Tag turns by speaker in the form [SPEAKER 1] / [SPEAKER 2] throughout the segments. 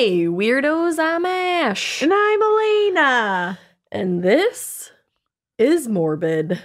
[SPEAKER 1] Hey, weirdos, I'm Ash.
[SPEAKER 2] And I'm Elena.
[SPEAKER 1] And this is Morbid.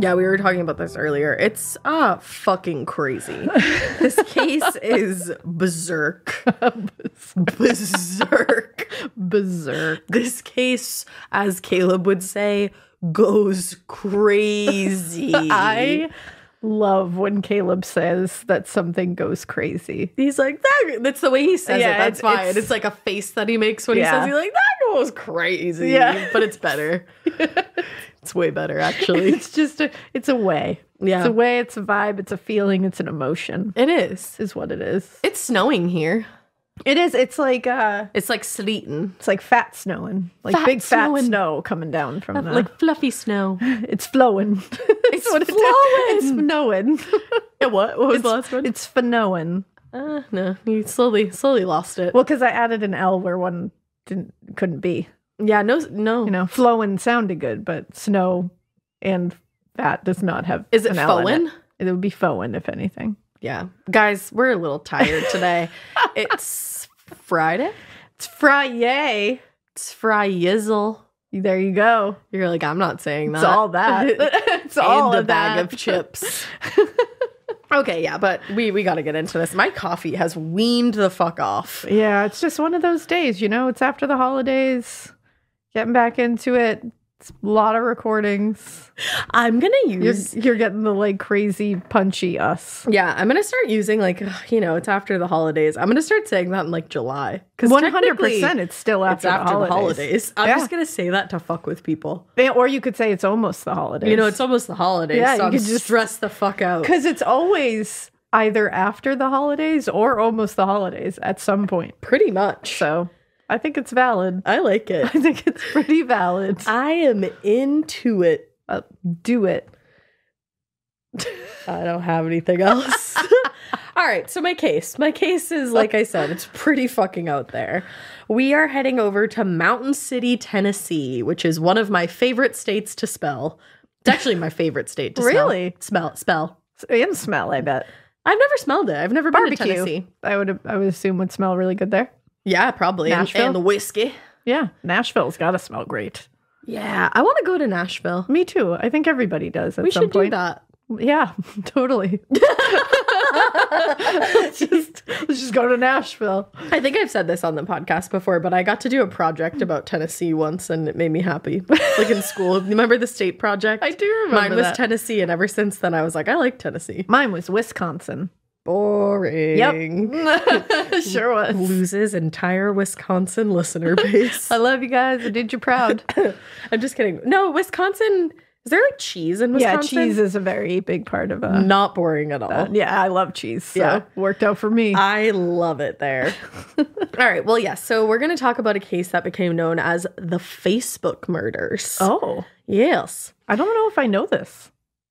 [SPEAKER 1] Yeah, we were talking about this earlier. It's uh fucking crazy. this case is berserk. berserk.
[SPEAKER 2] Berserk.
[SPEAKER 1] This case, as Caleb would say, goes crazy.
[SPEAKER 2] I love when Caleb says that something goes crazy.
[SPEAKER 1] He's like, that that's the way he says
[SPEAKER 2] Yeah,
[SPEAKER 1] it. That's
[SPEAKER 2] it's-
[SPEAKER 1] fine. It's,
[SPEAKER 2] it's-
[SPEAKER 1] like a face that he makes when
[SPEAKER 2] Yeah.
[SPEAKER 1] he says he's like, that goes crazy.
[SPEAKER 2] Yeah.
[SPEAKER 1] But it's better. It's way better actually.
[SPEAKER 2] It's just a it's a way.
[SPEAKER 1] Yeah.
[SPEAKER 2] It's a way, it's a vibe, it's a feeling, it's an emotion.
[SPEAKER 1] It is.
[SPEAKER 2] Is what it is.
[SPEAKER 1] It's snowing here.
[SPEAKER 2] It is. It's like uh
[SPEAKER 1] It's like sleeting.
[SPEAKER 2] it's like fat snowing. Like
[SPEAKER 1] Fat
[SPEAKER 2] big fat
[SPEAKER 1] snowing.
[SPEAKER 2] snow coming down from the
[SPEAKER 1] Like fluffy snow.
[SPEAKER 2] it's flowing.
[SPEAKER 1] It's
[SPEAKER 2] what it-
[SPEAKER 1] flowing.
[SPEAKER 2] It's snowing.
[SPEAKER 1] Yeah, what? What was
[SPEAKER 2] it's,
[SPEAKER 1] the last one?
[SPEAKER 2] It's flowing.
[SPEAKER 1] Uh, no, you slowly, slowly lost it.
[SPEAKER 2] Well, because I added an L where one didn't couldn't be.
[SPEAKER 1] Yeah, no, no.
[SPEAKER 2] You know, flowing sounded good, but snow and that does not have.
[SPEAKER 1] Is it flowing?
[SPEAKER 2] It. it would be flowing if anything.
[SPEAKER 1] Yeah, guys, we're a little tired today. it's Friday.
[SPEAKER 2] It's Friday.
[SPEAKER 1] It's Fryizzle.
[SPEAKER 2] There you go.
[SPEAKER 1] You're like, I'm not saying that.
[SPEAKER 2] It's all that. it's all
[SPEAKER 1] a bag of chips. okay, yeah, but we we got to get into this. My coffee has weaned the fuck off.
[SPEAKER 2] Yeah, it's just one of those days. You know, it's after the holidays. Getting back into it. It's a lot of recordings.
[SPEAKER 1] I'm gonna
[SPEAKER 2] You're
[SPEAKER 1] use.
[SPEAKER 2] you're getting the like crazy punchy us.
[SPEAKER 1] yeah, I'm gonna start using like you know it's after the holidays. I'm gonna start saying that in like July because
[SPEAKER 2] One hundred percent. It's still
[SPEAKER 1] It's
[SPEAKER 2] after,
[SPEAKER 1] after
[SPEAKER 2] the
[SPEAKER 1] the
[SPEAKER 2] holidays.
[SPEAKER 1] holidays. I'm
[SPEAKER 2] Yeah.
[SPEAKER 1] just gonna say that to fuck with people.
[SPEAKER 2] Yeah, Or you could say it's almost the holidays.
[SPEAKER 1] You know, it's almost the holidays,
[SPEAKER 2] Yeah,
[SPEAKER 1] so
[SPEAKER 2] you
[SPEAKER 1] I'm
[SPEAKER 2] could just-
[SPEAKER 1] stressed the fuck out.
[SPEAKER 2] because it's always either after the holidays or almost the holidays at some point.
[SPEAKER 1] Pretty much.
[SPEAKER 2] So I think it's valid.
[SPEAKER 1] I like it.
[SPEAKER 2] I think it's pretty valid.
[SPEAKER 1] I am into it.
[SPEAKER 2] Uh, do it.
[SPEAKER 1] I don't have anything else. All right, so my case. My case is like I said, it's pretty fucking out there. We are heading over to Mountain City, Tennessee, which is one of my favorite states to spell. It's actually my favorite state to
[SPEAKER 2] Really?
[SPEAKER 1] smell. Smell spell.
[SPEAKER 2] And smell, I bet.
[SPEAKER 1] I've never smelled it. I've never been to
[SPEAKER 2] Barbecue.
[SPEAKER 1] Tennessee.
[SPEAKER 2] I would I would assume would smell really good there.
[SPEAKER 1] Yeah, probably.
[SPEAKER 2] Nashville?
[SPEAKER 1] and the whiskey.
[SPEAKER 2] Yeah, Nashville's got to smell great.
[SPEAKER 1] Yeah, I want to go to Nashville.
[SPEAKER 2] Me too. I think everybody does at
[SPEAKER 1] We
[SPEAKER 2] some
[SPEAKER 1] should do that.
[SPEAKER 2] Yeah, totally. let's, just, let's just go to Nashville.
[SPEAKER 1] I think I've said this on the podcast before, but I got to do a project about Tennessee once and it made me happy. Like in school. Remember the state project?
[SPEAKER 2] I do remember
[SPEAKER 1] Mine was
[SPEAKER 2] that.
[SPEAKER 1] Tennessee, and ever since then I was like, I like Tennessee.
[SPEAKER 2] Mine was Wisconsin.
[SPEAKER 1] Boring.
[SPEAKER 2] Yep. sure was.
[SPEAKER 1] Loses entire Wisconsin listener base.
[SPEAKER 2] I love you guys. I did you proud.
[SPEAKER 1] I'm just kidding. No, Wisconsin. Is there like cheese in Wisconsin?
[SPEAKER 2] yeah, cheese is a very big part of uh,
[SPEAKER 1] Not boring at all.
[SPEAKER 2] yeah, I love cheese. So
[SPEAKER 1] Yeah.
[SPEAKER 2] worked out for me.
[SPEAKER 1] I love it there. All right. Well, yes. so we're going to talk about a case that became known as the Facebook murders.
[SPEAKER 2] oh,
[SPEAKER 1] Yes.
[SPEAKER 2] I don't know if I know this.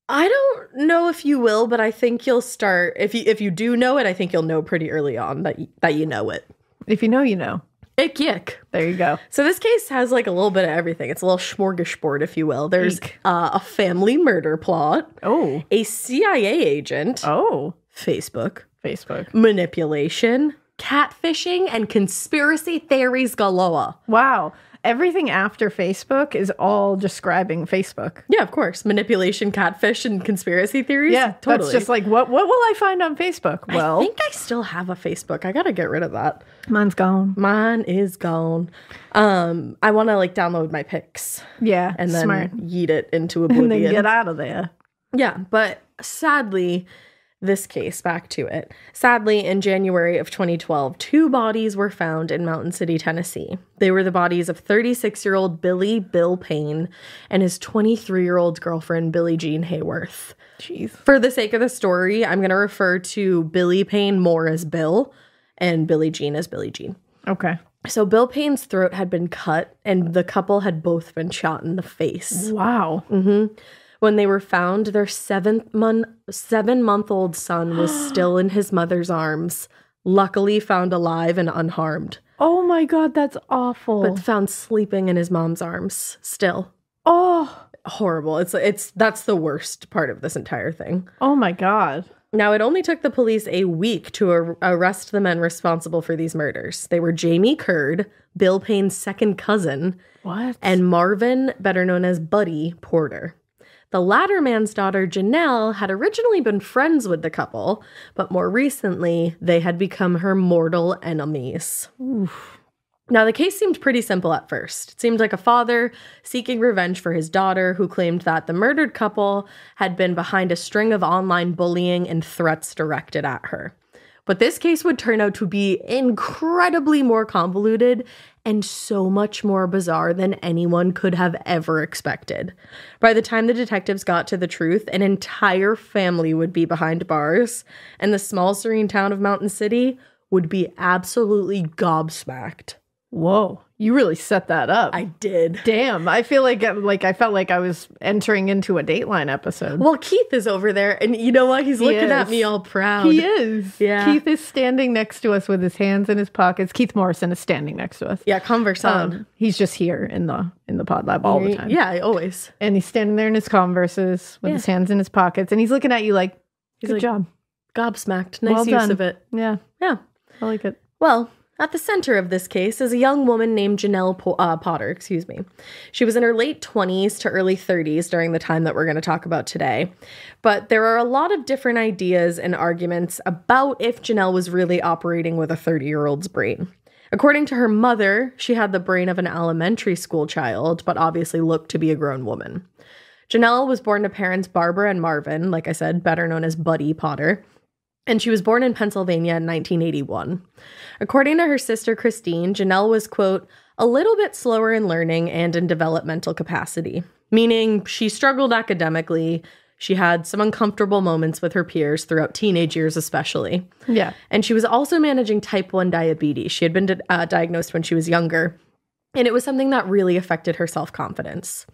[SPEAKER 1] I don't know if you will, but I think you'll start if you if you do know it, I think you'll know pretty early on that y- that you know it.
[SPEAKER 2] If you know, you know.
[SPEAKER 1] Ick yick.
[SPEAKER 2] There you go.
[SPEAKER 1] So this case has like a little bit of everything. It's a little smorgasbord, if you will. There's uh, a family murder plot,
[SPEAKER 2] Oh,
[SPEAKER 1] a CIA agent,
[SPEAKER 2] oh,
[SPEAKER 1] Facebook
[SPEAKER 2] Facebook.
[SPEAKER 1] manipulation, catfishing, and conspiracy theories galore.
[SPEAKER 2] Wow. Everything after Facebook is all describing Facebook.
[SPEAKER 1] Yeah, of course. Manipulation, catfish, and conspiracy theories.
[SPEAKER 2] Yeah,
[SPEAKER 1] totally.
[SPEAKER 2] That's just like what what will I find on Facebook? Well,
[SPEAKER 1] I think I still have a Facebook. I gotta get rid of that.
[SPEAKER 2] mine's gone.
[SPEAKER 1] Mine is gone. Um, I want to like download my pics
[SPEAKER 2] Yeah,
[SPEAKER 1] and then
[SPEAKER 2] smart.
[SPEAKER 1] yeet it into
[SPEAKER 2] a
[SPEAKER 1] And
[SPEAKER 2] then get out of there.
[SPEAKER 1] Yeah, but sadly, this case, back to it. Sadly, in January of 2012, two bodies were found in Mountain City, Tennessee. They were the bodies of 36 year old Billy Bill Payne and his 23 year old girlfriend, Billie Jean Hayworth.
[SPEAKER 2] Jeez.
[SPEAKER 1] For the sake of the story, I'm going to refer to Billy Payne more as Bill and Billie Jean as Billie Jean.
[SPEAKER 2] Okay.
[SPEAKER 1] So Bill Payne's throat had been cut, and the couple had both been shot in the face.
[SPEAKER 2] Wow.
[SPEAKER 1] hmm When they were found, their seventh month seven month old son was still in his mother's arms, luckily found alive and unharmed,
[SPEAKER 2] Oh my god, that's awful.
[SPEAKER 1] but found sleeping in his mom's arms still.
[SPEAKER 2] oh.
[SPEAKER 1] Horrible. It's it's that's the worst part of this entire thing.
[SPEAKER 2] Oh my god.
[SPEAKER 1] Now, it only took the police a week to ar- arrest the men responsible for these murders. They were Jamie Curd, Bill Payne's second cousin,
[SPEAKER 2] What?
[SPEAKER 1] and Marvin, better known as Buddy Potter. The latter man's daughter, Jenelle, had originally been friends with the couple, but more recently, they had become her mortal enemies.
[SPEAKER 2] Oof.
[SPEAKER 1] Now, the case seemed pretty simple at first. It seemed like a father seeking revenge for his daughter, who claimed that the murdered couple had been behind a string of online bullying and threats directed at her. But this case would turn out to be incredibly more convoluted and so much more bizarre than anyone could have ever expected. By the time the detectives got to the truth, an entire family would be behind bars, and the small serene town of Mountain City would be absolutely gobsmacked.
[SPEAKER 2] Whoa. You really set that up.
[SPEAKER 1] I did.
[SPEAKER 2] Damn. I feel like like I felt like I was entering into a Dateline episode.
[SPEAKER 1] Well, Keith is over there, and you know what? He's
[SPEAKER 2] He
[SPEAKER 1] looking at me all proud.
[SPEAKER 2] He is.
[SPEAKER 1] Yeah.
[SPEAKER 2] Keith is standing next to us with his hands in his pockets. Keith Morrison is standing next to us.
[SPEAKER 1] Yeah, converse on.
[SPEAKER 2] Um, he's just here in the in the pod lab all the time.
[SPEAKER 1] Yeah, always.
[SPEAKER 2] And he's standing there in his Converses with his hands in his pockets, and he's looking at you like,
[SPEAKER 1] He's
[SPEAKER 2] "Good
[SPEAKER 1] like,
[SPEAKER 2] job,
[SPEAKER 1] Gobsmacked. Nice
[SPEAKER 2] Well
[SPEAKER 1] use
[SPEAKER 2] done.
[SPEAKER 1] of it.
[SPEAKER 2] yeah,
[SPEAKER 1] Yeah.
[SPEAKER 2] I like it."
[SPEAKER 1] Well, at the center of this case is a young woman named Jenelle po- uh, Potter, excuse me. She was in her late 20s to early 30s during the time that we're going to talk about today. But there are a lot of different ideas and arguments about if Jenelle was really operating with a 30 year old's brain. According to her mother, she had the brain of an elementary school child, but obviously looked to be a grown woman. Jenelle was born to parents Barbara and Marvin, like I said, better known as Buddy Potter and she was born in Pennsylvania in 1981. According to her sister Christine, Jenelle was, quote, a little bit slower in learning and in developmental capacity, meaning she struggled academically. She had some uncomfortable moments with her peers throughout teenage years, especially.
[SPEAKER 2] Yeah,
[SPEAKER 1] And she was also managing type 1 diabetes. She had been uh, diagnosed when she was younger, and it was something that really affected her self confidence.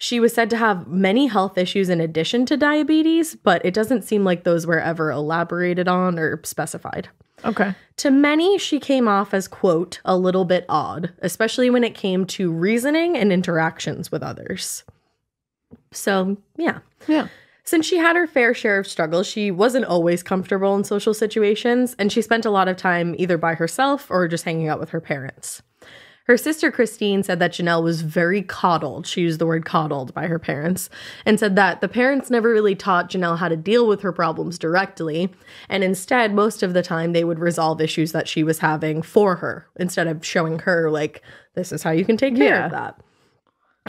[SPEAKER 1] She was said to have many health issues in addition to diabetes, but it doesn't seem like those were ever elaborated on or specified.
[SPEAKER 2] okay,
[SPEAKER 1] To many, she came off as, quote, a little bit odd, especially when it came to reasoning and interactions with others. So, yeah.
[SPEAKER 2] yeah,
[SPEAKER 1] Since she had her fair share of struggles, she wasn't always comfortable in social situations, and she spent a lot of time either by herself or just hanging out with her parents. Her sister Christine said that Jenelle was very coddled. She used the word coddled by her parents and said that the parents never really taught Jenelle how to deal with her problems directly. And instead, most of the time, they would resolve issues that she was having for her instead of showing her, like, this is how you can take care
[SPEAKER 2] Yeah.
[SPEAKER 1] of that.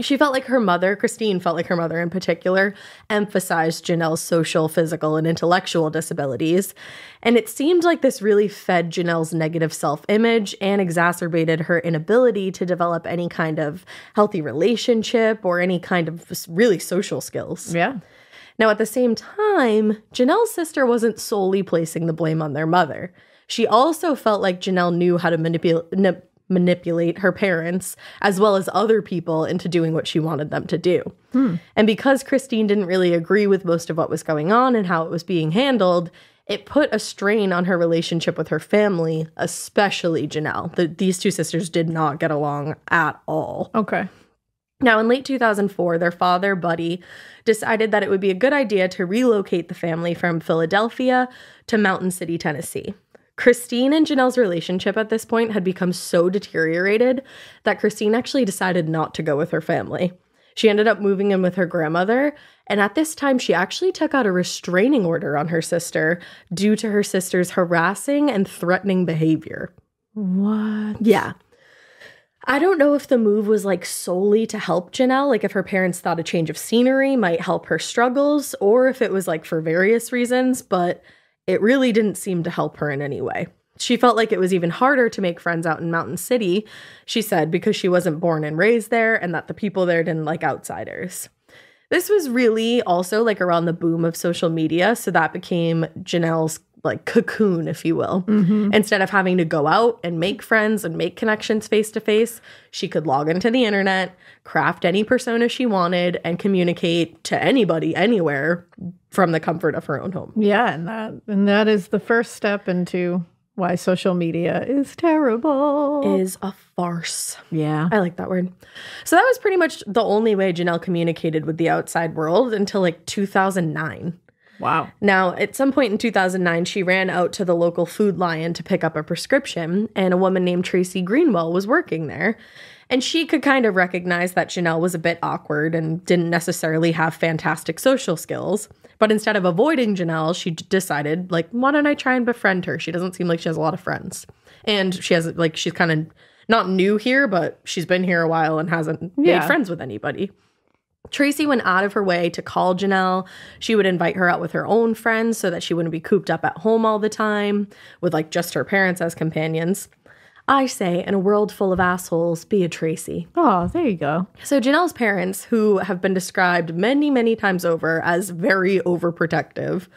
[SPEAKER 1] She felt like her mother, Christine felt like her mother in particular, emphasized Jenelle's social, physical, and intellectual disabilities. And it seemed like this really fed Jenelle's negative self image and exacerbated her inability to develop any kind of healthy relationship or any kind of really social skills.
[SPEAKER 2] yeah.
[SPEAKER 1] Now, at the same time, Jenelle's sister wasn't solely placing the blame on their mother. She also felt like Jenelle knew how to manipulate. Manipulate her parents as well as other people into doing what she wanted them to do. And because Christine didn't really agree with most of what was going on and how it was being handled, it put a strain on her relationship with her family, especially Jenelle. The, these two sisters did not get along at all.
[SPEAKER 2] Okay.
[SPEAKER 1] Now, in late 2004, their father, Buddy, decided that it would be a good idea to relocate the family from Philadelphia to Mountain City, Tennessee. Christine and Jenelle's relationship at this point had become so deteriorated that Christine actually decided not to go with her family. She ended up moving in with her grandmother, and at this time, she actually took out a restraining order on her sister due to her sister's harassing and threatening behavior.
[SPEAKER 2] What?
[SPEAKER 1] Yeah. I don't know if the move was like solely to help Jenelle, like if her parents thought a change of scenery might help her struggles, or if it was like for various reasons, but it really didn't seem to help her in any way. She felt like it was even harder to make friends out in Mountain City, she said, because she wasn't born and raised there and that the people there didn't like outsiders. This was really also like around the boom of social media. So that became Jenelle's like cocoon, if you will.
[SPEAKER 2] Mm-hmm.
[SPEAKER 1] Instead of having to go out and make friends and make connections face to face, she could log into the internet, craft any persona she wanted, and communicate to anybody anywhere from the comfort of her own home.
[SPEAKER 2] Yeah, and that and that is the first step into why social media is terrible.
[SPEAKER 1] Is a farce.
[SPEAKER 2] yeah.
[SPEAKER 1] I like that word. So that was pretty much the only way Jenelle communicated with the outside world until like 2009.
[SPEAKER 2] Wow.
[SPEAKER 1] Now, at some point in 2009, she ran out to the local food lion to pick up a prescription, and a woman named Tracy Greenwell was working there. And she could kind of recognize that Jenelle was a bit awkward and didn't necessarily have fantastic social skills. But instead of avoiding Jenelle, she decided, like, why don't I try and befriend her? She doesn't seem like she has a lot of friends. And she has, like, she's kind of not new here, but she's been here a while and hasn't
[SPEAKER 2] Yeah.
[SPEAKER 1] made friends with anybody. Tracy went out of her way to call Jenelle. She would invite her out with her own friends so that she wouldn't be cooped up at home all the time with like just her parents as companions. I say, in a world full of assholes, be a Tracy.
[SPEAKER 2] Oh, there you go.
[SPEAKER 1] So, Jenelle's parents, who have been described many, many times over as very overprotective,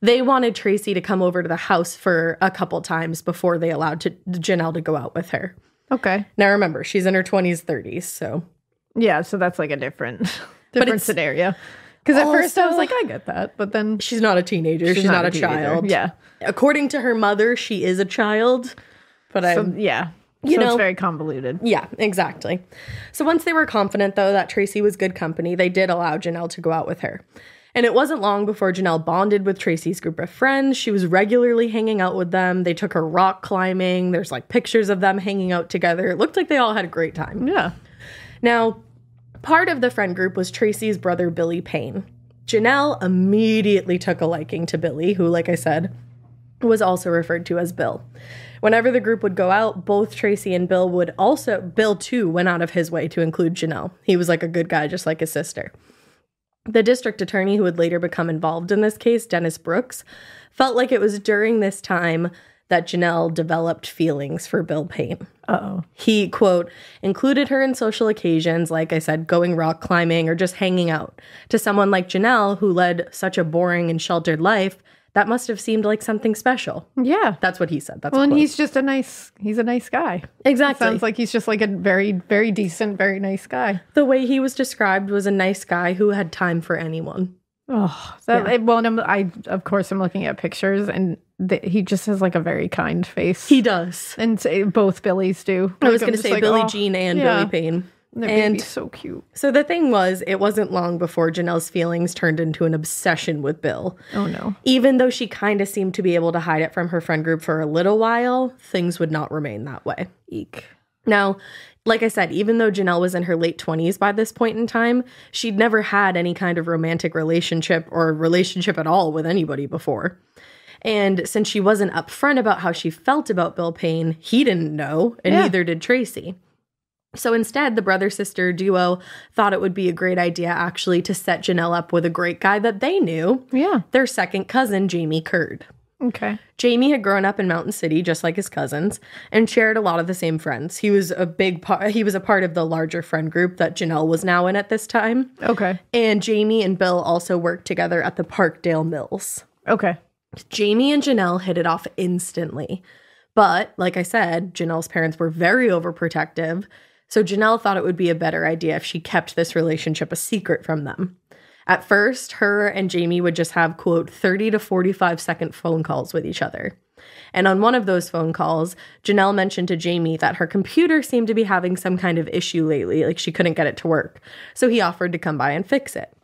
[SPEAKER 1] they wanted Tracy to come over to the house for a couple times before they allowed to, Jenelle to go out with her.
[SPEAKER 2] Okay.
[SPEAKER 1] Now, remember, she's in her 20s, 30s, so
[SPEAKER 2] Yeah, so that's like a different different scenario. Because at first I was like, I get that, but then
[SPEAKER 1] she's not a teenager. She's, not, a,
[SPEAKER 2] teenager.
[SPEAKER 1] child.
[SPEAKER 2] Yeah.
[SPEAKER 1] According to her mother, she is a child. But I,
[SPEAKER 2] So yeah.
[SPEAKER 1] You
[SPEAKER 2] so
[SPEAKER 1] know-
[SPEAKER 2] it's very convoluted.
[SPEAKER 1] yeah, exactly. So once they were confident, though, that Tracy was good company, they did allow Jenelle to go out with her. And it wasn't long before Jenelle bonded with Tracy's group of friends. She was regularly hanging out with them. They took her rock climbing. There's like pictures of them hanging out together. It looked like they all had a great time.
[SPEAKER 2] Yeah.
[SPEAKER 1] Now, part of the friend group was Tracy's brother, Billy Payne. Jenelle immediately took a liking to Billy, who, like I said, was also referred to as Bill. Whenever the group would go out, both Tracy and Bill would also, Bill too, went out of his way to include Jenelle. He was like a good guy, just like his sister. The district attorney who would later become involved in this case, Dennis Brooks, felt like it was during this time that Jenelle developed feelings for Bill Payne.
[SPEAKER 2] Oh.
[SPEAKER 1] He, quote, included her in social occasions, like I said, going rock climbing or just hanging out. To someone like Jenelle, who led such a boring and sheltered life, that must have seemed like something special.
[SPEAKER 2] Yeah.
[SPEAKER 1] That's what he said. That's
[SPEAKER 2] Well, and he's just a nice he's a nice guy.
[SPEAKER 1] exactly.
[SPEAKER 2] Sounds like he's just like a very, very decent, very nice guy.
[SPEAKER 1] the way he was described was a nice guy who had time for anyone.
[SPEAKER 2] Oh, that,
[SPEAKER 1] Yeah.
[SPEAKER 2] well, and I'm, I of course I'm looking at pictures, and he just has like a very kind face.
[SPEAKER 1] He does.
[SPEAKER 2] and say, both Billies do.
[SPEAKER 1] I was
[SPEAKER 2] Like,
[SPEAKER 1] going to say
[SPEAKER 2] like,
[SPEAKER 1] Billie
[SPEAKER 2] oh,
[SPEAKER 1] Jean and
[SPEAKER 2] yeah.
[SPEAKER 1] Billy Payne.
[SPEAKER 2] Their
[SPEAKER 1] and-
[SPEAKER 2] baby's so cute.
[SPEAKER 1] So the thing was, it wasn't long before Jenelle's feelings turned into an obsession with Bill.
[SPEAKER 2] Oh no.
[SPEAKER 1] Even though she kind of seemed to be able to hide it from her friend group for a little while, things would not remain that way.
[SPEAKER 2] Eek.
[SPEAKER 1] Now, like I said, even though Jenelle was in her late 20s by this point in time, she'd never had any kind of romantic relationship or relationship at all with anybody before. And since she wasn't upfront about how she felt about Bill Payne, he didn't know, and
[SPEAKER 2] Yeah.
[SPEAKER 1] neither did Tracy. So instead, the brother sister duo thought it would be a great idea actually to set Jenelle up with a great guy that they knew,
[SPEAKER 2] Yeah.
[SPEAKER 1] their second cousin, Jamie Curd.
[SPEAKER 2] Okay.
[SPEAKER 1] Jamie had grown up in Mountain City just like his cousins and shared a lot of the same friends. He was a big part he was a part of the larger friend group that Jenelle was now in at this time.
[SPEAKER 2] Okay.
[SPEAKER 1] And Jamie and Bill also worked together at the Parkdale Mills.
[SPEAKER 2] Okay.
[SPEAKER 1] Jamie and Janelle hit it off instantly. But like I said, Janelle's parents were very overprotective. So Jenelle thought it would be a better idea if she kept this relationship a secret from them. At first, her and Jamie would just have, quote, 30 to 45 second phone calls with each other. And on one of those phone calls, Jenelle mentioned to Jamie that her computer seemed to be having some kind of issue lately, like she couldn't get it to work. So he offered to come by and fix it.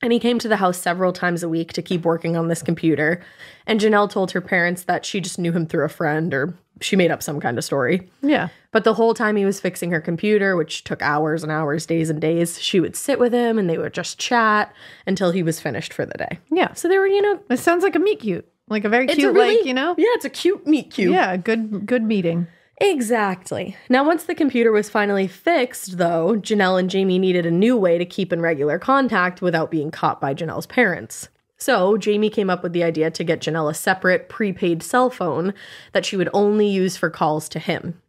[SPEAKER 1] And he came to the house several times a week to keep working on this computer. And Jenelle told her parents that she just knew him through a friend or she made up some kind of story.
[SPEAKER 2] Yeah.
[SPEAKER 1] But the whole time he was fixing her computer, which took hours and hours, days and days, she would sit with him and they would just chat until he was finished for the day.
[SPEAKER 2] Yeah.
[SPEAKER 1] So they were, you know,
[SPEAKER 2] It sounds like a meet cute. Like a very cute,
[SPEAKER 1] a really,
[SPEAKER 2] like, you know?
[SPEAKER 1] Yeah, it's a cute meet cute.
[SPEAKER 2] Yeah, good good meeting.
[SPEAKER 1] Exactly. Now, once the computer was finally fixed, though, Jenelle and Jamie needed a new way to keep in regular contact without being caught by Jenelle's parents. So, Jamie came up with the idea to get Jenelle a separate prepaid cell phone that she would only use for calls to him.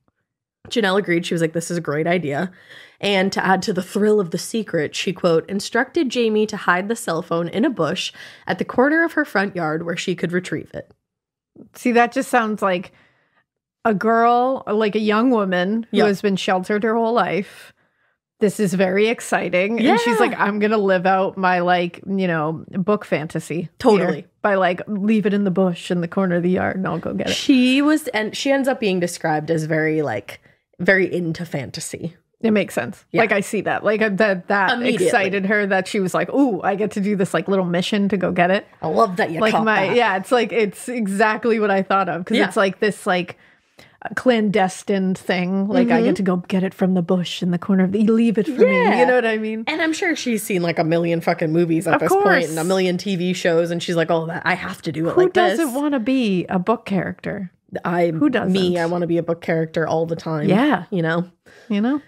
[SPEAKER 1] Jenelle agreed. She was like, This is a great idea. And to add to the thrill of the secret, she, quote, instructed Jamie to hide the cell phone in a bush at the corner of her front yard where she could retrieve it.
[SPEAKER 2] See, that just sounds like a girl, like a young woman who
[SPEAKER 1] Yeah.
[SPEAKER 2] has been sheltered her whole life. This is very exciting. And she's like, I'm going to live out my, like, you know, book fantasy.
[SPEAKER 1] Totally.
[SPEAKER 2] here By, like, leave it in the bush in the corner of the yard and I'll go get it.
[SPEAKER 1] She was, and she ends up being described as very like very into fantasy.
[SPEAKER 2] It makes sense.
[SPEAKER 1] Yeah.
[SPEAKER 2] Like, I see that. Like, uh, that, that excited her that she was like, ooh, I get to do this, like, little mission to go get it.
[SPEAKER 1] I love that you
[SPEAKER 2] like my
[SPEAKER 1] that.
[SPEAKER 2] yeah it's like it's exactly what i thought of because
[SPEAKER 1] Yeah.
[SPEAKER 2] it's like this like clandestine thing like i get mm-hmm. to go get it from the bush in the corner of the you leave it for me you know what i mean
[SPEAKER 1] And I'm sure she's seen like a million fucking movies at
[SPEAKER 2] Of
[SPEAKER 1] this
[SPEAKER 2] course.
[SPEAKER 1] and a million TV shows, and she's like, "Oh, that I have to do it
[SPEAKER 2] who
[SPEAKER 1] like
[SPEAKER 2] doesn't want to be a book character
[SPEAKER 1] I
[SPEAKER 2] who doesn't?
[SPEAKER 1] Me, I want to be a book character all the time.
[SPEAKER 2] Yeah.
[SPEAKER 1] you know.
[SPEAKER 2] you know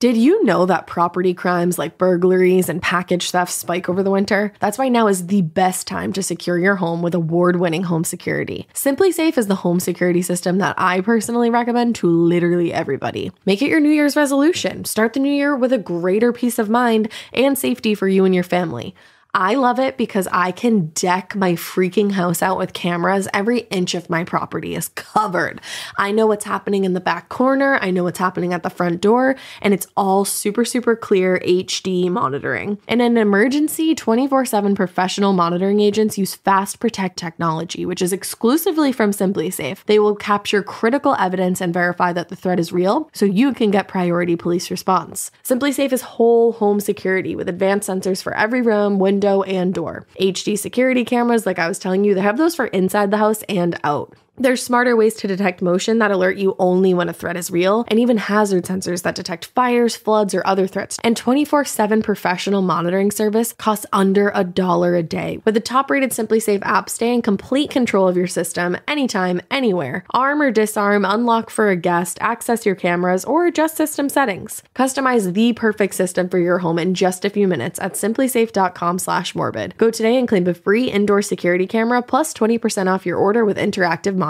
[SPEAKER 1] Did you know that property crimes like burglaries and package thefts spike over the winter? That's why now is the best time to secure your home with award winning home security. SimpliSafe is the home security system that I personally recommend to literally everybody. Make it your New Year's resolution. Start the new year with a greater peace of mind and safety for you and your family. I love it because I can deck my freaking house out with cameras. Every inch of my property is covered. I know what's happening in the back corner, I know what's happening at the front door, and it's all super, super clear HD monitoring. In an emergency, 24 7 professional monitoring agents use Fast Protect technology, which is exclusively from SimpliSafe. They will capture critical evidence and verify that the threat is real so you can get priority police response. SimpliSafe is whole home security with advanced sensors for every room, window, and door. HD security cameras, like I was telling you, they have those for inside the house and out. There's smarter ways to detect motion that alert you only when a threat is real, and even hazard sensors that detect fires, floods, or other threats. And 24 7 professional monitoring service costs under a dollar a day. With the top rated SimpliSafe app, stay in complete control of your system anytime, anywhere. Arm or disarm, unlock for a guest, access your cameras, or adjust system settings. Customize the perfect system for your home in just a few minutes at simplisafe.com slash morbid. Go today and claim a free indoor security camera plus 20% off your order with interactive monitoring.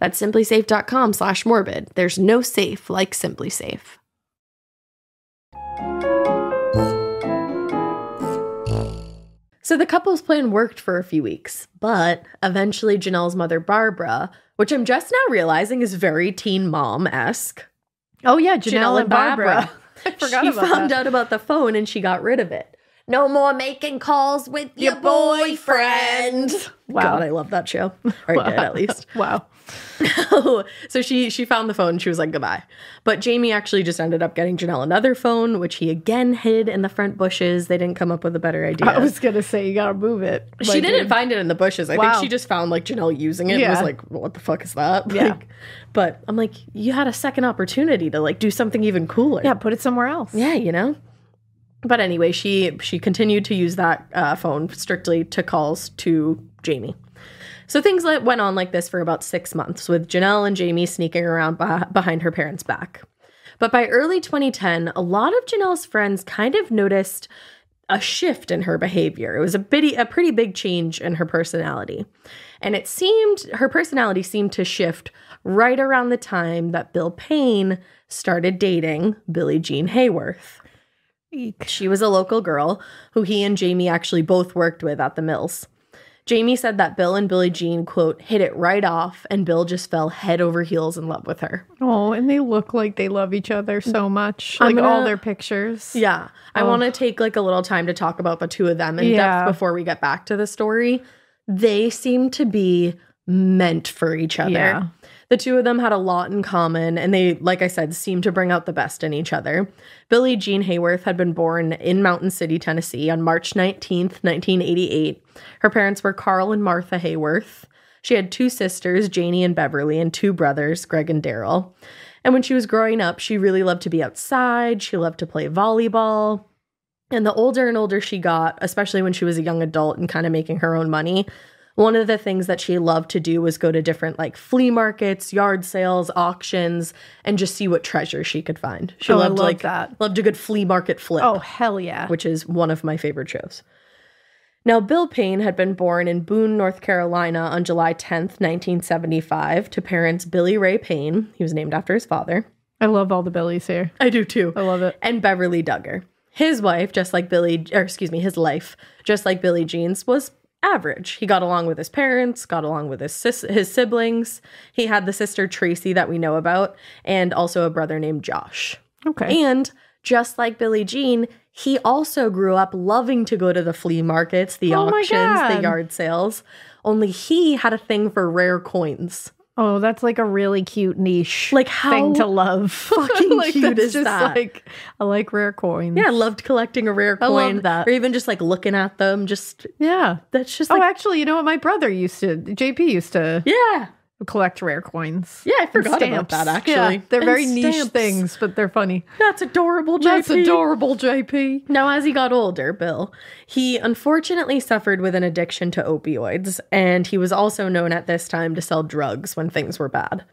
[SPEAKER 1] That's simplisafe.com slash morbid. There's no safe like SimpliSafe. So the couple's plan worked for a few weeks, but eventually Jenelle's mother, Barbara, which I'm just now realizing is very teen mom esque,
[SPEAKER 2] oh yeah jenelle, and barbara, i forgot
[SPEAKER 1] she found
[SPEAKER 2] that
[SPEAKER 1] out about the phone and she got rid of it. No more making calls with your, boyfriend.
[SPEAKER 2] Wow.
[SPEAKER 1] God, I love that show. Or did at least.
[SPEAKER 2] wow
[SPEAKER 1] so she she found the phone she was like goodbye. But Jamie actually just ended up getting Jenelle another phone, which he again hid in the front bushes. They didn't come up with a better idea.
[SPEAKER 2] i was gonna say you gotta move it
[SPEAKER 1] she didn't find it in the bushes. I
[SPEAKER 2] Wow.
[SPEAKER 1] think she just found like Jenelle using it and was like, what the fuck is that?
[SPEAKER 2] Yeah.
[SPEAKER 1] Like, but I'm like, you had a second opportunity to like do something even cooler.
[SPEAKER 2] yeah put it somewhere else
[SPEAKER 1] Yeah, you know. But anyway, she she continued to use that uh, phone strictly to calls to Jamie. So things went on like this for about six months, with Jenelle and Jamie sneaking around behind her parents' back. But by early 2010, a lot of Jenelle's friends kind of noticed a shift in her behavior. It was a bitty, a pretty big change in her personality. And it seemed her personality seemed to shift right around the time that Bill Payne started dating Billie Jean Hayworth.
[SPEAKER 2] Eek.
[SPEAKER 1] She was a local girl who he and Jamie actually both worked with at the mills. Jamie said that Bill and Billie Jean, quote, hit it right off, and Bill just fell head over heels in love with her.
[SPEAKER 2] Oh, and they look like they love each other so mm. much.
[SPEAKER 1] I'm
[SPEAKER 2] Like all
[SPEAKER 1] gonna-
[SPEAKER 2] their pictures.
[SPEAKER 1] Yeah. I
[SPEAKER 2] Oh.
[SPEAKER 1] want to take like a little time to talk about the two of them in
[SPEAKER 2] Yeah.
[SPEAKER 1] depth before we get back to the story. They seem to be meant for each other.
[SPEAKER 2] Yeah.
[SPEAKER 1] The two of them had a lot in common, and they, like I said, seemed to bring out the best in each other. Billie Jean Hayworth had been born in Mountain City, Tennessee on March 19th, 1988. Her parents were Carl and Martha Hayworth. She had two sisters, Janie and Beverly, and two brothers, Greg and Daryl. And when she was growing up, she really loved to be outside. She loved to play volleyball. And the older and older she got, especially when she was a young adult and kind of making her own money, one of the things that she loved to do was go to different like flea markets, yard sales, auctions, and just see what treasure she could find. She
[SPEAKER 2] Oh,
[SPEAKER 1] loved
[SPEAKER 2] love
[SPEAKER 1] like
[SPEAKER 2] that.
[SPEAKER 1] loved a good flea market flip
[SPEAKER 2] Oh, hell yeah.
[SPEAKER 1] which is one of my favorite shows. Now, Bill Payne had been born in Boone, North Carolina on July 10th, 1975, to parents Billy Ray Payne, he was named after his father,
[SPEAKER 2] I love all the Billies here.
[SPEAKER 1] I do too.
[SPEAKER 2] I love it.
[SPEAKER 1] And Beverly Duggar. His wife, just like Billy, or excuse me, his life, just like Billie Jean's, was average. He got along with his parents, got along with his sis- his siblings. He had the sister Tracy that we know about, and also a brother named Josh.
[SPEAKER 2] Okay.
[SPEAKER 1] And just like Billie Jean, he also grew up loving to go to the flea markets, the
[SPEAKER 2] Oh
[SPEAKER 1] auctions, the yard sales. Only he had a thing for rare coins.
[SPEAKER 2] Oh, that's like a really cute niche
[SPEAKER 1] Like how
[SPEAKER 2] thing to love.
[SPEAKER 1] fucking
[SPEAKER 2] like,
[SPEAKER 1] cute is
[SPEAKER 2] just
[SPEAKER 1] that?
[SPEAKER 2] Like I like rare coins.
[SPEAKER 1] Yeah, I loved collecting a rare
[SPEAKER 2] I
[SPEAKER 1] coin.
[SPEAKER 2] that.
[SPEAKER 1] Or even just like looking at them. Just
[SPEAKER 2] Yeah.
[SPEAKER 1] that's just
[SPEAKER 2] Oh,
[SPEAKER 1] like
[SPEAKER 2] actually, you know what? My brother used to. JP used to
[SPEAKER 1] yeah.
[SPEAKER 2] Collect rare coins.
[SPEAKER 1] Yeah, I forgot about that actually.
[SPEAKER 2] Yeah, they're
[SPEAKER 1] And
[SPEAKER 2] very niche things, but they're funny.
[SPEAKER 1] That's adorable, JP.
[SPEAKER 2] That's adorable, JP.
[SPEAKER 1] Now, as he got older, Bill, he unfortunately suffered with an addiction to opioids, and he was also known at this time to sell drugs when things were bad.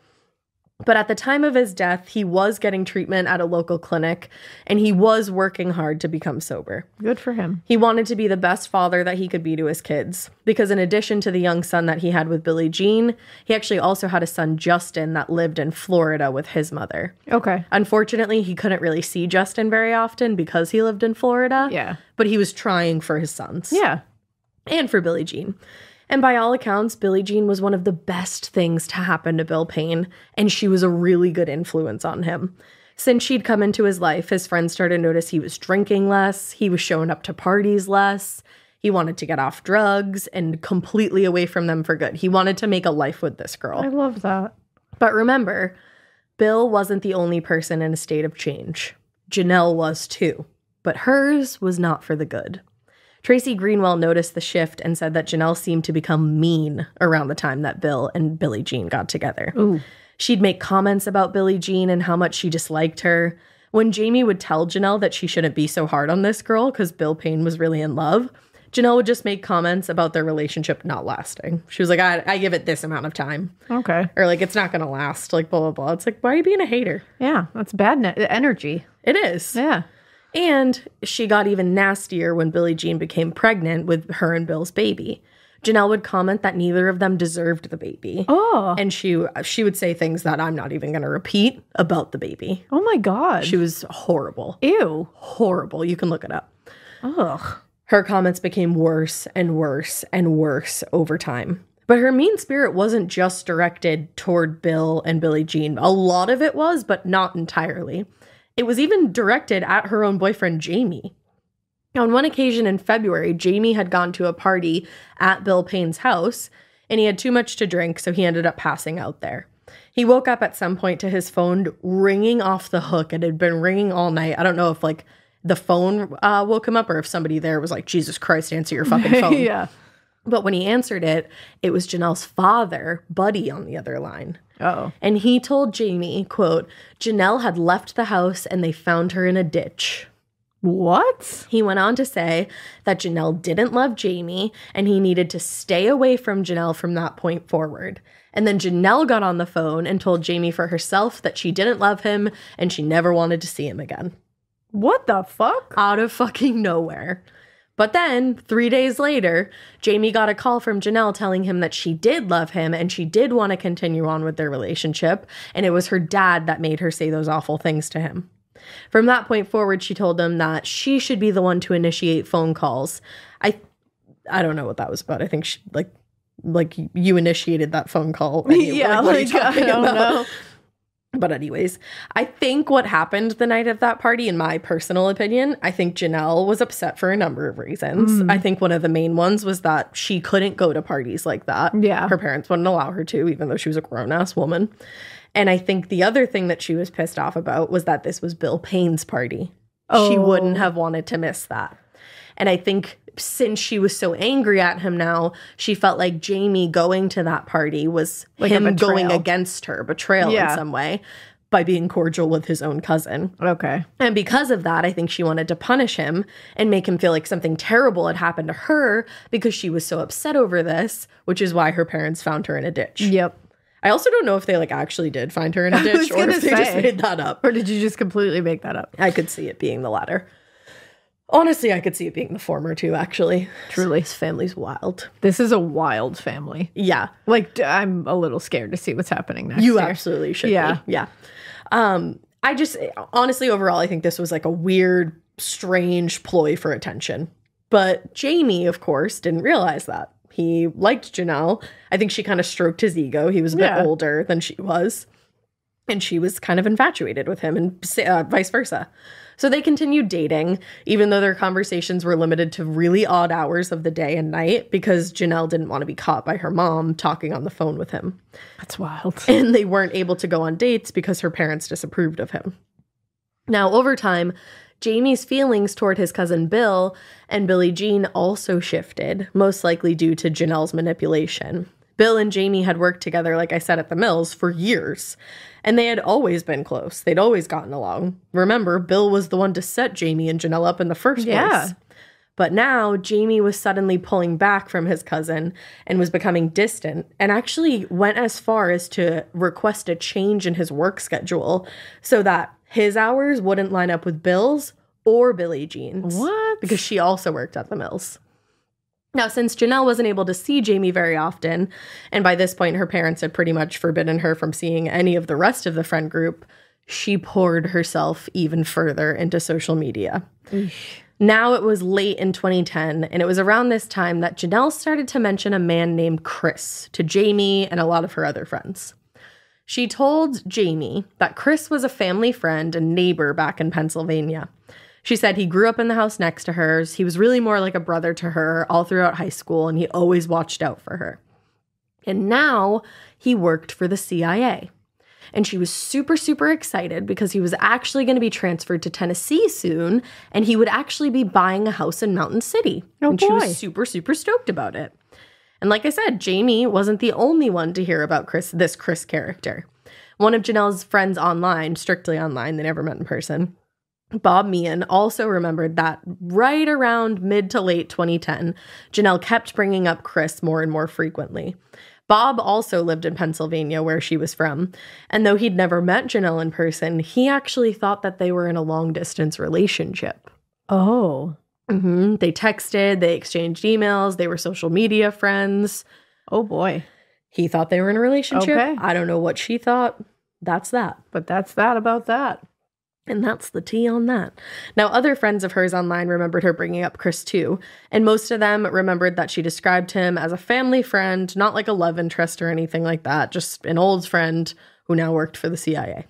[SPEAKER 1] But at the time of his death, he was getting treatment at a local clinic, and he was working hard to become sober.
[SPEAKER 2] Good for him.
[SPEAKER 1] He wanted to be the best father that he could be to his kids, because in addition to the young son that he had with Billie Jean, he actually also had a son, Justin, that lived in Florida with his mother.
[SPEAKER 2] Okay.
[SPEAKER 1] Unfortunately, he couldn't really see Justin very often because he lived in Florida.
[SPEAKER 2] Yeah.
[SPEAKER 1] But he was trying for his sons.
[SPEAKER 2] Yeah.
[SPEAKER 1] And for Billie Jean. And by all accounts, Billie Jean was one of the best things to happen to Bill Payne, and she was a really good influence on him. Since she'd come into his life, his friends started to notice he was drinking less, he was showing up to parties less, he wanted to get off drugs and completely away from them for good. He wanted to make a life with this girl.
[SPEAKER 2] I love that.
[SPEAKER 1] But remember, Bill wasn't the only person in a state of change. Jenelle was too, but hers was not for the good. Tracy Greenwell noticed the shift and said that Jenelle seemed to become mean around the time that Bill and Billie Jean got together.
[SPEAKER 2] Ooh.
[SPEAKER 1] She'd make comments about Billie Jean and how much she disliked her. When Jamie would tell Jenelle that she shouldn't be so hard on this girl because Bill Payne was really in love, Jenelle would just make comments about their relationship not lasting. She was like, I, I give it this amount of time
[SPEAKER 2] Okay.
[SPEAKER 1] or like it's not gonna last, like blah blah blah. It's like why are you being a hater?
[SPEAKER 2] Yeah. That's bad ne- energy.
[SPEAKER 1] It is.
[SPEAKER 2] Yeah.
[SPEAKER 1] And she got even nastier when Billie Jean became pregnant with her and Bill's baby. Jenelle would comment that neither of them deserved the baby.
[SPEAKER 2] Oh.
[SPEAKER 1] And she she would say things that I'm not even gonna repeat about the baby.
[SPEAKER 2] Oh my God.
[SPEAKER 1] She was horrible.
[SPEAKER 2] Ew.
[SPEAKER 1] Horrible. You can look it up.
[SPEAKER 2] Ugh.
[SPEAKER 1] Her comments became worse and worse and worse over time. But her mean spirit wasn't just directed toward Bill and Billie Jean. A lot of it was, but not entirely. It was even directed at her own boyfriend, Jamie. On one occasion in February, Jamie had gone to a party at Bill Payne's house and he had too much to drink, so he ended up passing out there. He woke up at some point to his phone ringing off the hook. It had been ringing all night. I don't know if like the phone uh, woke him up or if somebody there was like, Jesus Christ, answer your fucking phone.
[SPEAKER 2] yeah.
[SPEAKER 1] But when he answered it, it was Jenelle's father, Buddy, on the other line.
[SPEAKER 2] Oh.
[SPEAKER 1] And he told Jamie, quote, Jenelle had left the house and they found her in a ditch.
[SPEAKER 2] What?
[SPEAKER 1] He went on to say that Jenelle didn't love Jamie and he needed to stay away from Jenelle from that point forward. And then Jenelle got on the phone and told Jamie for herself that she didn't love him and she never wanted to see him again.
[SPEAKER 2] What the fuck?
[SPEAKER 1] Out of fucking nowhere. But then, three days later, Jamie got a call from Jenelle telling him that she did love him and she did want to continue on with their relationship. And it was her dad that made her say those awful things to him. From that point forward, she told him that she should be the one to initiate phone calls. I I don't know what that was about. I think she like like you initiated that phone call. Anyway.
[SPEAKER 2] yeah,
[SPEAKER 1] are
[SPEAKER 2] like, I don't
[SPEAKER 1] about?
[SPEAKER 2] know.
[SPEAKER 1] But anyways, I think what happened the night of that party, in my personal opinion, I think Jenelle was upset for a number of reasons.
[SPEAKER 2] Mm.
[SPEAKER 1] I think one of the main ones was that she couldn't go to parties like that.
[SPEAKER 2] Yeah.
[SPEAKER 1] Her parents wouldn't allow her to, even though she was a grown ass woman. And I think the other thing that she was pissed off about was that this was Bill Payne's party. She
[SPEAKER 2] Oh.
[SPEAKER 1] wouldn't have wanted to miss that. And I think since she was so angry at him now, she felt like Jamie going to that party was
[SPEAKER 2] Like
[SPEAKER 1] him going against her, betrayal
[SPEAKER 2] Yeah.
[SPEAKER 1] in some way by being cordial with his own cousin.
[SPEAKER 2] Okay.
[SPEAKER 1] And because of that, I think she wanted to punish him and make him feel like something terrible had happened to her because she was so upset over this, which is why her parents found her in a ditch.
[SPEAKER 2] Yep.
[SPEAKER 1] I also don't know if they like actually did find her in a ditch or if they just
[SPEAKER 2] say.
[SPEAKER 1] made that up.
[SPEAKER 2] Or did you just completely make that up?
[SPEAKER 1] I could see it being the latter. Honestly, I could see it being the former too, actually.
[SPEAKER 2] Truly.
[SPEAKER 1] His family's wild.
[SPEAKER 2] This is a wild family.
[SPEAKER 1] Yeah.
[SPEAKER 2] Like, I'm a little scared to see what's happening next
[SPEAKER 1] You
[SPEAKER 2] year.
[SPEAKER 1] absolutely should
[SPEAKER 2] Yeah.
[SPEAKER 1] be. Yeah. Um, I just honestly overall I think this was like a weird, strange ploy for attention. But Jamie, of course, didn't realize that. He liked Jenelle. I think she kind of stroked his ego. He was a bit
[SPEAKER 2] Yeah.
[SPEAKER 1] older than she was. And she was kind of infatuated with him and uh, vice versa. So they continued dating, even though their conversations were limited to really odd hours of the day and night because Jenelle didn't want to be caught by her mom talking on the phone with him.
[SPEAKER 2] That's wild.
[SPEAKER 1] And they weren't able to go on dates because her parents disapproved of him. Now, over time, Jamie's feelings toward his cousin Bill and Billie Jean also shifted, most likely due to Jenelle's manipulation. Bill and Jamie had worked together, like I said, at the mills for years, and they had always been close. They'd always gotten along. Remember, Bill was the one to set Jamie and Jenelle up in the first
[SPEAKER 2] Yeah.
[SPEAKER 1] place. But now Jamie was suddenly pulling back from his cousin and was becoming distant, and actually went as far as to request a change in his work schedule so that his hours wouldn't line up with Bill's or Billie Jean's.
[SPEAKER 2] What?
[SPEAKER 1] Because she also worked at the mills. Now, since Jenelle wasn't able to see Jamie very often, and by this point her parents had pretty much forbidden her from seeing any of the rest of the friend group, she poured herself even further into social media. Now it was late in 2010, and it was around this time that Jenelle started to mention a man named Chris to Jamie and a lot of her other friends. She told Jamie that Chris was a family friend and neighbor back in Pennsylvania. She said he grew up in the house next to hers. He was really more like a brother to her all throughout high school, and he always watched out for her. And now he worked for the CIA. And she was super, super excited because he was actually going to be transferred to Tennessee soon and he would actually be buying a house in Mountain City.
[SPEAKER 2] Oh,
[SPEAKER 1] and she was super, super stoked about it. And like I said, Jamie wasn't the only one to hear about Chris, this Chris character. One of Jenelle's friends online, strictly online, they never met in person, Bob Meehan also remembered that right around mid to late 2010, Jenelle kept bringing up Chris more and more frequently. Bob also lived in Pennsylvania, where she was from, and though he'd never met Jenelle in person, he actually thought that they were in a long distance relationship.
[SPEAKER 2] Oh.
[SPEAKER 1] hmm They texted, they exchanged emails, they were social media friends.
[SPEAKER 2] Oh boy.
[SPEAKER 1] He thought they were in a relationship.
[SPEAKER 2] Okay.
[SPEAKER 1] I don't know what she thought. That's that.
[SPEAKER 2] But that's that about that.
[SPEAKER 1] And that's the tea on that. Now, other friends of hers online remembered her bringing up Chris too, and most of them remembered that she described him as a family friend, not like a love interest or anything like that, just an old friend who now worked for the CIA.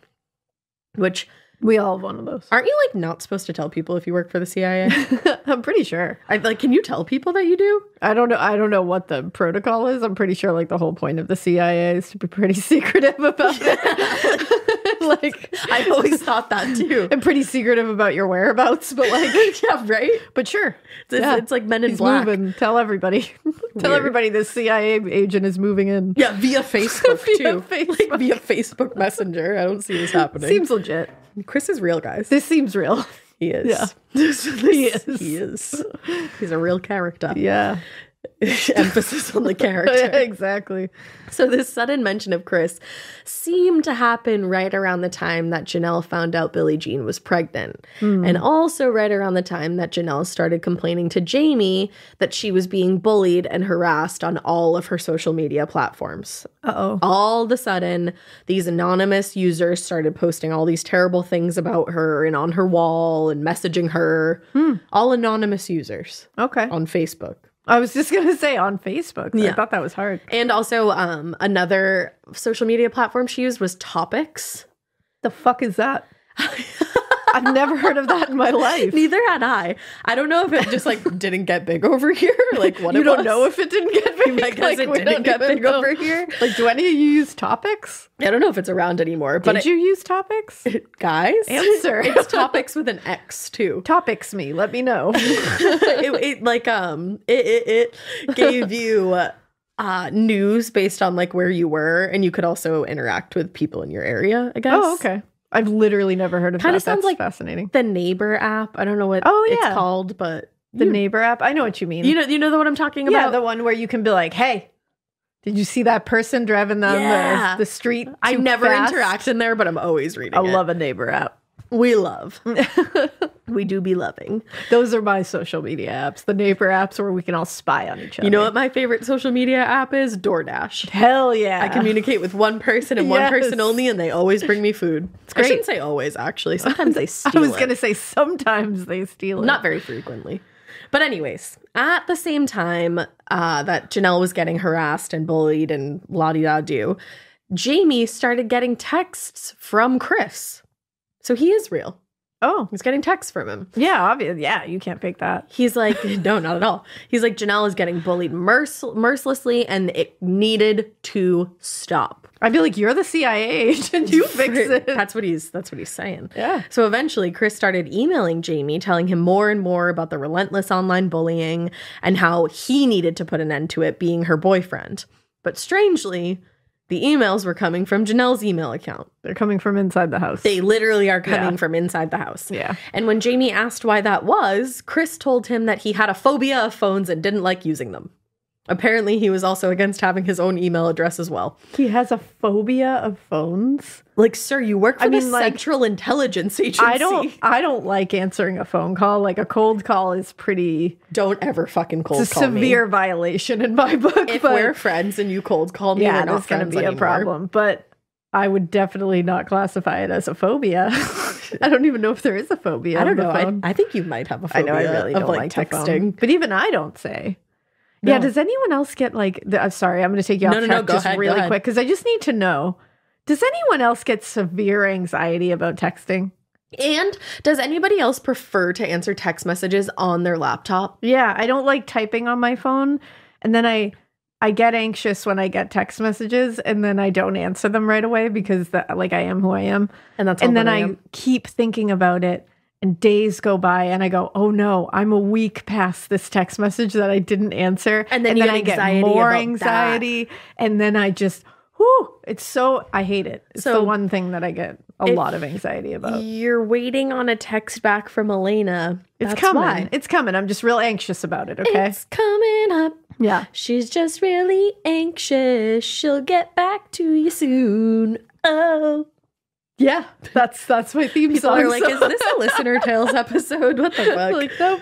[SPEAKER 1] Which
[SPEAKER 2] We all have one of those.
[SPEAKER 1] aren't you like not supposed to tell people if you work for the CIA?
[SPEAKER 2] I'm pretty sure.
[SPEAKER 1] I like, can you tell people that you do?
[SPEAKER 2] I don't know. I don't know what the protocol is. I'm pretty sure like the whole point of the CIA is to be pretty secretive about it. like
[SPEAKER 1] I always thought that too.
[SPEAKER 2] I'm pretty secretive about your whereabouts, but like,
[SPEAKER 1] yeah, right.
[SPEAKER 2] but sure.
[SPEAKER 1] It's,
[SPEAKER 2] Yeah.
[SPEAKER 1] it's like Men in
[SPEAKER 2] He's
[SPEAKER 1] Black.
[SPEAKER 2] moving. Tell everybody. Tell everybody this CIA agent is moving in.
[SPEAKER 1] Yeah, via Facebook
[SPEAKER 2] Via
[SPEAKER 1] too.
[SPEAKER 2] Facebook.
[SPEAKER 1] Like via Facebook Messenger. I don't see this happening.
[SPEAKER 2] Seems legit.
[SPEAKER 1] Chris is real, guys.
[SPEAKER 2] This seems real.
[SPEAKER 1] He is.
[SPEAKER 2] Yeah.
[SPEAKER 1] he
[SPEAKER 2] is.
[SPEAKER 1] He is. He's a real character.
[SPEAKER 2] Yeah.
[SPEAKER 1] Emphasis on the character.
[SPEAKER 2] exactly.
[SPEAKER 1] So this sudden mention of Chris seemed to happen right around the time that Jenelle found out Billie Jean was pregnant. And also right around the time that Jenelle started complaining to Jamie that she was being bullied and harassed on all of her social media platforms.
[SPEAKER 2] Uh oh.
[SPEAKER 1] all of a sudden these anonymous users started posting all these terrible things about her and on her wall and messaging her all anonymous users
[SPEAKER 2] Okay.
[SPEAKER 1] on facebook
[SPEAKER 2] I was just gonna say on Facebook.
[SPEAKER 1] Yeah.
[SPEAKER 2] I thought that was hard.
[SPEAKER 1] and also um, another social media platform she used was Topix
[SPEAKER 2] The fuck is that? I've never heard of that in my life.
[SPEAKER 1] neither had i i don't know if it just like didn't get big over here like what
[SPEAKER 2] you don't know if it didn't get big.
[SPEAKER 1] I guess it didn't get big
[SPEAKER 2] know.
[SPEAKER 1] over here.
[SPEAKER 2] Like, do any of you use Topix?
[SPEAKER 1] i don't know if it's around anymore but
[SPEAKER 2] Did you use Topix?
[SPEAKER 1] it, guys
[SPEAKER 2] Answer.
[SPEAKER 1] it's Topix with an x too
[SPEAKER 2] Topix me. Let me know.
[SPEAKER 1] it, it like um it, it, it gave you uh news based on like where you were and you could also interact with people in your area i guess
[SPEAKER 2] oh, okay. I've literally never heard of
[SPEAKER 1] Kinda
[SPEAKER 2] that.
[SPEAKER 1] sounds
[SPEAKER 2] That's
[SPEAKER 1] like-
[SPEAKER 2] fascinating.
[SPEAKER 1] the neighbor app i don't know what
[SPEAKER 2] Oh,
[SPEAKER 1] it's called but
[SPEAKER 2] The
[SPEAKER 1] you,
[SPEAKER 2] neighbor app. I know what you mean.
[SPEAKER 1] you know you know the what i'm talking
[SPEAKER 2] yeah,
[SPEAKER 1] about
[SPEAKER 2] the one where you can be like, "Hey, did you see that person driving down
[SPEAKER 1] Yeah.
[SPEAKER 2] the, the street?"
[SPEAKER 1] i never
[SPEAKER 2] fast?"
[SPEAKER 1] interact in there but i'm always reading
[SPEAKER 2] I
[SPEAKER 1] it.
[SPEAKER 2] love a neighbor app.
[SPEAKER 1] We love. we do be loving.
[SPEAKER 2] Those are my social media apps, the neighbor apps where we can all spy on each other.
[SPEAKER 1] You know what my favorite social media app is? DoorDash.
[SPEAKER 2] Hell yeah.
[SPEAKER 1] I communicate with one person and one person only, and they always bring me food. I
[SPEAKER 2] great.
[SPEAKER 1] shouldn't say always, actually. Sometimes they steal
[SPEAKER 2] I was going to say sometimes they steal it.
[SPEAKER 1] Not very frequently. But, anyways, at the same time uh, that Jenelle was getting harassed and bullied and la di da do, Jamie started getting texts from Chris. So he is real.
[SPEAKER 2] Oh,
[SPEAKER 1] He's getting texts from him.
[SPEAKER 2] yeah, obviously. Yeah, you can't fake that.
[SPEAKER 1] He's like, no, not at all. He's like, Jenelle is getting bullied mercil- mercilessly and it needed to stop.
[SPEAKER 2] I feel like you're the CIA agent. You fix it.
[SPEAKER 1] That's what he's that's what he's saying.
[SPEAKER 2] Yeah.
[SPEAKER 1] So eventually Chris started emailing Jamie telling him more and more about the relentless online bullying and how he needed to put an end to it being her boyfriend. But strangely, the emails were coming from Jenelle's email account.
[SPEAKER 2] They're coming from inside the house.
[SPEAKER 1] They literally are coming
[SPEAKER 2] Yeah.
[SPEAKER 1] from inside the house.
[SPEAKER 2] Yeah.
[SPEAKER 1] And when Jamie asked why that was, Chris told him that he had a phobia of phones and didn't like using them. Apparently, he was also against having his own email address as well.
[SPEAKER 2] he has a phobia of phones.
[SPEAKER 1] Like, sir, you work for
[SPEAKER 2] I
[SPEAKER 1] the
[SPEAKER 2] mean, like,
[SPEAKER 1] Central Intelligence Agency.
[SPEAKER 2] I don't. I don't like answering a phone call. Like a cold call is pretty.
[SPEAKER 1] Don't ever fucking cold
[SPEAKER 2] It's a
[SPEAKER 1] call me.
[SPEAKER 2] severe violation in my book.
[SPEAKER 1] If we're friends and you cold call me,
[SPEAKER 2] yeah, that's going to be a problem. But I would definitely not classify it as a phobia. I don't even know if there is a phobia.
[SPEAKER 1] I don't know. I. I think you might have a phobia I
[SPEAKER 2] know I really
[SPEAKER 1] of
[SPEAKER 2] don't
[SPEAKER 1] like,
[SPEAKER 2] like,
[SPEAKER 1] texting.
[SPEAKER 2] but even I don't say. Yeah, does anyone else get like? The, I'm sorry, I'm going to take you off
[SPEAKER 1] no,
[SPEAKER 2] track
[SPEAKER 1] no,
[SPEAKER 2] just
[SPEAKER 1] ahead,
[SPEAKER 2] really quick because I just need to know. Does anyone else get severe anxiety about texting?
[SPEAKER 1] And does anybody else prefer to answer text messages on their laptop?
[SPEAKER 2] Yeah, I don't like typing on my phone, and then I I get anxious when I get text messages, and then I don't answer them right away because that like I am who I am,
[SPEAKER 1] And that's
[SPEAKER 2] and then
[SPEAKER 1] that
[SPEAKER 2] I keep thinking about it. And days go by, and I go, "Oh no, I'm a week past this text message that I didn't answer."
[SPEAKER 1] And then you get
[SPEAKER 2] I get
[SPEAKER 1] anxiety
[SPEAKER 2] more
[SPEAKER 1] about that.
[SPEAKER 2] anxiety, and then I just, whoo, it's so I hate it. It's
[SPEAKER 1] So,
[SPEAKER 2] the one thing that I get a lot of anxiety about.
[SPEAKER 1] You're waiting on a text back from Elena.
[SPEAKER 2] It's coming.
[SPEAKER 1] why.
[SPEAKER 2] It's coming. I'm just real anxious about it. Okay.
[SPEAKER 1] It's coming up.
[SPEAKER 2] yeah.
[SPEAKER 1] She's just really anxious. She'll get back to you soon. Oh.
[SPEAKER 2] Yeah, that's that's my theme
[SPEAKER 1] People
[SPEAKER 2] song.
[SPEAKER 1] are like,
[SPEAKER 2] so-
[SPEAKER 1] is this a listener tales episode? What the fuck?
[SPEAKER 2] like nope.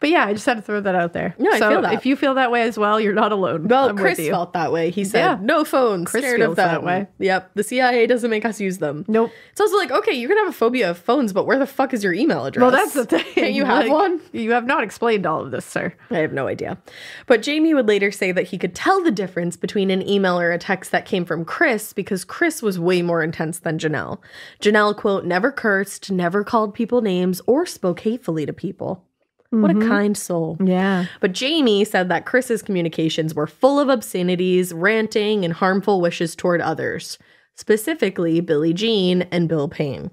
[SPEAKER 2] But yeah, I just had to throw that out there.
[SPEAKER 1] No, I feel that.
[SPEAKER 2] if you feel that way as well, you're not alone.
[SPEAKER 1] well,
[SPEAKER 2] I'm
[SPEAKER 1] Chris felt that way. He said,
[SPEAKER 2] Yeah.
[SPEAKER 1] no phones.
[SPEAKER 2] Chris
[SPEAKER 1] scared
[SPEAKER 2] feels
[SPEAKER 1] of them.
[SPEAKER 2] that way.
[SPEAKER 1] Yep. The CIA doesn't make us use them.
[SPEAKER 2] Nope.
[SPEAKER 1] It's also like, okay, you can have a phobia of phones, but where the fuck is your email address?
[SPEAKER 2] Well, that's the thing.
[SPEAKER 1] Can't you have
[SPEAKER 2] Like,
[SPEAKER 1] one?
[SPEAKER 2] You have not explained all of this, sir.
[SPEAKER 1] I have no idea. But Jamie would later say that he could tell the difference between an email or a text that came from Chris because Chris was way more intense than Jenelle. Jenelle, quote, never cursed, never called people names, or spoke hatefully to people. What a mm-hmm. kind soul.
[SPEAKER 2] Yeah.
[SPEAKER 1] But Jamie said that Chris's communications were full of obscenities, ranting, and harmful wishes toward others, specifically Billie Jean and Bill Payne.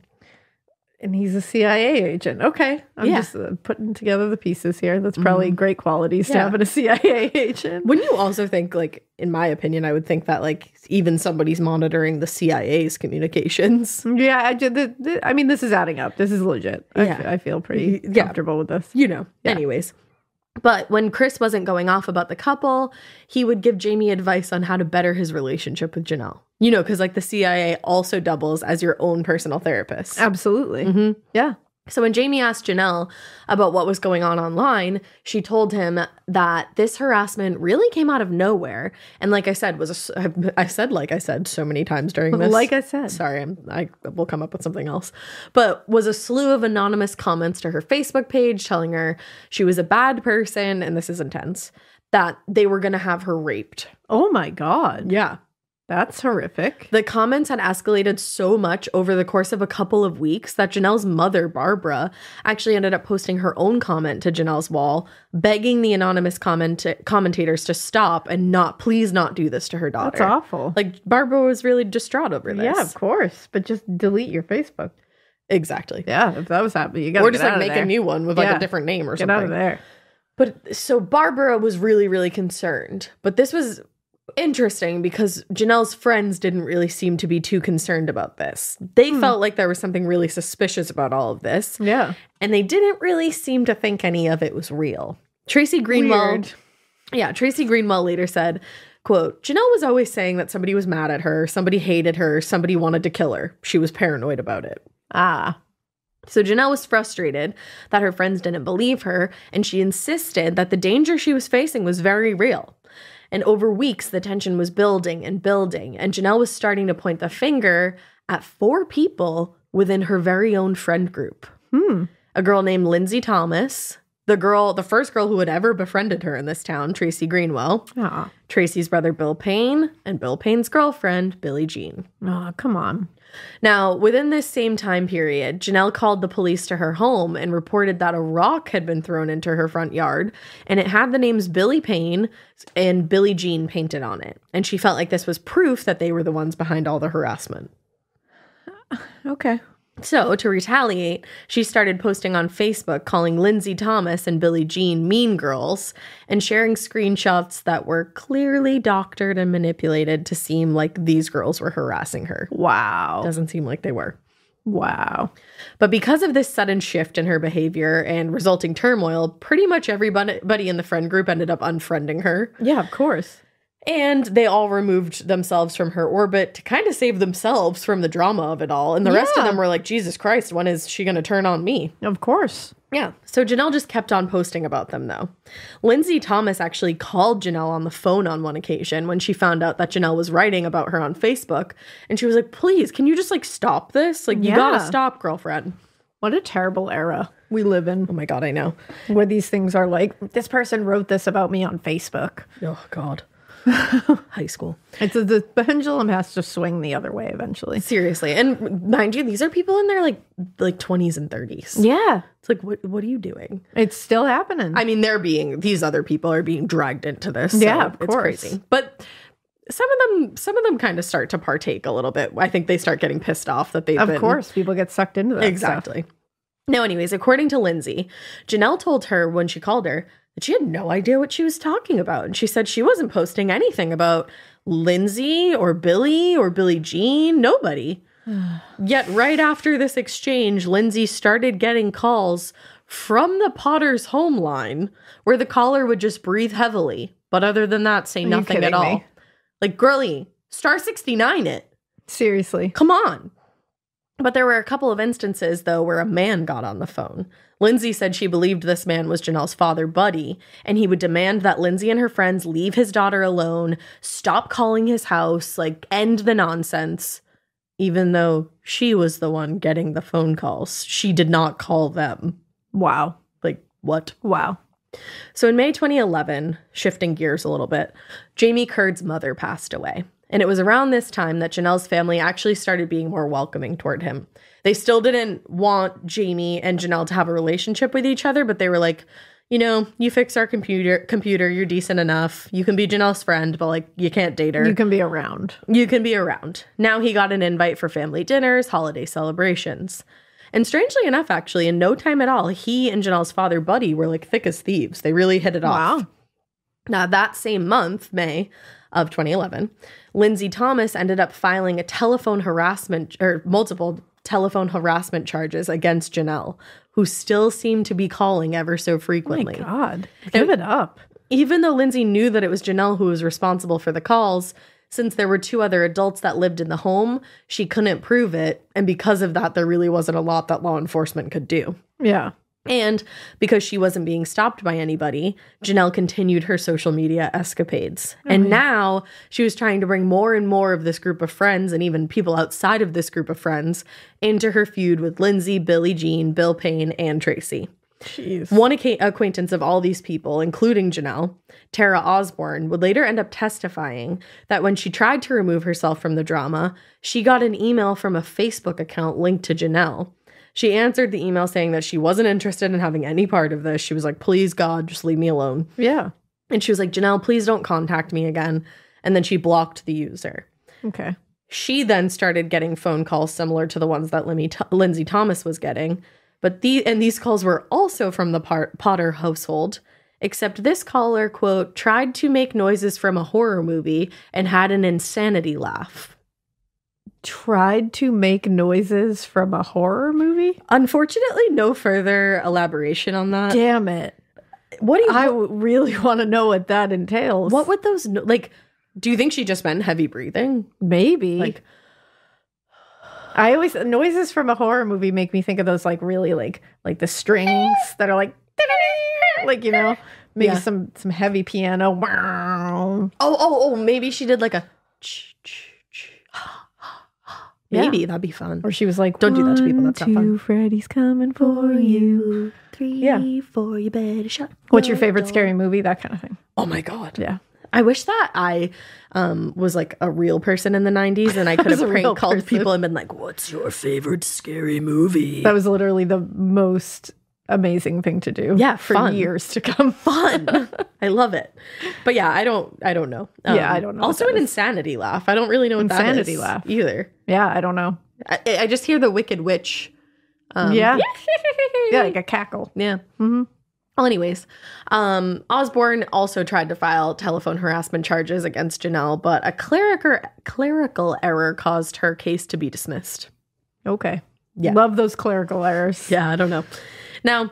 [SPEAKER 2] And he's a CIA agent. Okay. I'm
[SPEAKER 1] Yeah.
[SPEAKER 2] just uh, putting together the pieces here. That's probably great qualities to have in a CIA agent.
[SPEAKER 1] Wouldn't you also think, like, in my opinion, I would think that, like, even somebody's monitoring the CIA's communications.
[SPEAKER 2] Yeah, I. The, the, I mean, this is adding up. This is legit. I,
[SPEAKER 1] Yeah.
[SPEAKER 2] I feel pretty
[SPEAKER 1] Yeah.
[SPEAKER 2] comfortable with this.
[SPEAKER 1] You know, anyways. But when Chris wasn't going off about the couple, he would give Jamie advice on how to better his relationship with Jenelle. You know, because, like, the CIA also doubles as your own personal therapist.
[SPEAKER 2] Absolutely.
[SPEAKER 1] Mhm.
[SPEAKER 2] Yeah.
[SPEAKER 1] So when Jamie asked Jenelle about what was going on online, she told him that this harassment really came out of nowhere, and like I said, was a I said like I said so many times during this.
[SPEAKER 2] Like I said.
[SPEAKER 1] sorry, I'm, I will come up with something else, but was a slew of anonymous comments to her Facebook page telling her she was a bad person, and this is intense. That they were going to have her raped.
[SPEAKER 2] Oh my God.
[SPEAKER 1] Yeah.
[SPEAKER 2] That's horrific.
[SPEAKER 1] The comments had escalated so much over the course of a couple of weeks that Jenelle's mother, Barbara, actually ended up posting her own comment to Jenelle's wall, begging the anonymous comment- commentators to stop and not, please not do this to her daughter.
[SPEAKER 2] That's awful.
[SPEAKER 1] Like, Barbara was really distraught over this.
[SPEAKER 2] yeah, of course. But just delete your Facebook.
[SPEAKER 1] Exactly.
[SPEAKER 2] Yeah, if that was happening, you got
[SPEAKER 1] Or just like make a new one with like
[SPEAKER 2] Yeah.
[SPEAKER 1] a different name or
[SPEAKER 2] Get
[SPEAKER 1] something.
[SPEAKER 2] out of there.
[SPEAKER 1] But so Barbara was really, really concerned. But this was interesting because Jenelle's friends didn't really seem to be too concerned about this. They
[SPEAKER 2] Hmm.
[SPEAKER 1] felt like there was something really suspicious about all of this,
[SPEAKER 2] Yeah.
[SPEAKER 1] and they didn't really seem to think any of it was real. Tracy Greenwell,
[SPEAKER 2] Weird.
[SPEAKER 1] yeah, Tracy Greenwell later said, quote, Jenelle was always saying that somebody was mad at her, somebody hated her, somebody wanted to kill her. She was paranoid about it.
[SPEAKER 2] Ah.
[SPEAKER 1] So Jenelle was frustrated that her friends didn't believe her, and she insisted that the danger she was facing was very real. And over weeks, the tension was building and building, and Jenelle was starting to point the finger at four people within her very own friend group.
[SPEAKER 2] Hmm.
[SPEAKER 1] A girl named Lindsay Thomas, the girl, the first girl who had ever befriended her in this town, Tracy Greenwell,
[SPEAKER 2] Aw.
[SPEAKER 1] Tracy's brother Bill Payne, and Bill Payne's girlfriend, Billie Jean.
[SPEAKER 2] Aw, come on.
[SPEAKER 1] Now, within this same time period, Jenelle called the police to her home and reported that a rock had been thrown into her front yard and it had the names Billy Payne and Billie Jean painted on it. And she felt like this was proof that they were the ones behind all the harassment.
[SPEAKER 2] Okay.
[SPEAKER 1] So, to retaliate, she started posting on Facebook calling Lindsay Thomas and Billie Jean mean girls and sharing screenshots that were clearly doctored and manipulated to seem like these girls were harassing her.
[SPEAKER 2] Wow.
[SPEAKER 1] Doesn't seem like they were.
[SPEAKER 2] Wow.
[SPEAKER 1] But because of this sudden shift in her behavior and resulting turmoil, pretty much everybody in the friend group ended up unfriending her.
[SPEAKER 2] Yeah, of course.
[SPEAKER 1] And they all removed themselves from her orbit to kind of save themselves from the drama of it all. And the rest of them were like, Jesus Christ, when is she going to turn on me?
[SPEAKER 2] Of course.
[SPEAKER 1] Yeah. So Jenelle just kept on posting about them, though. Lindsay Thomas actually called Jenelle on the phone on one occasion when she found out that Jenelle was writing about her on Facebook. And she was like, please, can you just like stop this? Like, you gotta stop, girlfriend.
[SPEAKER 2] What a terrible era we live in
[SPEAKER 1] Oh my God, I know.
[SPEAKER 2] where these things are like, this person wrote this about me on Facebook.
[SPEAKER 1] Oh God. High school.
[SPEAKER 2] It's a, the pendulum has to swing the other way eventually.
[SPEAKER 1] Seriously. And mind you, these are people in their like like 20s and 30s.
[SPEAKER 2] Yeah.
[SPEAKER 1] It's like what what are you doing?
[SPEAKER 2] It's still happening.
[SPEAKER 1] I mean, they're being these other people are being dragged into this. so
[SPEAKER 2] Yeah, of
[SPEAKER 1] it's
[SPEAKER 2] course.
[SPEAKER 1] crazy. But some of them some of them kind of start to partake a little bit. I think they start getting pissed off that they've
[SPEAKER 2] of
[SPEAKER 1] been
[SPEAKER 2] course, people get sucked into that. stuff.
[SPEAKER 1] Exactly. No, anyways, according to Lindsay, Jenelle told her when she called her that she had no idea what she was talking about. And she said she wasn't posting anything about Lindsay or Billy or Billie Jean, nobody. Yet, right after this exchange, Lindsay started getting calls from the Potter's home line where the caller would just breathe heavily, but other than that, say
[SPEAKER 2] you
[SPEAKER 1] nothing at all.
[SPEAKER 2] me?
[SPEAKER 1] Like, girly, star 69 it.
[SPEAKER 2] Seriously.
[SPEAKER 1] Come on. But there were a couple of instances, though, where a man got on the phone. Lindsay said she believed this man was Jenelle's father, Buddy, and he would demand that Lindsay and her friends leave his daughter alone, stop calling his house, like end the nonsense, even though she was the one getting the phone calls. She did not call them.
[SPEAKER 2] Wow.
[SPEAKER 1] Like, what?
[SPEAKER 2] Wow.
[SPEAKER 1] So in May 2011, shifting gears a little bit, Jamie Curd's mother passed away. And it was around this time that Jenelle's family actually started being more welcoming toward him. They still didn't want Jamie and Jenelle to have a relationship with each other, but they were like, you know, you fix our computer computer, you're decent enough. You can be Jenelle's friend, but like you can't date her.
[SPEAKER 2] You can be around.
[SPEAKER 1] You can be around. Now he got an invite for family dinners, holiday celebrations. And strangely enough, actually, in no time at all, he and Jenelle's father, Buddy, were like thick as thieves. They really hit it off. Now, that same month, May of 2011, Lindsay Thomas ended up filing a telephone harassment or multiple telephone harassment charges against Jenelle, who still seemed to be calling ever so
[SPEAKER 2] Oh my
[SPEAKER 1] frequently.
[SPEAKER 2] God. Give it up.
[SPEAKER 1] Even though Lindsay knew that it was Jenelle who was responsible for the calls, since there were two other adults that lived in the home, she couldn't prove it. And because of that, there really wasn't a lot that law enforcement could do.
[SPEAKER 2] Yeah.
[SPEAKER 1] And because she wasn't being stopped by anybody, Jenelle continued her social media escapades. and now she was trying to bring more and more of this group of friends and even people outside of this group of friends into her feud with Lindsay, Billie Jean, Bill Payne, and Tracy.
[SPEAKER 2] Jeez.
[SPEAKER 1] One acquaintance of all these people, including Jenelle, Tara Osborne, would later end up testifying that when she tried to remove herself from the drama, she got an email from a Facebook account linked to Jenelle. She answered the email saying that she wasn't interested in having any part of this. She was like, please, God, just leave me alone.
[SPEAKER 2] Yeah.
[SPEAKER 1] And she was like, Jenelle, please don't contact me again. And then she blocked the user.
[SPEAKER 2] Okay.
[SPEAKER 1] She then started getting phone calls similar to the ones that Limmy Lindsay Thomas was getting. But the and these calls were also from the Par- Potter household, except this caller, quote, tried to make noises from a horror movie and had an insanity laugh.
[SPEAKER 2] Tried to make noises from a horror movie?
[SPEAKER 1] Unfortunately, no further elaboration on that.
[SPEAKER 2] Damn it.
[SPEAKER 1] What do you
[SPEAKER 2] I w- really want to know what that entails.
[SPEAKER 1] what would those no- like do you think she just meant heavy breathing?
[SPEAKER 2] Maybe.
[SPEAKER 1] Like
[SPEAKER 2] I always noises from a horror movie make me think of those like really like like the strings that are like like you know maybe
[SPEAKER 1] Yeah.
[SPEAKER 2] some some heavy piano.
[SPEAKER 1] Oh, oh, oh, maybe she did like a ch.
[SPEAKER 2] Yeah.
[SPEAKER 1] Maybe that'd be fun.
[SPEAKER 2] Or she was like,
[SPEAKER 1] Don't do that to people,
[SPEAKER 2] "One,
[SPEAKER 1] that's not fun."
[SPEAKER 2] two, Freddy's coming for you.
[SPEAKER 1] three,
[SPEAKER 2] Yeah.
[SPEAKER 1] four, you better shut.
[SPEAKER 2] What's your favorite scary movie? That kind of thing.
[SPEAKER 1] Oh my god.
[SPEAKER 2] Yeah.
[SPEAKER 1] I wish that I um was like a real person in the 90s and I could have prank called
[SPEAKER 2] person.
[SPEAKER 1] people and been like, "What's your favorite scary movie?"
[SPEAKER 2] That was literally the most amazing thing to do.
[SPEAKER 1] Yeah,
[SPEAKER 2] for
[SPEAKER 1] fun.
[SPEAKER 2] years to come.
[SPEAKER 1] fun. I love it. But yeah, I don't I don't know. Um,
[SPEAKER 2] Yeah, I don't know
[SPEAKER 1] Also an
[SPEAKER 2] is.
[SPEAKER 1] insanity laugh. I don't really know
[SPEAKER 2] Insanity laugh.
[SPEAKER 1] either.
[SPEAKER 2] Yeah, I don't know.
[SPEAKER 1] I, I just hear the wicked witch. Um,
[SPEAKER 2] yeah. yeah, like a cackle.
[SPEAKER 1] Yeah.
[SPEAKER 2] Mm-hmm.
[SPEAKER 1] Well, anyways, um, Osborne also tried to file telephone harassment charges against Jenelle, but a clerical clerical error caused her case to be dismissed.
[SPEAKER 2] Okay.
[SPEAKER 1] Yeah.
[SPEAKER 2] Love those clerical errors.
[SPEAKER 1] Yeah, I don't know. Now,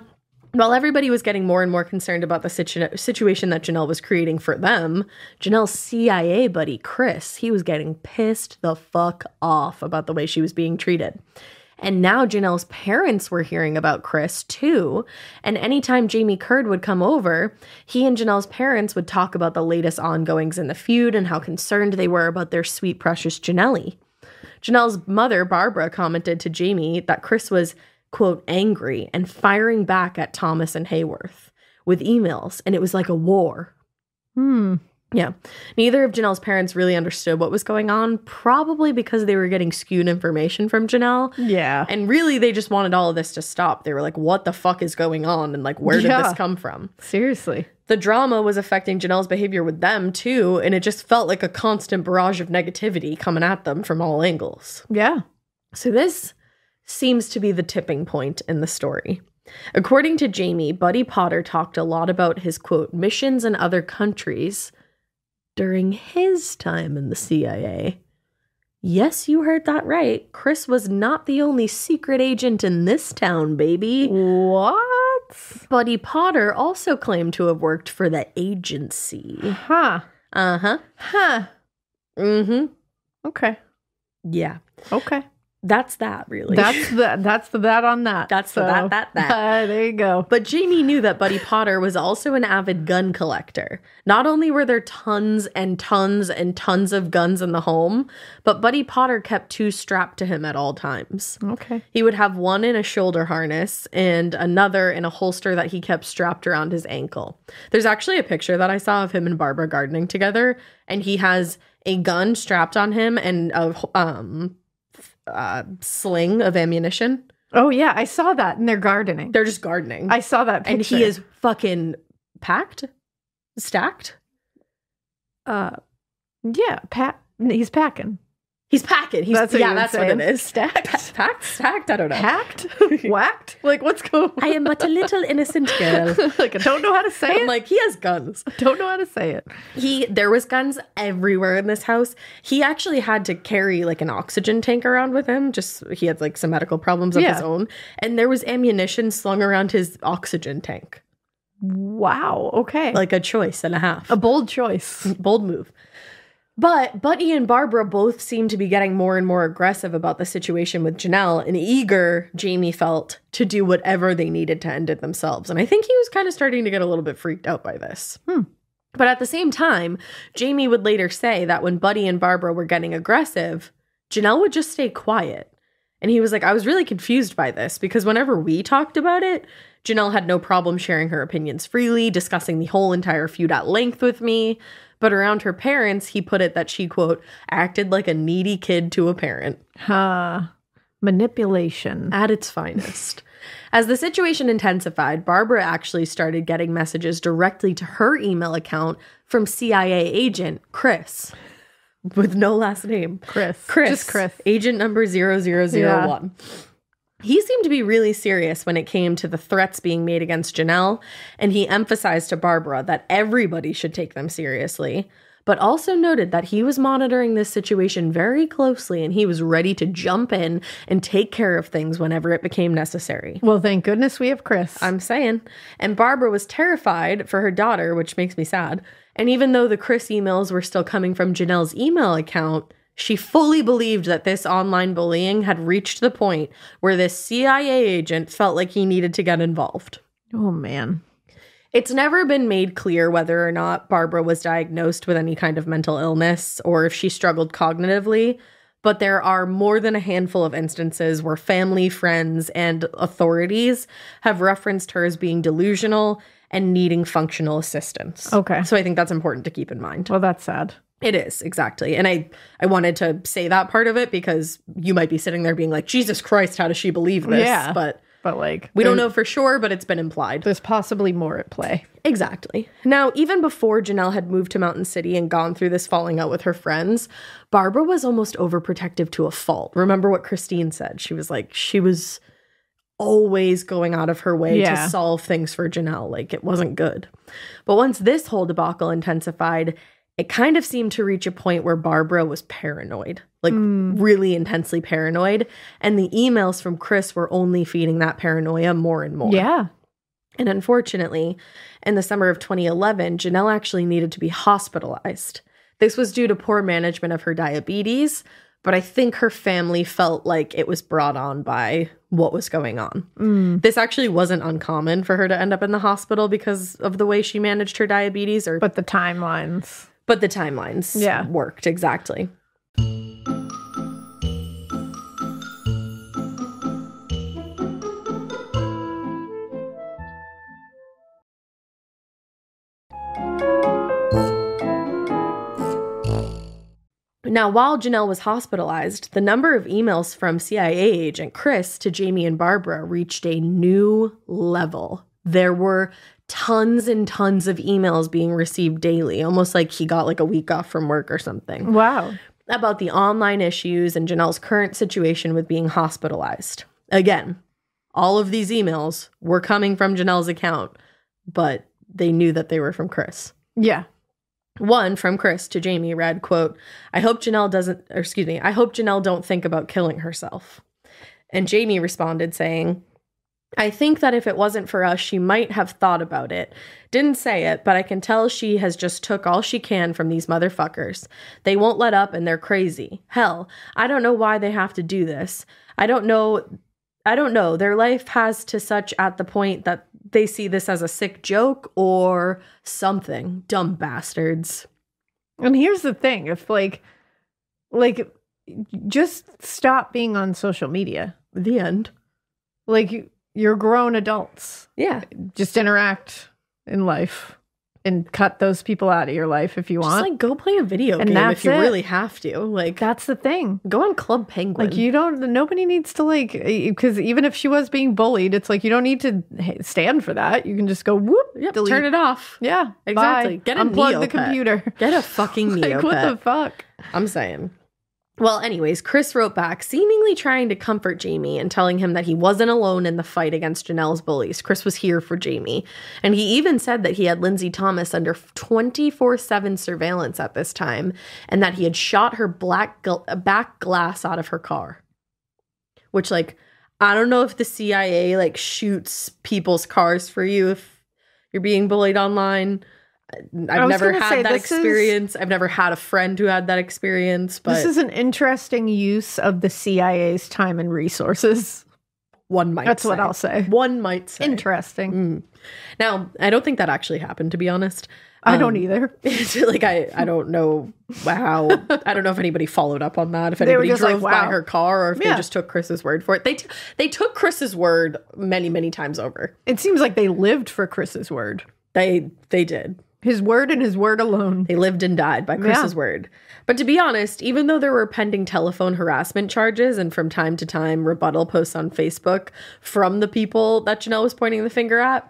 [SPEAKER 1] while everybody was getting more and more concerned about the situ- situation that Jenelle was creating for them, Jenelle's CIA buddy, Chris, he was getting pissed the fuck off about the way she was being treated. And now Jenelle's parents were hearing about Chris too. And anytime Jamie Curd would come over, he and Jenelle's parents would talk about the latest ongoings in the feud and how concerned they were about their sweet, precious Jenelle. Jenelle's mother, Barbara, commented to Jamie that Chris was, quote, angry and firing back at Thomas and Hayworth with emails, and it was like a war.
[SPEAKER 2] Hmm.
[SPEAKER 1] Yeah. Neither of Jenelle's parents really understood what was going on, probably because they were getting skewed information from Jenelle.
[SPEAKER 2] Yeah.
[SPEAKER 1] And really, they just wanted all of this to stop. They were like, what the fuck is going on? And like, where did
[SPEAKER 2] Yeah.
[SPEAKER 1] this come from?
[SPEAKER 2] Seriously.
[SPEAKER 1] The drama was affecting Jenelle's behavior with them too, and it just felt like a constant barrage of negativity coming at them from all angles.
[SPEAKER 2] Yeah.
[SPEAKER 1] So, this seems to be the tipping point in the story. According to Jamie, Buddy Potter talked a lot about his quote, missions in other countries during his time in the CIA. Yes, you heard that right. Chris was not the only secret agent in this town, baby.
[SPEAKER 2] What?
[SPEAKER 1] Buddy Potter also claimed to have worked for the agency.
[SPEAKER 2] Huh.
[SPEAKER 1] Uh huh.
[SPEAKER 2] Huh.
[SPEAKER 1] Mm hmm.
[SPEAKER 2] Okay.
[SPEAKER 1] Yeah.
[SPEAKER 2] Okay.
[SPEAKER 1] That's that, really.
[SPEAKER 2] That's the that's the that on that.
[SPEAKER 1] That's the that, that, that.
[SPEAKER 2] uh, there you go.
[SPEAKER 1] But Jamie knew that Buddy Potter was also an avid gun collector. Not only were there tons and tons and tons of guns in the home, but Buddy Potter kept two strapped to him at all times.
[SPEAKER 2] Okay.
[SPEAKER 1] He would have one in a shoulder harness and another in a holster that he kept strapped around his ankle. There's actually a picture that I saw of him and Barbara gardening together, and he has a gun strapped on him and a um uh, sling of ammunition.
[SPEAKER 2] Oh yeah, I saw that in their gardening.
[SPEAKER 1] They're just gardening.
[SPEAKER 2] I saw that
[SPEAKER 1] and he is fucking packed, stacked.
[SPEAKER 2] uh yeah, pat he's packing.
[SPEAKER 1] He's packing. He's
[SPEAKER 2] That's
[SPEAKER 1] yeah, that's
[SPEAKER 2] say.
[SPEAKER 1] what it is.
[SPEAKER 2] Stacked?
[SPEAKER 1] Pa- packed, stacked. I don't know.
[SPEAKER 2] Packed? Whacked? Like what's going on?
[SPEAKER 1] I am but a little innocent girl.
[SPEAKER 2] like I don't know how to say
[SPEAKER 1] I'm
[SPEAKER 2] it.
[SPEAKER 1] like he has guns.
[SPEAKER 2] don't know how to say it.
[SPEAKER 1] He there was guns everywhere in this house. He actually had to carry like an oxygen tank around with him. Just he had like some medical problems of his own, and there was ammunition slung around his oxygen tank.
[SPEAKER 2] Wow. Okay.
[SPEAKER 1] Like a choice and a half.
[SPEAKER 2] a bold choice.
[SPEAKER 1] bold move. But Buddy and Barbara both seemed to be getting more and more aggressive about the situation with Jenelle and eager, Jamie felt, to do whatever they needed to end it themselves. And I think he was kind of starting to get a little bit freaked out by this.
[SPEAKER 2] Hmm.
[SPEAKER 1] But at the same time, Jamie would later say that when Buddy and Barbara were getting aggressive, Jenelle would just stay quiet. And he was like, I was really confused by this because whenever we talked about it, Jenelle had no problem sharing her opinions freely, discussing the whole entire feud at length with me. But around her parents, he put it that she, quote, acted like a needy kid to a parent
[SPEAKER 2] Huh. Manipulation.
[SPEAKER 1] at its finest. As the situation intensified, Barbara actually started getting messages directly to her email account from CIA agent Chris, with no last name.
[SPEAKER 2] Chris.
[SPEAKER 1] Chris,
[SPEAKER 2] Just Chris.
[SPEAKER 1] agent number 0001. He seemed to be really serious when it came to the threats being made against Jenelle, and he emphasized to Barbara that everybody should take them seriously, but also noted that he was monitoring this situation very closely and he was ready to jump in and take care of things whenever it became necessary.
[SPEAKER 2] Well, thank goodness we have Chris.
[SPEAKER 1] I'm saying. And Barbara was terrified for her daughter, which makes me sad. And even though the Chris emails were still coming from Jenelle's email account, She fully believed that this online bullying had reached the point where this CIA agent felt like he needed to get involved.
[SPEAKER 2] Oh man.
[SPEAKER 1] It's never been made clear whether or not Barbara was diagnosed with any kind of mental illness or if she struggled cognitively, but there are more than a handful of instances where family, friends, and authorities have referenced her as being delusional and needing functional assistance.
[SPEAKER 2] Okay.
[SPEAKER 1] So I think that's important to keep in mind.
[SPEAKER 2] Well, that's sad.
[SPEAKER 1] It is, exactly. And I I wanted to say that part of it because you might be sitting there being like, "Jesus Christ, how does she believe this?"
[SPEAKER 2] Yeah.
[SPEAKER 1] But
[SPEAKER 2] But like
[SPEAKER 1] we don't know for sure, but it's been implied.
[SPEAKER 2] There's possibly more at play.
[SPEAKER 1] Exactly. Now, even before Jenelle had moved to Mountain City and gone through this falling out with her friends, Barbara was almost overprotective to a fault. Remember what Christine said? She was like, she was always going out of her way
[SPEAKER 2] Yeah.
[SPEAKER 1] to solve things for Jenelle. Like, it wasn't good. But once this whole debacle intensified, it kind of seemed to reach a point where Barbara was paranoid, like really intensely paranoid. And the emails from Chris were only feeding that paranoia more and more.
[SPEAKER 2] Yeah.
[SPEAKER 1] And unfortunately, in the summer of 2011, Jenelle actually needed to be hospitalized. This was due to poor management of her diabetes, but I think her family felt like it was brought on by what was going on.
[SPEAKER 2] Mm.
[SPEAKER 1] This actually wasn't uncommon for her to end up in the hospital because of the way she managed her diabetes or
[SPEAKER 2] But the timelines.
[SPEAKER 1] But the timelines
[SPEAKER 2] Yeah.
[SPEAKER 1] worked exactly. Now, while Jenelle was hospitalized, the number of emails from CIA agent Chris to Jamie and Barbara reached a new level. There were tons and tons of emails being received daily, almost like he got like a week off from work or something,
[SPEAKER 2] Wow.
[SPEAKER 1] about the online issues and Jenelle's current situation with being hospitalized. Again, all of these emails were coming from Jenelle's account, but they knew that they were from Chris.
[SPEAKER 2] Yeah.
[SPEAKER 1] One from Chris to Jamie read, quote, I hope Jenelle doesn't, or excuse me, I hope Jenelle don't think about killing herself. And Jamie responded saying, I think that if it wasn't for us, she might have thought about it. Didn't say it, but I can tell she has just took all she can from these motherfuckers. They won't let up and they're crazy. Hell, I don't know why they have to do this. I don't know I don't know. Their life has to such at the point that they see this as a sick joke or something. Dumb bastards.
[SPEAKER 2] And here's the thing, if like like just stop being on social media.
[SPEAKER 1] The end.
[SPEAKER 2] Like you're grown adults.
[SPEAKER 1] Yeah.
[SPEAKER 2] Just interact in life and cut those people out of your life if you
[SPEAKER 1] Just
[SPEAKER 2] want.
[SPEAKER 1] like go play a video
[SPEAKER 2] And
[SPEAKER 1] game if you
[SPEAKER 2] it.
[SPEAKER 1] really have to. Like
[SPEAKER 2] That's the thing.
[SPEAKER 1] go on Club Penguin.
[SPEAKER 2] Like you don't nobody needs to like because even if she was being bullied, it's like you don't need to stand for that. You can just go whoop,
[SPEAKER 1] Yep,
[SPEAKER 2] delete.
[SPEAKER 1] turn it off.
[SPEAKER 2] Yeah,
[SPEAKER 1] Exactly.
[SPEAKER 2] bye.
[SPEAKER 1] Get a
[SPEAKER 2] unplug the computer.
[SPEAKER 1] Get a fucking
[SPEAKER 2] like
[SPEAKER 1] Neopet.
[SPEAKER 2] what the fuck?
[SPEAKER 1] I'm saying. Well, anyways, Chris wrote back, seemingly trying to comfort Jamie and telling him that he wasn't alone in the fight against Jenelle's bullies. Chris was here for Jamie. And he even said that he had Lindsay Thomas under 24 7 surveillance at this time and that he had shot her black gl- uh, back glass out of her car. Which, like, I don't know if the CIA like shoots people's cars for you if you're being bullied online. I've never had
[SPEAKER 2] say,
[SPEAKER 1] that
[SPEAKER 2] this is-
[SPEAKER 1] experience. I've never had a friend who had that experience, but
[SPEAKER 2] this is an interesting use of the CIA's time and resources.
[SPEAKER 1] one might
[SPEAKER 2] That's what. I'll say.
[SPEAKER 1] One might say.
[SPEAKER 2] Interesting.
[SPEAKER 1] Mm. Now, I don't think that actually happened, to be honest.
[SPEAKER 2] I
[SPEAKER 1] Um,
[SPEAKER 2] don't either.
[SPEAKER 1] Like I, I don't know how. I don't know if anybody followed up on that. If anybody
[SPEAKER 2] just like,
[SPEAKER 1] drove by her car, or if they just took Chris's word for it. They t- they took Chris's word many many times over.
[SPEAKER 2] It seems like they lived for Chris's word.
[SPEAKER 1] They they did.
[SPEAKER 2] His word and his word alone.
[SPEAKER 1] They lived and died by Chris's
[SPEAKER 2] Yeah.
[SPEAKER 1] word. But to be honest, even though there were pending telephone harassment charges and from time to time rebuttal posts on Facebook from the people that Jenelle was pointing the finger at,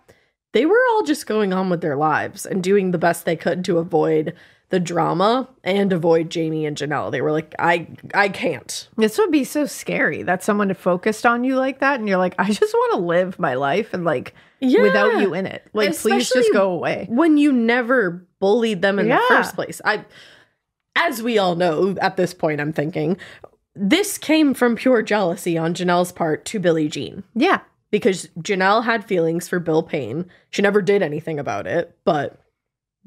[SPEAKER 1] they were all just going on with their lives and doing the best they could to avoid the drama and avoid Jamie and Jenelle. They were like, I I can't.
[SPEAKER 2] This would be so scary that someone focused on you like that, and you're like, I just want to live my life and like
[SPEAKER 1] Yeah.
[SPEAKER 2] without you in it. Like, please just go away.
[SPEAKER 1] When you never bullied them in the first place. I as we all know at this point, I'm thinking, this came from pure jealousy on Jenelle's part to Billie Jean.
[SPEAKER 2] Yeah,
[SPEAKER 1] because Jenelle had feelings for Bill Payne. She never did anything about it, but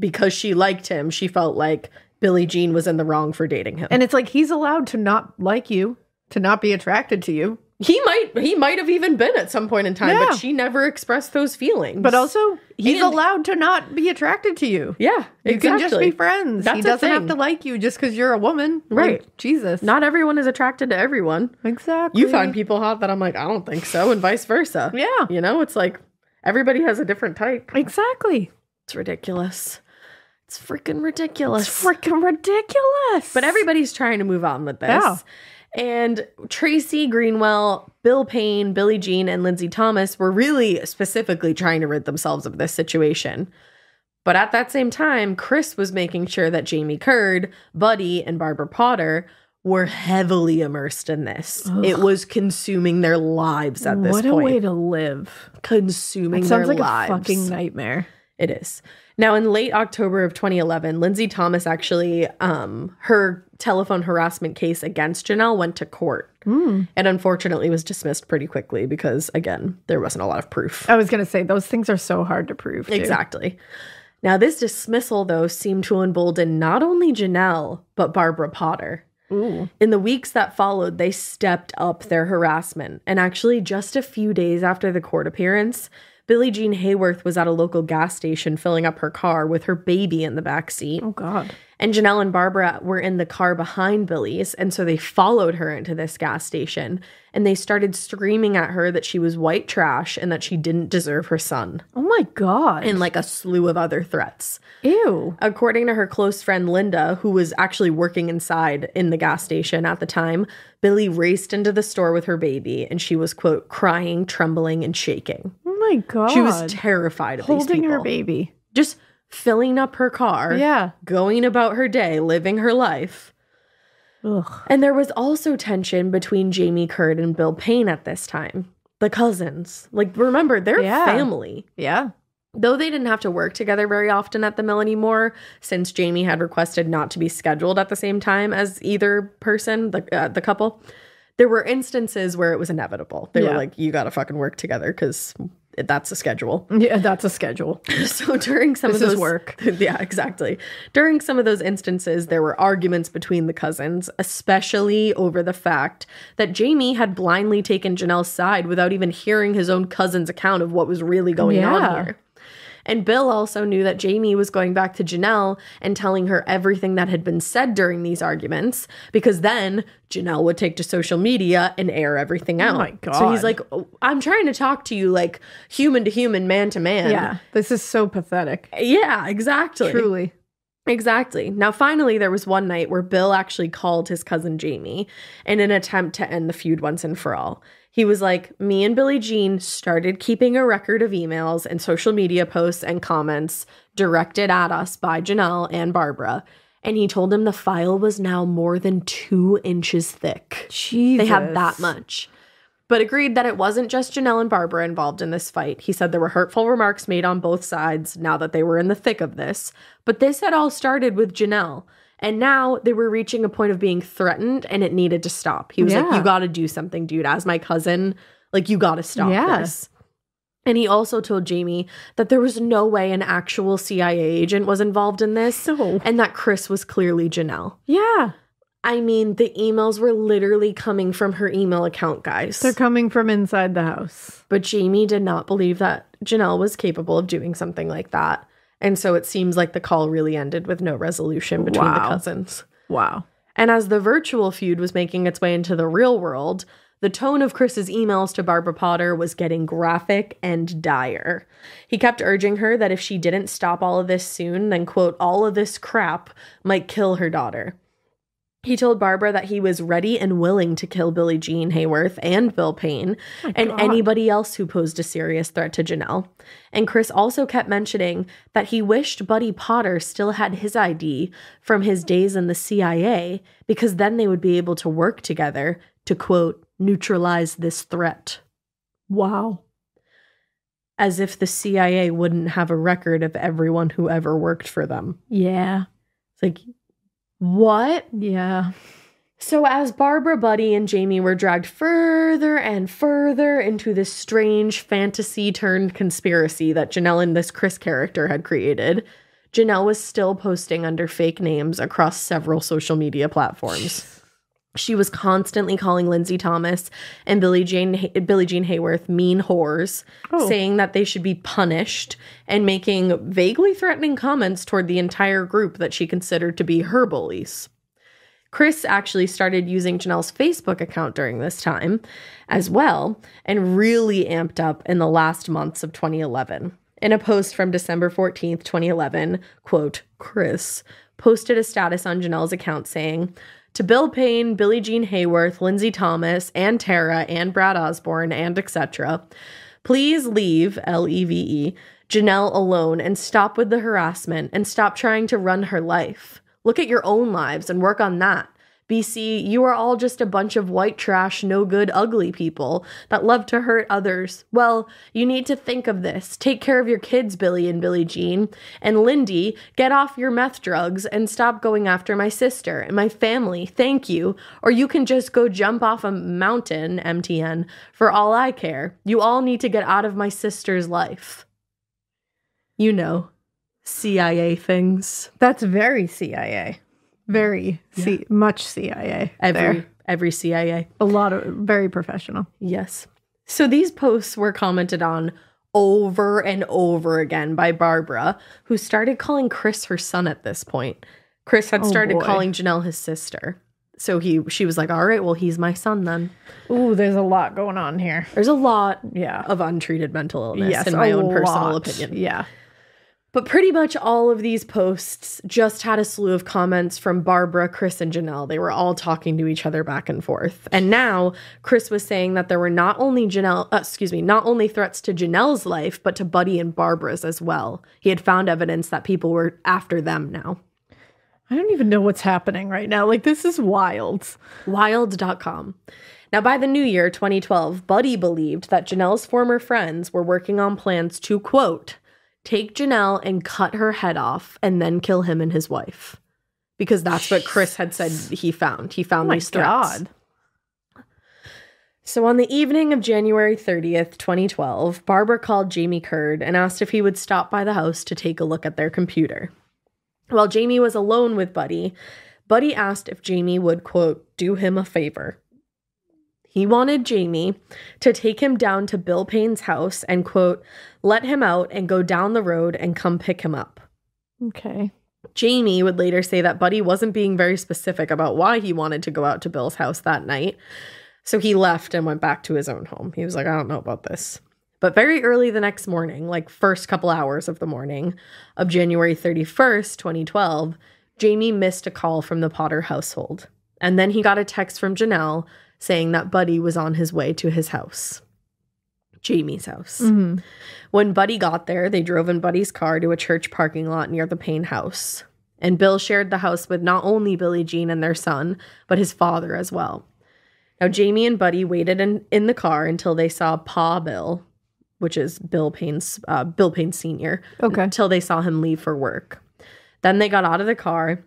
[SPEAKER 1] because she liked him, she felt like Billie Jean was in the wrong for dating him.
[SPEAKER 2] And it's like he's allowed to not like you, to not be attracted to you.
[SPEAKER 1] he might he might have even been at some point in time,
[SPEAKER 2] Yeah.
[SPEAKER 1] but she never expressed those feelings.
[SPEAKER 2] But also, he's
[SPEAKER 1] And-
[SPEAKER 2] allowed to not be attracted to you.
[SPEAKER 1] yeah,
[SPEAKER 2] You can just be friends.
[SPEAKER 1] That's
[SPEAKER 2] he
[SPEAKER 1] a
[SPEAKER 2] doesn't have
[SPEAKER 1] thing.
[SPEAKER 2] to like you just because you're a woman. Like,
[SPEAKER 1] Right.
[SPEAKER 2] Jesus.
[SPEAKER 1] Not everyone is attracted to everyone.
[SPEAKER 2] exactly.
[SPEAKER 1] You find people hot that I'm like, I don't think so, and vice versa.
[SPEAKER 2] Yeah.
[SPEAKER 1] You know, it's like everybody has a different type.
[SPEAKER 2] Exactly.
[SPEAKER 1] It's ridiculous. It's freaking ridiculous.
[SPEAKER 2] It's freaking ridiculous.
[SPEAKER 1] But everybody's trying to move on with this.
[SPEAKER 2] Yeah.
[SPEAKER 1] And Tracy Greenwell, Bill Payne, Billie Jean, and Lindsay Thomas were really specifically trying to rid themselves of this situation. But at that same time, Chris was making sure that Jamie Curd, Buddy, and Barbara Potter were heavily immersed in this.
[SPEAKER 2] Ugh.
[SPEAKER 1] It was consuming their lives at this
[SPEAKER 2] what
[SPEAKER 1] point.
[SPEAKER 2] What a way to live.
[SPEAKER 1] consuming
[SPEAKER 2] It sounds
[SPEAKER 1] their
[SPEAKER 2] like
[SPEAKER 1] lives.
[SPEAKER 2] a fucking nightmare.
[SPEAKER 1] It is. Now, in late October of 2011, Lindsay Thomas actually, um, her telephone harassment case against Jenelle went to court.
[SPEAKER 2] Mm.
[SPEAKER 1] And unfortunately was dismissed pretty quickly because, again, there wasn't a lot of proof.
[SPEAKER 2] I was gonna say those things are so hard to prove. too.
[SPEAKER 1] Exactly. Now, this dismissal, though, seemed to embolden not only Jenelle, but Barbara Potter.
[SPEAKER 2] Ooh.
[SPEAKER 1] In the weeks that followed, they stepped up their harassment. And actually, just a few days after the court appearance, Billie Jean Hayworth was at a local gas station filling up her car with her baby in the back seat.
[SPEAKER 2] Oh God.
[SPEAKER 1] And Jenelle and Barbara were in the car behind Billie's. And so they followed her into this gas station and they started screaming at her that she was white trash and that she didn't deserve her son,
[SPEAKER 2] Oh my God.
[SPEAKER 1] and like a slew of other threats.
[SPEAKER 2] Ew.
[SPEAKER 1] According to her close friend Linda, who was actually working inside in the gas station at the time, Billie raced into the store with her baby and she was, quote, crying, trembling, and shaking.
[SPEAKER 2] Oh my God.
[SPEAKER 1] She was terrified of these
[SPEAKER 2] holding her baby.
[SPEAKER 1] Just filling up her car,
[SPEAKER 2] Yeah.
[SPEAKER 1] going about her day, living her life.
[SPEAKER 2] Ugh.
[SPEAKER 1] And there was also tension between Jamie Curd and Bill Payne at this time. The cousins. Like, remember, they're
[SPEAKER 2] Yeah.
[SPEAKER 1] family.
[SPEAKER 2] Yeah.
[SPEAKER 1] Though they didn't have to work together very often at the mill anymore, since Jamie had requested not to be scheduled at the same time as either person, the, uh, the couple, there were instances where it was inevitable. They
[SPEAKER 2] Yeah.
[SPEAKER 1] were like, you got to fucking work together because that's a schedule.
[SPEAKER 2] Yeah. That's a schedule.
[SPEAKER 1] So during some of those
[SPEAKER 2] work.
[SPEAKER 1] yeah, exactly. During some of those instances, there were arguments between the cousins, especially over the fact that Jamie had blindly taken Jenelle's side without even hearing his own cousin's account of what was really going
[SPEAKER 2] Yeah.
[SPEAKER 1] on here. And Bill also knew that Jamie was going back to Jenelle and telling her everything that had been said during these arguments because then Jenelle would take to social media and air everything oh out.
[SPEAKER 2] Oh my God.
[SPEAKER 1] So he's like, "Oh, I'm trying to talk to you like human to human, man to man.
[SPEAKER 2] Yeah. This is so pathetic.
[SPEAKER 1] Yeah, exactly.
[SPEAKER 2] Truly.
[SPEAKER 1] Exactly. Now, finally, there was one night where Bill actually called his cousin Jamie in an attempt to end the feud once and for all. He was like, Me and Billie Jean started keeping a record of emails and social media posts and comments directed at us by Jenelle and Barbara. And he told him the file was now more than two inches thick.
[SPEAKER 2] Jesus.
[SPEAKER 1] They had that much. But agreed that it wasn't just Jenelle and Barbara involved in this fight. He said there were hurtful remarks made on both sides now that they were in the thick of this. But this had all started with Jenelle. And now they were reaching a point of being threatened and it needed to stop. He was like, You got to do something, dude. As my cousin, like, you got to stop
[SPEAKER 2] Yeah.
[SPEAKER 1] this. And he also told Jamie that there was no way an actual CIA agent was involved in this
[SPEAKER 2] No.
[SPEAKER 1] and that Chris was clearly Jenelle.
[SPEAKER 2] Yeah.
[SPEAKER 1] I mean, the emails were literally coming from her email account, guys.
[SPEAKER 2] They're coming from inside the house.
[SPEAKER 1] but Jamie did not believe that Jenelle was capable of doing something like that. And so it seems like the call really ended with no resolution between the
[SPEAKER 2] Wow.
[SPEAKER 1] cousins.
[SPEAKER 2] Wow.
[SPEAKER 1] And as the virtual feud was making its way into the real world, the tone of Chris's emails to Barbara Potter was getting graphic and dire. He kept urging her that if she didn't stop all of this soon, then, quote, all of this crap might kill her daughter. He told Barbara that he was ready and willing to kill Billie Jean Hayworth and Bill Payne
[SPEAKER 2] My
[SPEAKER 1] and
[SPEAKER 2] God.
[SPEAKER 1] anybody else who posed a serious threat to Jenelle. And Chris also kept mentioning that he wished Buddy Potter still had his ID from his days in the CIA because then they would be able to work together to quote, neutralize this threat.
[SPEAKER 2] Wow.
[SPEAKER 1] As if the CIA wouldn't have a record of everyone who ever worked for them.
[SPEAKER 2] Yeah.
[SPEAKER 1] It's like, what?
[SPEAKER 2] Yeah.
[SPEAKER 1] So, as Barbara, Buddy, and Jamie were dragged further and further into this strange fantasy turned conspiracy that Jenelle and this Chris character had created, Jenelle was still posting under fake names across several social media platforms. She was constantly calling Lindsay Thomas and Billie Jane Billie Jean Hayworth mean whores,
[SPEAKER 2] Oh.
[SPEAKER 1] saying that they should be punished and making vaguely threatening comments toward the entire group that she considered to be her bullies. Chris actually started using Jenelle's Facebook account during this time as well and really amped up in the last months of 2011. In a post from December 14th, 2011, quote, Chris posted a status on Jenelle's account saying, to Bill Payne, Billie Jean Hayworth, Lindsay Thomas, and Tara, and Brad Osborne, and etc. Please leave, L E V E, Jenelle alone and stop with the harassment and stop trying to run her life. Look at your own lives and work on that. BC, you are all just a bunch of white trash, no good, ugly people that love to hurt others. Well, you need to think of this. Take care of your kids, Billy and Billie Jean. And Lindy, get off your meth drugs and stop going after my sister and my family. Thank you. Or you can just go jump off a mountain, MTN, for all I care. You all need to get out of my sister's life. You know, CIA things.
[SPEAKER 2] That's very CIA. Very C- much CIA.
[SPEAKER 1] Every
[SPEAKER 2] there.
[SPEAKER 1] every CIA.
[SPEAKER 2] A lot of very professional.
[SPEAKER 1] Yes. So these posts were commented on over and over again by Barbara, who started calling Chris her son at this point. Chris had
[SPEAKER 2] Oh,
[SPEAKER 1] started
[SPEAKER 2] boy.
[SPEAKER 1] calling Jenelle his sister. So he she was like, "All right, well, he's my son then."
[SPEAKER 2] Ooh, there's a lot going on here.
[SPEAKER 1] There's a lot
[SPEAKER 2] Yeah.
[SPEAKER 1] of untreated mental illness
[SPEAKER 2] yes,
[SPEAKER 1] in my own personal
[SPEAKER 2] lot.
[SPEAKER 1] opinion.
[SPEAKER 2] Yeah.
[SPEAKER 1] But pretty much all of these posts just had a slew of comments from Barbara, Chris, and Jenelle. They were all talking to each other back and forth. And now Chris was saying that there were not only Jenelle, uh, excuse me, not only threats to Jenelle's life, but to Buddy and Barbara's as well. He had found evidence that people were after them now.
[SPEAKER 2] I don't even know what's happening right now. Like this is wild.
[SPEAKER 1] Wild.com. Now, by the new year, 2012, Buddy believed that Janelle's former friends were working on plans to, quote, take Jenelle and cut her head off and then kill him and his wife. Because that's what Chris had said he found. He found
[SPEAKER 2] Oh my
[SPEAKER 1] these threats.
[SPEAKER 2] god.
[SPEAKER 1] So on the evening of January 30th, 2012, Barbara called Jamie Curd and asked if he would stop by the house to take a look at their computer. While Jamie was alone with Buddy, Buddy asked if Jamie would, quote, do him a favor. He wanted Jamie to take him down to Bill Payne's house and, quote, let him out and go down the road and come pick him up.
[SPEAKER 2] Okay.
[SPEAKER 1] Jamie would later say that Buddy wasn't being very specific about why he wanted to go out to Bill's house that night. So he left and went back to his own home. He was like, I don't know about this. But very early the next morning, like first couple hours of the morning of January 31st, 2012, Jamie missed a call from the Potter household. And then he got a text from Jenelle saying that Buddy was on his way to his house. Jamie's house.
[SPEAKER 2] hmm
[SPEAKER 1] When Buddy got there, they drove in Buddy's car to a church parking lot near the Payne house. And Bill shared the house with not only Billie Jean and their son, but his father as well. Now, Jamie and Buddy waited in, in the car until they saw Pa Bill, which is Bill Payne's uh, Bill Payne Sr.,
[SPEAKER 2] Okay.
[SPEAKER 1] until they saw him leave for work. Then they got out of the car,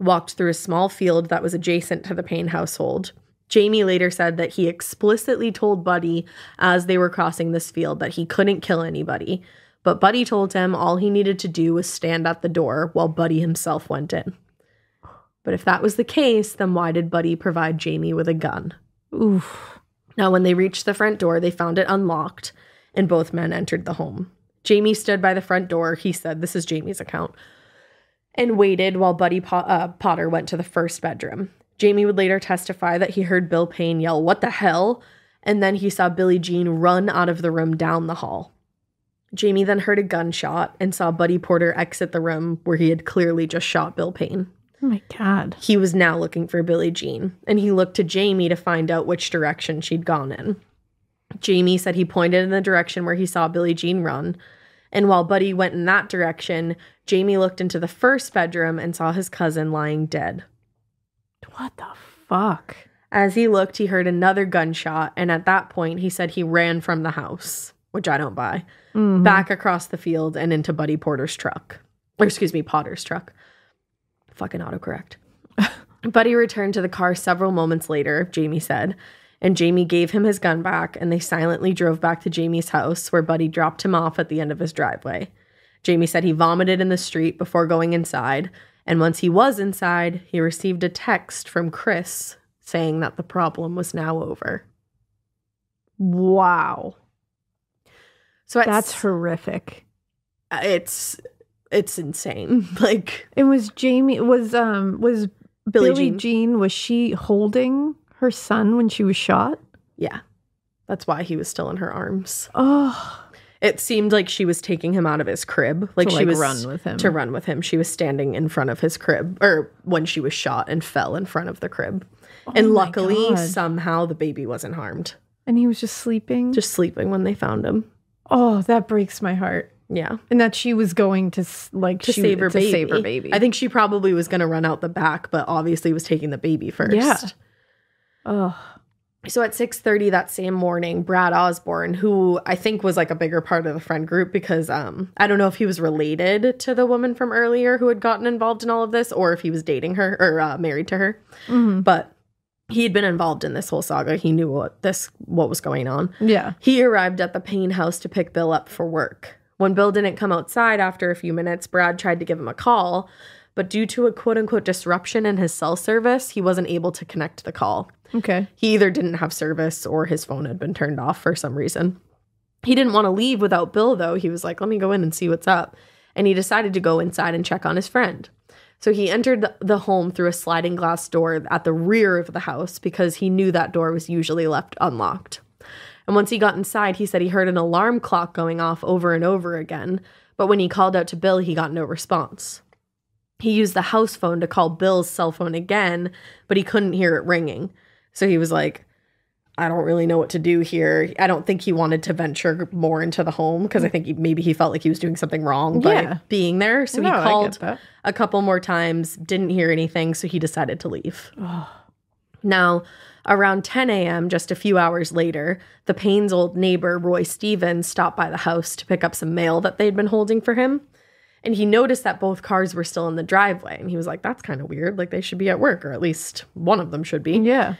[SPEAKER 1] walked through a small field that was adjacent to the Payne household. Jamie later said that he explicitly told Buddy as they were crossing this field that he couldn't kill anybody, but Buddy told him all he needed to do was stand at the door while Buddy himself went in. But if that was the case, then why did Buddy provide Jamie with a gun?
[SPEAKER 2] Oof.
[SPEAKER 1] Now, when they reached the front door, they found it unlocked, and both men entered the home. Jamie stood by the front door. He said, This is Jamie's account, and waited while Buddy Po- uh, Potter went to the first bedroom. Jamie would later testify that he heard Bill Payne yell, What the hell? And then he saw Billie Jean run out of the room down the hall. Jamie then heard a gunshot and saw Buddy Porter exit the room where he had clearly just shot Bill Payne.
[SPEAKER 2] Oh my god.
[SPEAKER 1] He was now looking for Billie Jean, and he looked to Jamie to find out which direction she'd gone in. Jamie said he pointed in the direction where he saw Billie Jean run, and while Buddy went in that direction, Jamie looked into the first bedroom and saw his cousin lying dead.
[SPEAKER 2] What the fuck?
[SPEAKER 1] As he looked, he heard another gunshot, and at that point, he said he ran from the house, which I don't buy,
[SPEAKER 2] Mhm.
[SPEAKER 1] back across the field and into Buddy Porter's truck. Or, excuse me, Potter's truck. Fucking autocorrect. Buddy returned to the car several moments later, Jamie said, and Jamie gave him his gun back, and they silently drove back to Jamie's house, where Buddy dropped him off at the end of his driveway. Jamie said he vomited in the street before going inside. And once he was inside, he received a text from Chris saying that the problem was now over.
[SPEAKER 2] Wow.
[SPEAKER 1] So it's,
[SPEAKER 2] That's horrific.
[SPEAKER 1] it's it's insane. Like
[SPEAKER 2] It was Jamie was um was
[SPEAKER 1] Billie
[SPEAKER 2] Billie,
[SPEAKER 1] Jean.
[SPEAKER 2] Jean. was she holding her son when she was shot?
[SPEAKER 1] yeah. That's why he was still in her arms.
[SPEAKER 2] Oh,
[SPEAKER 1] It seemed like she was taking him out of his crib. Like
[SPEAKER 2] to,
[SPEAKER 1] she was
[SPEAKER 2] run with him.
[SPEAKER 1] to run with him. She was standing in front of his crib, or when she was shot and fell in front of the crib. Oh and
[SPEAKER 2] Oh my
[SPEAKER 1] luckily,
[SPEAKER 2] God.
[SPEAKER 1] somehow the baby wasn't harmed.
[SPEAKER 2] and he was just sleeping.
[SPEAKER 1] Just sleeping when they found him.
[SPEAKER 2] oh, that breaks my heart.
[SPEAKER 1] Yeah,
[SPEAKER 2] And that she was going to like
[SPEAKER 1] to
[SPEAKER 2] she-
[SPEAKER 1] save her
[SPEAKER 2] to
[SPEAKER 1] baby.
[SPEAKER 2] save her baby.
[SPEAKER 1] I think she probably was going to run out the back, but obviously was taking the baby first.
[SPEAKER 2] Yeah. Oh,
[SPEAKER 1] So at 6:30 that same morning, Brad Osborne, who I think was like a bigger part of the friend group because um I don't know if he was related to the woman from earlier who had gotten involved in all of this or if he was dating her or uh, married to her.
[SPEAKER 2] Mhm.
[SPEAKER 1] But he had been involved in this whole saga. He knew what this what was going on.
[SPEAKER 2] yeah.
[SPEAKER 1] He arrived at the Payne house to pick Bill up for work. When Bill didn't come outside after a few minutes, Brad tried to give him a call, but due to a quote unquote disruption in his cell service, he wasn't able to connect the call.
[SPEAKER 2] Okay.
[SPEAKER 1] He either didn't have service or his phone had been turned off for some reason. He didn't want to leave without Bill, though. He was like, let me go in and see what's up. And he decided to go inside and check on his friend. So he entered the- home through a sliding glass door at the rear of the house because he knew that door was usually left unlocked. And once he got inside, he said he heard an alarm clock going off over and over again. But when he called out to Bill, he got no response. He used the house phone to call Bill's cell phone again, but he couldn't hear it ringing. So he was like, I don't really know what to do here. I don't think he wanted to venture more into the home because I think he, maybe he felt like he was doing something wrong by
[SPEAKER 2] Yeah.
[SPEAKER 1] being there. So
[SPEAKER 2] No,
[SPEAKER 1] he called a couple more times, didn't hear anything, so he decided to leave. Now, around 10 a.m., just a few hours later, the Payne's old neighbor, Roy Stevens, stopped by the house to pick up some mail that they'd been holding for him. And he noticed that both cars were still in the driveway. And he was like, that's kind of weird. Like they should be at work, or at least one of them should be.
[SPEAKER 2] Yeah.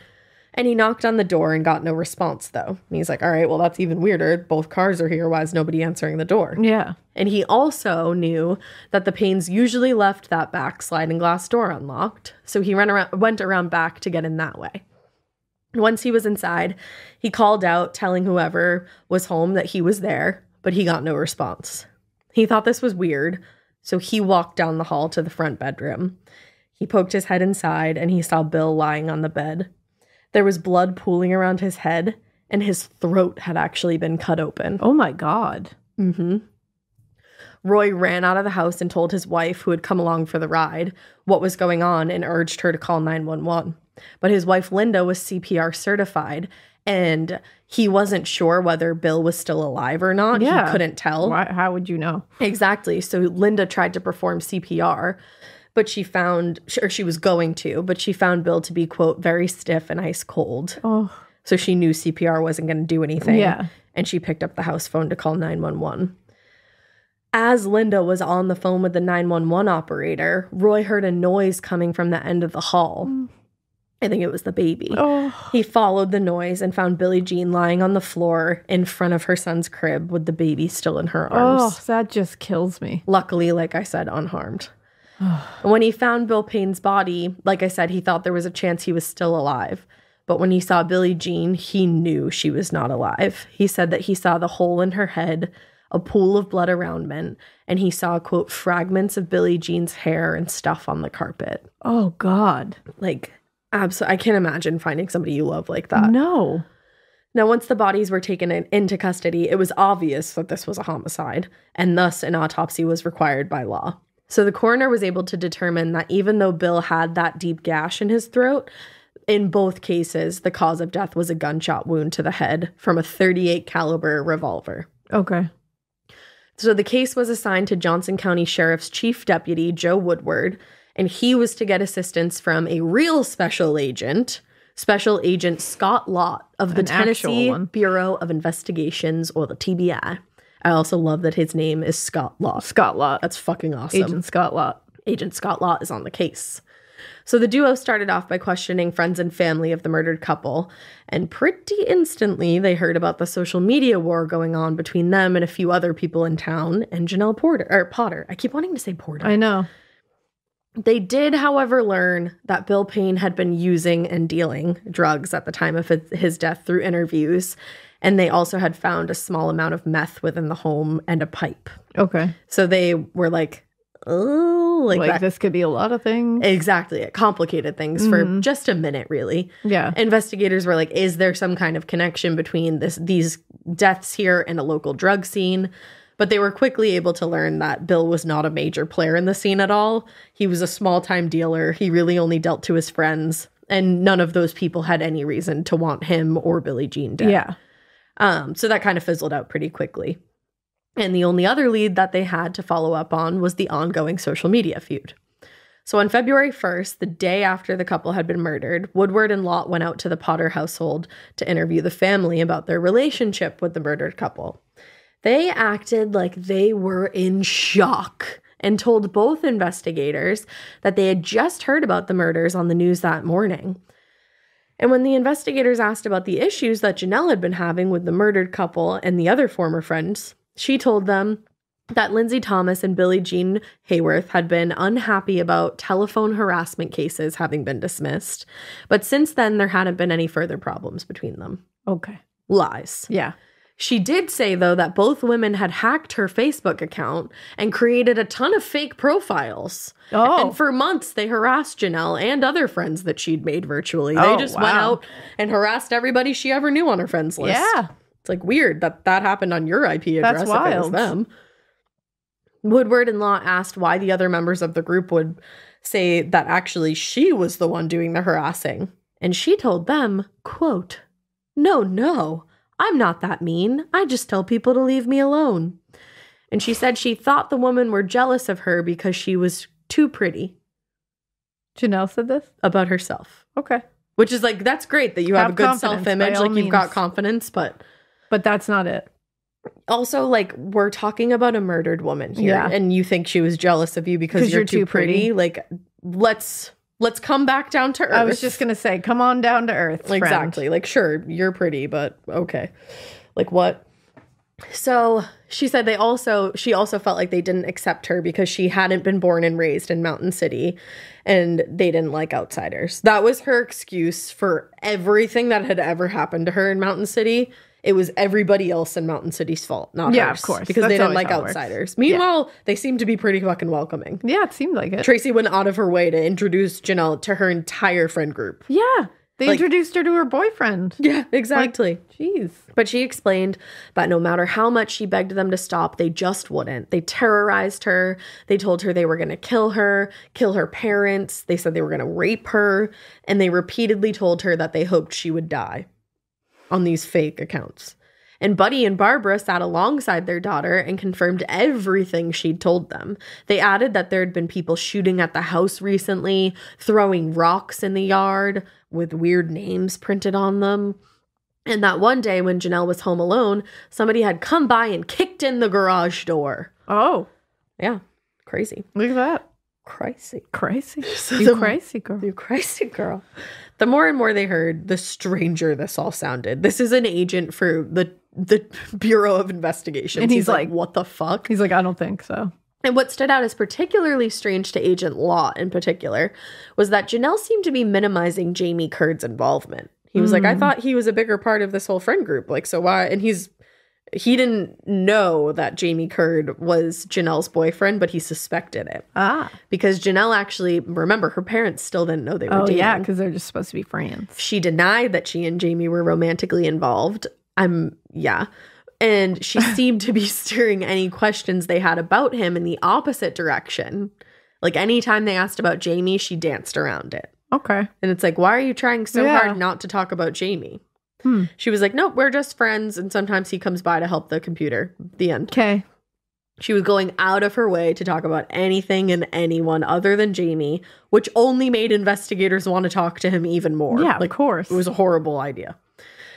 [SPEAKER 1] And he knocked on the door and got no response, though. And he's like, all right, well, that's even weirder. Both cars are here. Why is nobody answering the door?
[SPEAKER 2] Yeah.
[SPEAKER 1] And he also knew that the Paynes usually left that back sliding glass door unlocked. So he ran around, went around back to get in that way. Once he was inside, he called out, telling whoever was home that he was there, but he got no response. He thought this was weird, so he walked down the hall to the front bedroom. He poked his head inside and he saw Bill lying on the bed. There was blood pooling around his head, and his throat had actually been cut open.
[SPEAKER 2] Oh my God.
[SPEAKER 1] Mm-hmm. Roy ran out of the house and told his wife, who had come along for the ride, what was going on and urged her to call 911. But his wife, Linda, was CPR certified and he wasn't sure whether Bill was still alive or not.
[SPEAKER 2] Yeah.
[SPEAKER 1] He couldn't tell.
[SPEAKER 2] Why, how would you know?
[SPEAKER 1] Exactly. So Linda tried to perform CPR, but she found, or she was going to, but she found Bill to be, quote, very stiff and ice cold.
[SPEAKER 2] Oh,
[SPEAKER 1] So she knew CPR wasn't going to do anything.
[SPEAKER 2] Yeah.
[SPEAKER 1] And she picked up the house phone to call 911. As Linda was on the phone with the 911 operator, Roy heard a noise coming from the end of the hall. Mm. I think it was the baby.
[SPEAKER 2] oh,
[SPEAKER 1] He followed the noise and found Billie Jean lying on the floor in front of her son's crib with the baby still in her oh, arms.
[SPEAKER 2] oh, that just kills me.
[SPEAKER 1] Luckily, like I said, unharmed. when he found Bill Payne's body, like I said, he thought there was a chance he was still alive. But when he saw Billie Jean, he knew she was not alive. He said that he saw the hole in her head, a pool of blood around men, and he saw, quote, fragments of Billie Jean's hair and stuff on the carpet.
[SPEAKER 2] Oh God.
[SPEAKER 1] Like, absolutely, I can't imagine finding somebody you love like that.
[SPEAKER 2] No.
[SPEAKER 1] Now, once the bodies were taken in, into custody, it was obvious that this was a homicide, and thus an autopsy was required by law. So the coroner was able to determine that even though Bill had that deep gash in his throat, in both cases, the cause of death was a gunshot wound to the head from a 38 caliber revolver.
[SPEAKER 2] Okay.
[SPEAKER 1] So the case was assigned to Johnson County Sheriff's Chief Deputy Joe Woodward, and he was to get assistance from a real special agent, Special Agent Scott Lott of the
[SPEAKER 2] An
[SPEAKER 1] Tennessee. Bureau of Investigations, or the TBI. I also love that his name is Scott Law.
[SPEAKER 2] Scott Law.
[SPEAKER 1] That's fucking awesome.
[SPEAKER 2] Agent Scott Law.
[SPEAKER 1] Agent Scott Law is on the case. So the duo started off by questioning friends and family of the murdered couple, and pretty instantly they heard about the social media war going on between them and a few other people in town and Jenelle Porter or Potter. I keep wanting to say Porter.
[SPEAKER 2] I know.
[SPEAKER 1] They did, however, learn that Bill Payne had been using and dealing drugs at the time of his- his death through interviews, and they also had found a small amount of meth within the home and a pipe.
[SPEAKER 2] Okay.
[SPEAKER 1] So they were like, oh, like,
[SPEAKER 2] Like,
[SPEAKER 1] that.
[SPEAKER 2] this could be a lot of things.
[SPEAKER 1] Exactly. It complicated things for
[SPEAKER 2] Mhm.
[SPEAKER 1] just a minute, really.
[SPEAKER 2] yeah.
[SPEAKER 1] Investigators were like, is there some kind of connection between this these deaths here and a local drug scene? But they were quickly able to learn that Bill was not a major player in the scene at all. He was a small time dealer. He really only dealt to his friends, and none of those people had any reason to want him or Billie Jean dead.
[SPEAKER 2] Yeah.
[SPEAKER 1] Um, so that kind of fizzled out pretty quickly. And the only other lead that they had to follow up on was the ongoing social media feud. So on February 1st, the day after the couple had been murdered, Woodward and Lott went out to the Potter household to interview the family about their relationship with the murdered couple. They acted like they were in shock and told both investigators that they had just heard about the murders on the news that morning. And when the investigators asked about the issues that Jenelle had been having with the murdered couple and the other former friends, she told them that Lindsay Thomas and Billie Jean Hayworth had been unhappy about telephone harassment cases having been dismissed. But since then, there hadn't been any further problems between them.
[SPEAKER 2] Okay.
[SPEAKER 1] Lies.
[SPEAKER 2] Yeah.
[SPEAKER 1] She did say, though, that both women had hacked her Facebook account and created a ton of fake profiles.
[SPEAKER 2] Oh.
[SPEAKER 1] And for months, they harassed Jenelle and other friends that she'd made virtually.
[SPEAKER 2] Oh, They
[SPEAKER 1] just went out and harassed everybody she ever knew on her friends list.
[SPEAKER 2] yeah.
[SPEAKER 1] It's like weird that that happened on your IP address
[SPEAKER 2] That's
[SPEAKER 1] if it was
[SPEAKER 2] wild.
[SPEAKER 1] them. Woodward and Law asked why the other members of the group would say that actually she was the one doing the harassing. And she told them, quote, No, no, I'm not that mean. I just tell people to leave me alone. And she said she thought the women were jealous of her because she was too pretty
[SPEAKER 2] Jenelle said this?
[SPEAKER 1] about herself.
[SPEAKER 2] Okay.
[SPEAKER 1] Which is like, that's great that you have,
[SPEAKER 2] Have
[SPEAKER 1] a good self image, like you've got confidence, but
[SPEAKER 2] But that's not it.
[SPEAKER 1] also like we're talking about a murdered woman here
[SPEAKER 2] Yeah.
[SPEAKER 1] and you think she was jealous of you because you're,
[SPEAKER 2] you're
[SPEAKER 1] too
[SPEAKER 2] too
[SPEAKER 1] pretty.
[SPEAKER 2] pretty.
[SPEAKER 1] like let's let's come back down to earth
[SPEAKER 2] I was just going to say, come on down to earth. friend.
[SPEAKER 1] exactly. Like sure you're pretty but okay. Like what? So she said they also she also felt like they didn't accept her because she hadn't been born and raised in mountain city and they didn't like outsiders. That was her excuse for everything that had ever happened to her in mountain city it was everybody else in mountain city's fault not
[SPEAKER 2] Yeah,
[SPEAKER 1] hers,
[SPEAKER 2] of course.
[SPEAKER 1] because they
[SPEAKER 2] That's
[SPEAKER 1] didn't like
[SPEAKER 2] how it works.
[SPEAKER 1] outsiders meanwhile they seem to be pretty fucking welcoming
[SPEAKER 2] Yeah, it seemed like it.
[SPEAKER 1] tracy went out of her way to introduce jenelle to her entire friend group
[SPEAKER 2] yeah. They
[SPEAKER 1] Like-
[SPEAKER 2] introduced her to her boyfriend.
[SPEAKER 1] yeah exactly
[SPEAKER 2] Jeez.
[SPEAKER 1] But she explained that no matter how much she begged them to stop, they just wouldn't. They terrorized her. They told her they were going to kill her, kill her parents. They said they were going to rape her. And they repeatedly told her that they hoped she would die on these fake accounts. And Buddy and Barbara sat alongside their daughter and confirmed everything she'd told them. They added that there had been people shooting at the house recently, throwing rocks in the yard with weird names printed on them. And that one day when Jenelle was home alone, somebody had come by and kicked in the garage door.
[SPEAKER 2] Oh,
[SPEAKER 1] Yeah, crazy.
[SPEAKER 2] look at that.
[SPEAKER 1] Crazy.
[SPEAKER 2] Crazy.
[SPEAKER 1] So
[SPEAKER 2] you
[SPEAKER 1] the-
[SPEAKER 2] crazy girl.
[SPEAKER 1] You crazy girl. The more and more they heard, the stranger this all sounded. This is an agent for the the Bureau of Investigation.
[SPEAKER 2] And he's like-
[SPEAKER 1] what the fuck?
[SPEAKER 2] He's like, I don't think so.
[SPEAKER 1] And what stood out as particularly strange to Agent Law in particular was that Jenelle seemed to be minimizing Jamie Curd's involvement. He was like, I
[SPEAKER 2] Mm.
[SPEAKER 1] thought he was a bigger part of this whole friend group. Like, so why? And he's, he didn't know that Jamie Curd was Jenelle's boyfriend, but he suspected it
[SPEAKER 2] Ah.
[SPEAKER 1] because Jenelle actually, remember, her parents still didn't know they were
[SPEAKER 2] Oh,
[SPEAKER 1] dating.
[SPEAKER 2] yeah, because they're just supposed to be friends.
[SPEAKER 1] She denied that she and Jamie were romantically involved. I'm, yeah. And she seemed to be steering any questions they had about him in the opposite direction. Like anytime they asked about Jamie, she danced around it.
[SPEAKER 2] Okay.
[SPEAKER 1] And it's like, why are you trying so
[SPEAKER 2] Yeah.
[SPEAKER 1] hard not to talk about Jamie?
[SPEAKER 2] Hmm.
[SPEAKER 1] She was like, nope, we're just friends. And sometimes he comes by to help the computer. The end.
[SPEAKER 2] Okay.
[SPEAKER 1] She was going out of her way to talk about anything and anyone other than Jamie, which only made investigators want to talk to him even more.
[SPEAKER 2] Yeah,
[SPEAKER 1] like
[SPEAKER 2] of course.
[SPEAKER 1] it was a horrible idea.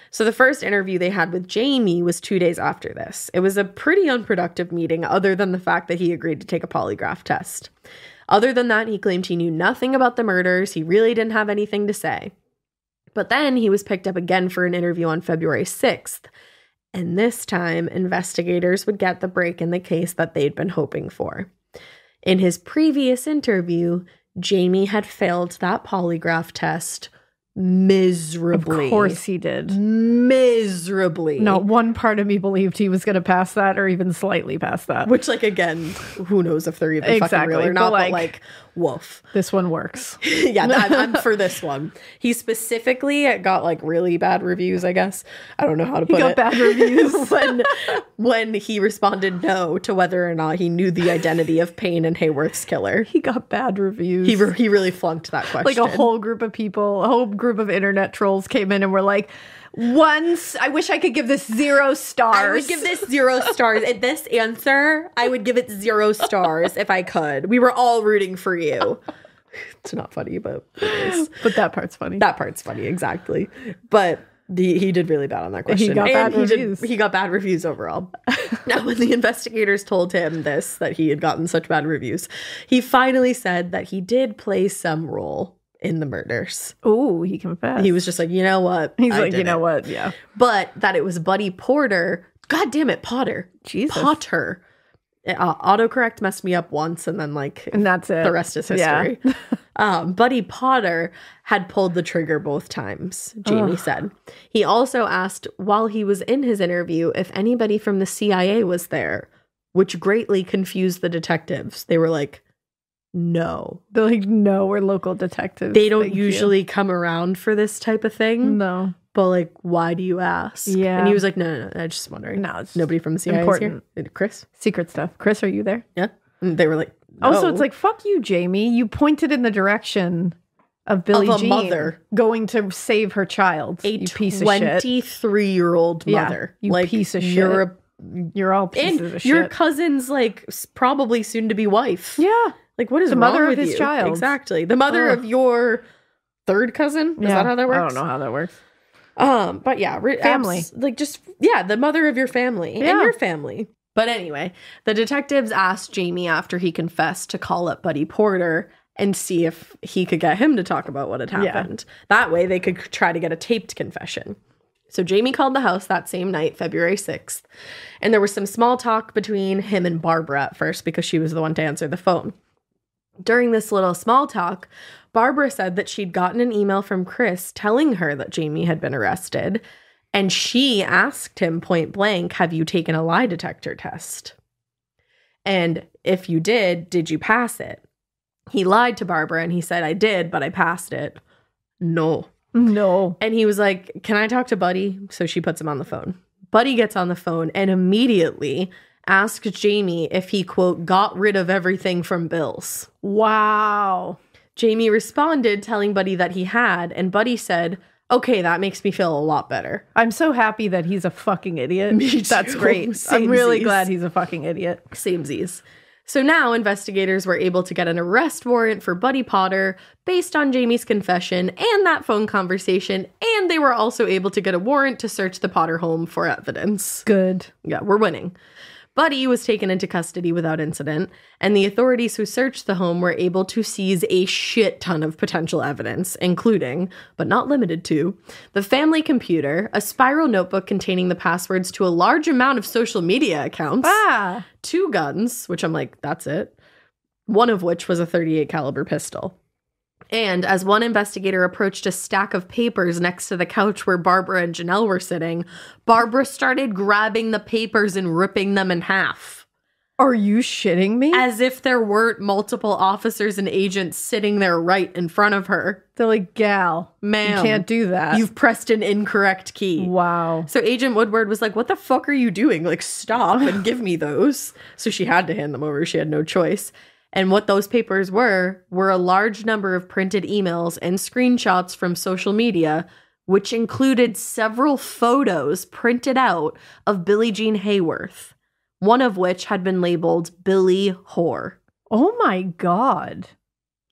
[SPEAKER 1] So the first interview they had with Jamie was two days after this. It was a pretty unproductive meeting, other than the fact that he agreed to take a polygraph test. Other than that, he claimed he knew nothing about the murders. He really didn't have anything to say. But then he was picked up again for an interview on February 6th. And this time, investigators would get the break in the case that they'd been hoping for. In his previous interview, Jamie had failed that polygraph test miserably.
[SPEAKER 2] Of course he did.
[SPEAKER 1] Miserably.
[SPEAKER 2] Not one part of me believed he was going to pass that or even slightly pass that.
[SPEAKER 1] Which, like, again, who knows if they're even fucking
[SPEAKER 2] Exactly,
[SPEAKER 1] real or not, but
[SPEAKER 2] like-
[SPEAKER 1] like, woof.
[SPEAKER 2] This one works.
[SPEAKER 1] yeah, I'm, I'm for this one. He specifically got like really bad reviews, I guess. I don't know how to put
[SPEAKER 2] got
[SPEAKER 1] it.
[SPEAKER 2] bad reviews.
[SPEAKER 1] when when he responded no to whether or not he knew the identity of Payne and Hayworth's killer.
[SPEAKER 2] He got bad reviews.
[SPEAKER 1] He re- he really flunked that question.
[SPEAKER 2] like a whole group of people, a whole group of internet trolls came in and were like, once I wish I could give this zero stars.
[SPEAKER 1] I would give this zero stars. At this answer, I would give it zero stars if I could. We were all rooting for you. It's not funny, but it is.
[SPEAKER 2] but that part's funny.
[SPEAKER 1] that part's funny, exactly. But the, he did really bad on that question.
[SPEAKER 2] He got bad
[SPEAKER 1] he did-
[SPEAKER 2] reviews.
[SPEAKER 1] he got bad reviews overall. now, when the investigators told him this, that he had gotten such bad reviews, he finally said that he did play some role in the murders.
[SPEAKER 2] oh, he confessed.
[SPEAKER 1] He was just like, you know what?
[SPEAKER 2] He's
[SPEAKER 1] I
[SPEAKER 2] like, you know
[SPEAKER 1] it."
[SPEAKER 2] what? Yeah.
[SPEAKER 1] But that it was Buddy Porter. God damn it, Potter.
[SPEAKER 2] Jesus.
[SPEAKER 1] Potter. Uh, autocorrect messed me up once, and then like
[SPEAKER 2] And that's it.
[SPEAKER 1] the rest is
[SPEAKER 2] Yeah.
[SPEAKER 1] history. um, Buddy Potter had pulled the trigger both times, Jamie
[SPEAKER 2] Ugh.
[SPEAKER 1] said. He also asked while he was in his interview if anybody from the CIA was there, which greatly confused the detectives. They were like, no.
[SPEAKER 2] They're like, no, we're local detectives.
[SPEAKER 1] They don't
[SPEAKER 2] Thank you."
[SPEAKER 1] usually come around for this type of thing,
[SPEAKER 2] No.
[SPEAKER 1] but like, why do you ask?
[SPEAKER 2] Yeah.
[SPEAKER 1] And he was like, no, no, no, I'm just wondering.
[SPEAKER 2] No, it's
[SPEAKER 1] Nobody from the CIA
[SPEAKER 2] important.
[SPEAKER 1] here? Chris?
[SPEAKER 2] secret stuff. Chris, are you there?
[SPEAKER 1] Yeah. And they were like, oh,
[SPEAKER 2] Also,
[SPEAKER 1] "No."
[SPEAKER 2] it's like, fuck you, Jamie. You pointed in the direction of Billy
[SPEAKER 1] Of
[SPEAKER 2] Jean
[SPEAKER 1] mother.
[SPEAKER 2] going to save her child.
[SPEAKER 1] a
[SPEAKER 2] you piece of shit.
[SPEAKER 1] 23 year old
[SPEAKER 2] Yeah,
[SPEAKER 1] mother.
[SPEAKER 2] you
[SPEAKER 1] like,
[SPEAKER 2] piece of
[SPEAKER 1] You're a
[SPEAKER 2] You're all pieces
[SPEAKER 1] and
[SPEAKER 2] of
[SPEAKER 1] your cousin's like probably soon to be wife.
[SPEAKER 2] yeah.
[SPEAKER 1] Like what is
[SPEAKER 2] The
[SPEAKER 1] wrong
[SPEAKER 2] mother of
[SPEAKER 1] with
[SPEAKER 2] his
[SPEAKER 1] you?
[SPEAKER 2] child.
[SPEAKER 1] Exactly. The mother
[SPEAKER 2] Ugh.
[SPEAKER 1] of your third cousin. Is
[SPEAKER 2] yeah.
[SPEAKER 1] that how that works?
[SPEAKER 2] I don't know how that works.
[SPEAKER 1] Um, but yeah, re-
[SPEAKER 2] Family.
[SPEAKER 1] abs- like just yeah, the mother of your family and your family. But anyway, the detectives asked Jamie after he confessed to call up Buddy Porter and see if he could get him to talk about what had
[SPEAKER 2] Yeah.
[SPEAKER 1] happened. That way they could try to get a taped confession. So Jamie called the house that same night, February 6th, and there was some small talk between him and Barbara at first because she was the one to answer the phone. During this little small talk, Barbara said that she'd gotten an email from Chris telling her that Jamie had been arrested, and she asked him point blank, Have you taken a lie detector test? And if you did, did you pass it? He lied to Barbara and he said, I did, but I passed it. No.
[SPEAKER 2] No.
[SPEAKER 1] And he was like, Can I talk to Buddy? So she puts him on the phone. Buddy gets on the phone and immediately asks Jamie if he, quote, got rid of everything from Bill's.
[SPEAKER 2] Wow.
[SPEAKER 1] Jamie responded, telling Buddy that he had, and Buddy said, Okay, that makes me feel a lot better.
[SPEAKER 2] I'm so happy that he's a fucking idiot.
[SPEAKER 1] Me
[SPEAKER 2] That's
[SPEAKER 1] too.
[SPEAKER 2] great. I'm really glad he's a fucking idiot.
[SPEAKER 1] Samesies. So now investigators were able to get an arrest warrant for Buddy Potter based on Jamie's confession and that phone conversation, and they were also able to get a warrant to search the Potter home for evidence.
[SPEAKER 2] Good.
[SPEAKER 1] Yeah, we're winning. Buddy was taken into custody without incident, and the authorities who searched the home were able to seize a shit ton of potential evidence, including, but not limited to, the family computer, a spiral notebook containing the passwords to a large amount of social media accounts,
[SPEAKER 2] Ah.
[SPEAKER 1] two guns, which I'm like, that's it. One of which was a 38 caliber pistol. And as one investigator approached a stack of papers next to the couch where Barbara and Jenelle were sitting, Barbara started grabbing the papers and ripping them in half.
[SPEAKER 2] Are you shitting me?
[SPEAKER 1] As if there weren't multiple officers and agents sitting there right in front of her.
[SPEAKER 2] They're like, gal,
[SPEAKER 1] Ma'am,
[SPEAKER 2] you can't do that.
[SPEAKER 1] You've pressed an incorrect key.
[SPEAKER 2] wow.
[SPEAKER 1] So Agent Woodward was like, What the fuck are you doing? Like, stop and give me those. So she had to hand them over. She had no choice. And what those papers were, were a large number of printed emails and screenshots from social media, which included several photos printed out of Billie Jean Hayworth, one of which had been labeled Billy Whore.
[SPEAKER 2] Oh my God.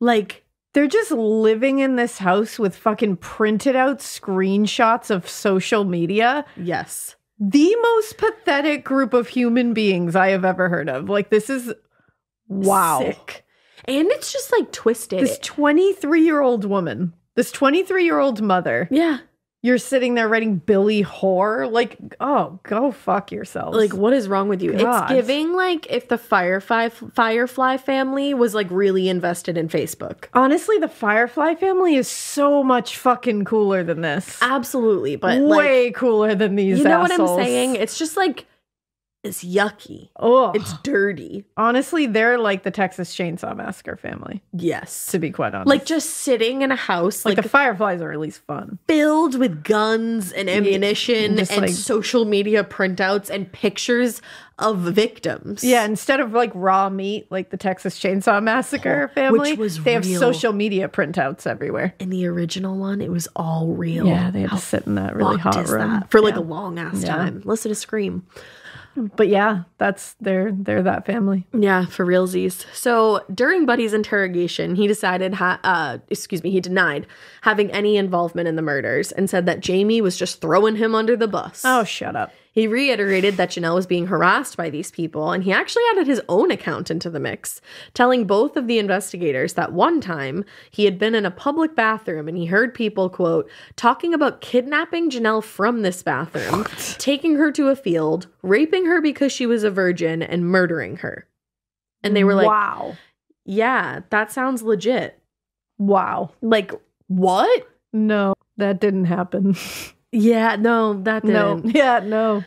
[SPEAKER 1] Like,
[SPEAKER 2] They're just living in this house with fucking printed out screenshots of social media.
[SPEAKER 1] yes.
[SPEAKER 2] The most pathetic group of human beings I have ever heard of. Like, this is wow.
[SPEAKER 1] Sick. And it's just like twisted.
[SPEAKER 2] This 23 year old woman, this 23 year old mother,
[SPEAKER 1] yeah.
[SPEAKER 2] you're sitting there writing Billy Whore. Like, oh, go fuck yourself.
[SPEAKER 1] Like, what is wrong with you?
[SPEAKER 2] God.
[SPEAKER 1] It's giving like if the Firefly Firefly family was like really invested in Facebook.
[SPEAKER 2] honestly, the Firefly family is so much fucking cooler than this.
[SPEAKER 1] Absolutely, but like,
[SPEAKER 2] Way cooler than these.
[SPEAKER 1] you know what. I'm saying? It's just like it's yucky.
[SPEAKER 2] Oh,
[SPEAKER 1] It's dirty.
[SPEAKER 2] honestly, they're like the Texas Chainsaw Massacre family.
[SPEAKER 1] Yes.
[SPEAKER 2] To be quite honest,
[SPEAKER 1] Like just sitting in a house
[SPEAKER 2] like,
[SPEAKER 1] like,
[SPEAKER 2] the Fireflies are at least fun.
[SPEAKER 1] filled with guns and ammunition
[SPEAKER 2] just
[SPEAKER 1] and
[SPEAKER 2] like-
[SPEAKER 1] social media printouts and pictures of victims.
[SPEAKER 2] Yeah, instead of like raw meat, like the Texas Chainsaw Massacre family,
[SPEAKER 1] was
[SPEAKER 2] they have
[SPEAKER 1] real.
[SPEAKER 2] social media printouts everywhere.
[SPEAKER 1] In the original one, it was all real.
[SPEAKER 2] Yeah, they had
[SPEAKER 1] How
[SPEAKER 2] to sit in that really hot
[SPEAKER 1] is
[SPEAKER 2] room
[SPEAKER 1] that? for like
[SPEAKER 2] Yeah.
[SPEAKER 1] a long ass
[SPEAKER 2] Yeah.
[SPEAKER 1] time. Listen to scream.
[SPEAKER 2] But yeah, that's they're they're that family.
[SPEAKER 1] Yeah, for realsies. So during Buddy's interrogation, he decided, ha- uh, excuse me, he denied having any involvement in the murders and said that Jamie was just throwing him under the bus.
[SPEAKER 2] Oh, shut up.
[SPEAKER 1] He reiterated that Jenelle was being harassed by these people, and he actually added his own account into the mix, telling both of the investigators that one time he had been in a public bathroom and he heard people, quote, talking about kidnapping Jenelle from this bathroom, taking her to a field, raping her because she was a virgin, and murdering her. And they were like,
[SPEAKER 2] "Wow,
[SPEAKER 1] yeah, that sounds legit.
[SPEAKER 2] wow."
[SPEAKER 1] Like, what?
[SPEAKER 2] No, that didn't happen.
[SPEAKER 1] Yeah, no, that
[SPEAKER 2] no,
[SPEAKER 1] didn't.
[SPEAKER 2] yeah, no.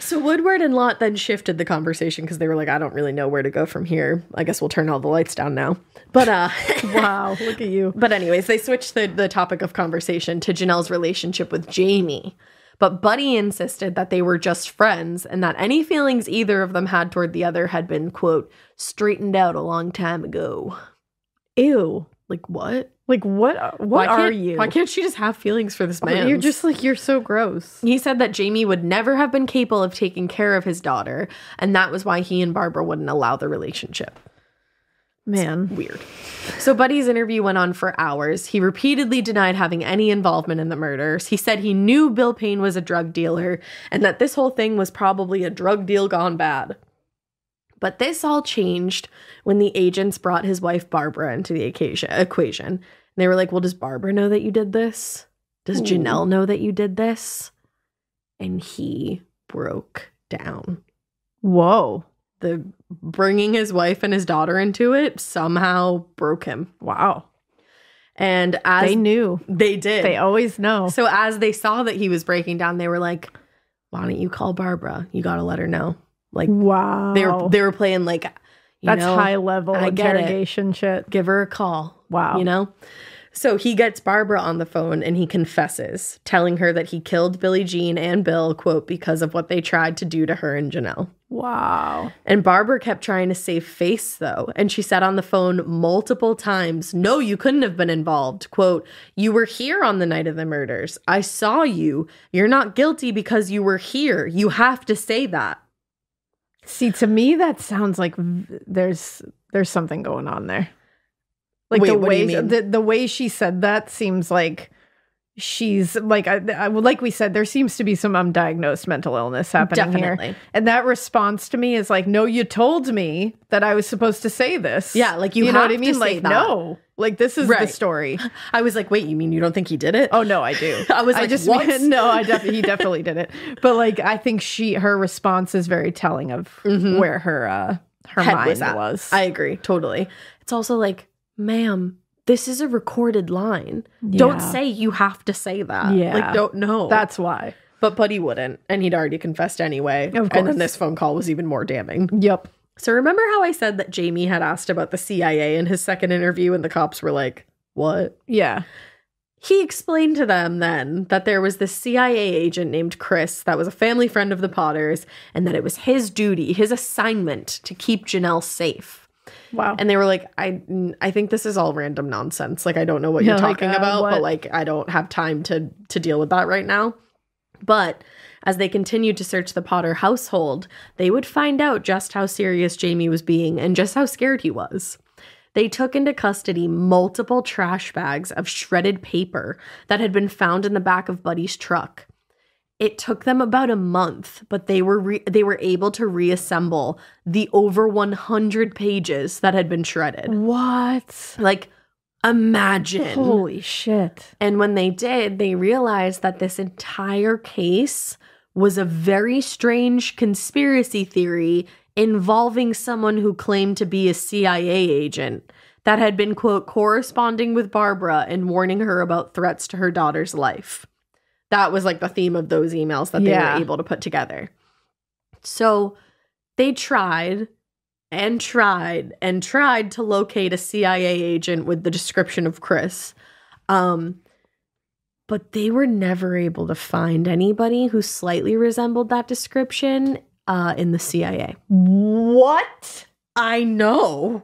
[SPEAKER 1] So Woodward and Lott then shifted the conversation because they were like, I don't really know where to go from here. I guess we'll turn all the lights down now. But uh
[SPEAKER 2] Wow, look at you.
[SPEAKER 1] but anyways, they switched the, the topic of conversation to Jenelle's relationship with Jamie. But Buddy insisted that they were just friends and that any feelings either of them had toward the other had been, quote, straightened out a long time ago.
[SPEAKER 2] Ew.
[SPEAKER 1] Like what?
[SPEAKER 2] Like what? uh, What are you?
[SPEAKER 1] Why can't she just have feelings for this man?
[SPEAKER 2] You're just like you're so gross.
[SPEAKER 1] He said that Jamie would never have been capable of taking care of his daughter, and that was why he and Barbara wouldn't allow the relationship.
[SPEAKER 2] Man,
[SPEAKER 1] Weird. So Buddy's interview went on for hours. He repeatedly denied having any involvement in the murders. He said he knew Bill Payne was a drug dealer and that this whole thing was probably a drug deal gone bad. But this all changed when the agents brought his wife Barbara into the occasion, equation. And they were like, Well, does Barbara know that you did this? Does
[SPEAKER 2] Ooh.
[SPEAKER 1] Jenelle know that you did this? And he broke down.
[SPEAKER 2] whoa,
[SPEAKER 1] The bringing his wife and his daughter into it somehow broke him.
[SPEAKER 2] wow.
[SPEAKER 1] And as
[SPEAKER 2] they knew.
[SPEAKER 1] they did.
[SPEAKER 2] They always know.
[SPEAKER 1] so as they saw that he was breaking down, they were like, "Why don't you call Barbara? You got to let her know." Like
[SPEAKER 2] wow,
[SPEAKER 1] they were they were playing like, you
[SPEAKER 2] that's
[SPEAKER 1] know,
[SPEAKER 2] high level
[SPEAKER 1] I
[SPEAKER 2] interrogation shit.
[SPEAKER 1] Give her a call.
[SPEAKER 2] Wow.
[SPEAKER 1] You know. So he gets Barbara on the phone and he confesses, telling her that he killed Billie Jean and Bill, quote, because of what they tried to do to her and Jenelle.
[SPEAKER 2] Wow.
[SPEAKER 1] And Barbara kept trying to save face, though. And she said on the phone multiple times, No, you couldn't have been involved. Quote, You were here on the night of the murders. I saw you. You're not guilty because you were here. You have to say that.
[SPEAKER 2] See, to me, that sounds like there's there's something going on there. Like
[SPEAKER 1] Wait,
[SPEAKER 2] the
[SPEAKER 1] you
[SPEAKER 2] way the the way she said that seems like she's like I, I like we said there seems to be some undiagnosed mental illness happening here. And that response to me is like, no, you told me that I was supposed to say this.
[SPEAKER 1] Yeah, like, you
[SPEAKER 2] know what I mean? Like,
[SPEAKER 1] that.
[SPEAKER 2] no, like this is the story.
[SPEAKER 1] I was like, Wait, you mean you don't think he did it?
[SPEAKER 2] Oh no, I do.
[SPEAKER 1] I was
[SPEAKER 2] I just
[SPEAKER 1] "What?"
[SPEAKER 2] no, I definitely he definitely did it. But like I think she her response is very telling of where her uh her
[SPEAKER 1] Mm-hmm. Head
[SPEAKER 2] mind
[SPEAKER 1] was
[SPEAKER 2] was.
[SPEAKER 1] I agree, totally. It's also like, ma'am, this is a recorded line. Don't say you have to say that.
[SPEAKER 2] Yeah.
[SPEAKER 1] Like, don't know.
[SPEAKER 2] That's why.
[SPEAKER 1] But Buddy wouldn't, and he'd already confessed anyway.
[SPEAKER 2] Of course.
[SPEAKER 1] And then this phone call was even more damning.
[SPEAKER 2] Yep.
[SPEAKER 1] So remember how I said that Jamie had asked about the CIA in his second interview, and the cops were like, "What?"
[SPEAKER 2] Yeah.
[SPEAKER 1] He explained to them then that there was this CIA agent named Chris that was a family friend of the Potters, and that it was his duty, his assignment to keep Jenelle safe.
[SPEAKER 2] Wow.
[SPEAKER 1] And they were like, I, I think this is all random nonsense. Like, I don't know what
[SPEAKER 2] Yeah,
[SPEAKER 1] you're
[SPEAKER 2] like,
[SPEAKER 1] talking
[SPEAKER 2] uh,
[SPEAKER 1] about,
[SPEAKER 2] what?
[SPEAKER 1] but like, I don't have time to to deal with that right now. But as they continued to search the Potter household, they would find out just how serious Jamie was being and just how scared he was. They took into custody multiple trash bags of shredded paper that had been found in the back of Buddy's truck. It took them about a month, but they were re- they were able to reassemble the over 100 pages that had been shredded.
[SPEAKER 2] What?
[SPEAKER 1] Like imagine.
[SPEAKER 2] Holy shit.
[SPEAKER 1] And when they did, they realized that this entire case was a very strange conspiracy theory involving someone who claimed to be a CIA agent that had been, quote, corresponding with Barbara and warning her about threats to her daughter's life. That was like the theme of those emails that they
[SPEAKER 2] Yeah.
[SPEAKER 1] were able to put together. So they tried and tried and tried to locate a CIA agent with the description of Chris. Um, but they were never able to find anybody who slightly resembled that description uh, in the CIA.
[SPEAKER 2] What?
[SPEAKER 1] I know.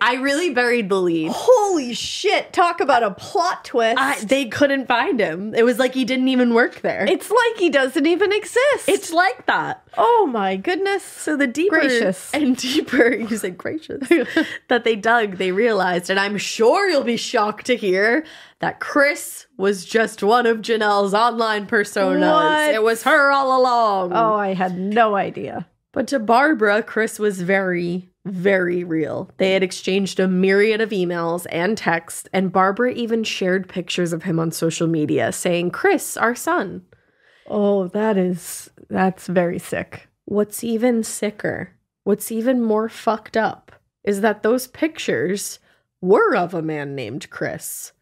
[SPEAKER 1] I really buried the lead.
[SPEAKER 2] Holy shit. Talk about a plot twist.
[SPEAKER 1] I, they couldn't find him. It was like he didn't even work there.
[SPEAKER 2] it's like he doesn't even exist.
[SPEAKER 1] it's like that.
[SPEAKER 2] oh my goodness.
[SPEAKER 1] So the deeper
[SPEAKER 2] Gracious.
[SPEAKER 1] and deeper, you said gracious, that they dug, they realized, and I'm sure you'll be shocked to hear that Chris was just one of Jenelle's online personas.
[SPEAKER 2] What?
[SPEAKER 1] It was her all along.
[SPEAKER 2] Oh, I had no idea.
[SPEAKER 1] But to Barbara, Chris was very, very real. They had exchanged a myriad of emails and texts, and Barbara even shared pictures of him on social media saying, Chris, our son.
[SPEAKER 2] Oh, that is that's very sick.
[SPEAKER 1] What's even sicker, what's even more fucked up, is that those pictures were of a man named Chris,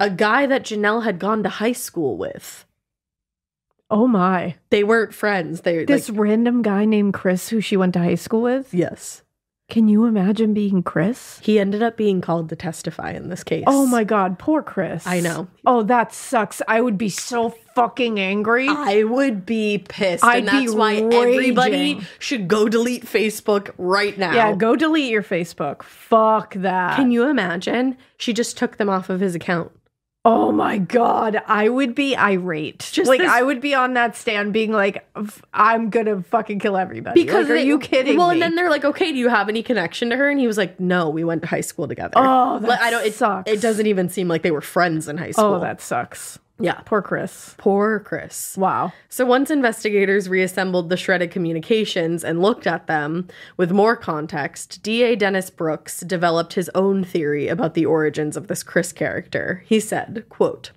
[SPEAKER 1] a guy that Jenelle had gone to high school with.
[SPEAKER 2] Oh my.
[SPEAKER 1] They weren't friends. They
[SPEAKER 2] This
[SPEAKER 1] like,
[SPEAKER 2] random guy named Chris who she went to high school with?
[SPEAKER 1] yes.
[SPEAKER 2] Can you imagine being Chris?
[SPEAKER 1] He ended up being called to testify in this case.
[SPEAKER 2] Oh my god, poor Chris.
[SPEAKER 1] I know.
[SPEAKER 2] Oh, that sucks. I would be so fucking angry.
[SPEAKER 1] I would be pissed.
[SPEAKER 2] I'd
[SPEAKER 1] and
[SPEAKER 2] be
[SPEAKER 1] that's why everybody
[SPEAKER 2] raging.
[SPEAKER 1] should go delete Facebook right now.
[SPEAKER 2] yeah, go delete your Facebook. Fuck that.
[SPEAKER 1] Can you imagine? She just took them off of his account.
[SPEAKER 2] Oh my god, I would be irate.
[SPEAKER 1] Just
[SPEAKER 2] like
[SPEAKER 1] this-
[SPEAKER 2] I would be on that stand being like, I'm gonna fucking kill everybody.
[SPEAKER 1] Because
[SPEAKER 2] Like, are
[SPEAKER 1] they-
[SPEAKER 2] you kidding
[SPEAKER 1] Well,
[SPEAKER 2] me?
[SPEAKER 1] and then they're like, "Okay, do you have any connection to her?" And he was like, "No, we went to high school together."
[SPEAKER 2] oh, that
[SPEAKER 1] Like, I don't. It,
[SPEAKER 2] sucks.
[SPEAKER 1] it doesn't even seem like they were friends in high oh, school.
[SPEAKER 2] Oh, that sucks.
[SPEAKER 1] Yeah.
[SPEAKER 2] Poor Chris.
[SPEAKER 1] Poor Chris.
[SPEAKER 2] Wow.
[SPEAKER 1] So once investigators reassembled the shredded communications and looked at them with more context, DA Dennis Brooks developed his own theory about the origins of this Chris character. He said, quote,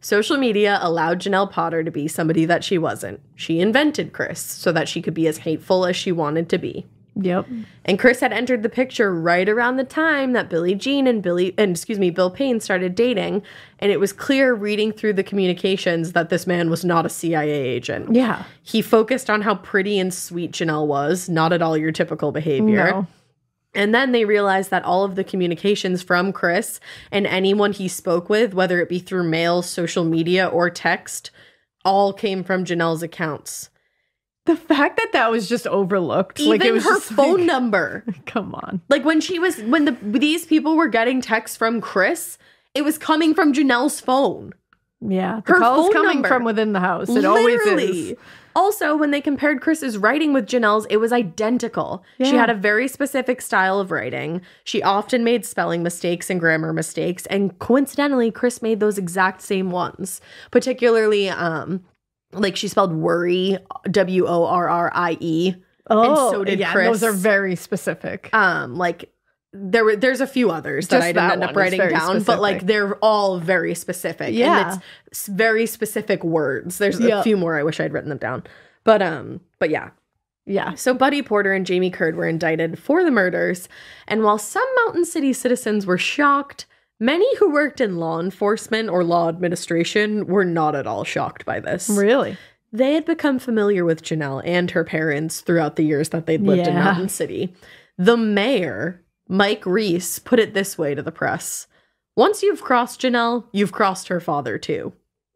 [SPEAKER 1] Social media allowed Jenelle Potter to be somebody that she wasn't. She invented Chris so that she could be as hateful as she wanted to be.
[SPEAKER 2] Yep.
[SPEAKER 1] And Chris had entered the picture right around the time that Billie Jean and Billy and excuse me, Bill Payne started dating, and it was clear reading through the communications that this man was not a CIA agent.
[SPEAKER 2] Yeah.
[SPEAKER 1] He focused on how pretty and sweet Jenelle was, not at all your typical behavior.
[SPEAKER 2] No.
[SPEAKER 1] And then they realized that all of the communications from Chris and anyone he spoke with, whether it be through mail, social media, or text, all came from Jenelle's accounts.
[SPEAKER 2] The fact that that was just overlooked,
[SPEAKER 1] Even
[SPEAKER 2] like it was
[SPEAKER 1] her phone
[SPEAKER 2] like,
[SPEAKER 1] number.
[SPEAKER 2] Come on.
[SPEAKER 1] Like when she was when the these people were getting texts from Chris, it was coming from Jenelle's phone.
[SPEAKER 2] Yeah. The
[SPEAKER 1] Her
[SPEAKER 2] call's
[SPEAKER 1] phone
[SPEAKER 2] coming
[SPEAKER 1] number.
[SPEAKER 2] from within the house. It always is.
[SPEAKER 1] Also, when they compared Chris's writing with Jenelle's, it was identical. She had a very specific style of writing. She often made spelling mistakes and grammar mistakes, and coincidentally, Chris made those exact same ones. Particularly, um, like she spelled worry, W O R R I E.
[SPEAKER 2] Oh,
[SPEAKER 1] so did
[SPEAKER 2] yeah,
[SPEAKER 1] Chris.
[SPEAKER 2] those are very specific.
[SPEAKER 1] um like there were there's a few others that
[SPEAKER 2] Just
[SPEAKER 1] I didn't
[SPEAKER 2] that
[SPEAKER 1] end up writing down, but like they're all very specific.
[SPEAKER 2] Yeah.
[SPEAKER 1] And it's very specific words. There's a few more I wish I'd written them down. But um, but yeah.
[SPEAKER 2] yeah.
[SPEAKER 1] So Buddy Porter and Jamie Curd were indicted for the murders, and while some Mountain City citizens were shocked, many who worked in law enforcement or law administration were not at all shocked by this.
[SPEAKER 2] Really?
[SPEAKER 1] They had become familiar with Jenelle and her parents throughout the years that they'd lived in
[SPEAKER 2] Yeah.
[SPEAKER 1] Mountain City. The mayor, Mike Reese, put it this way to the press Once you've crossed Jenelle, you've crossed her father too.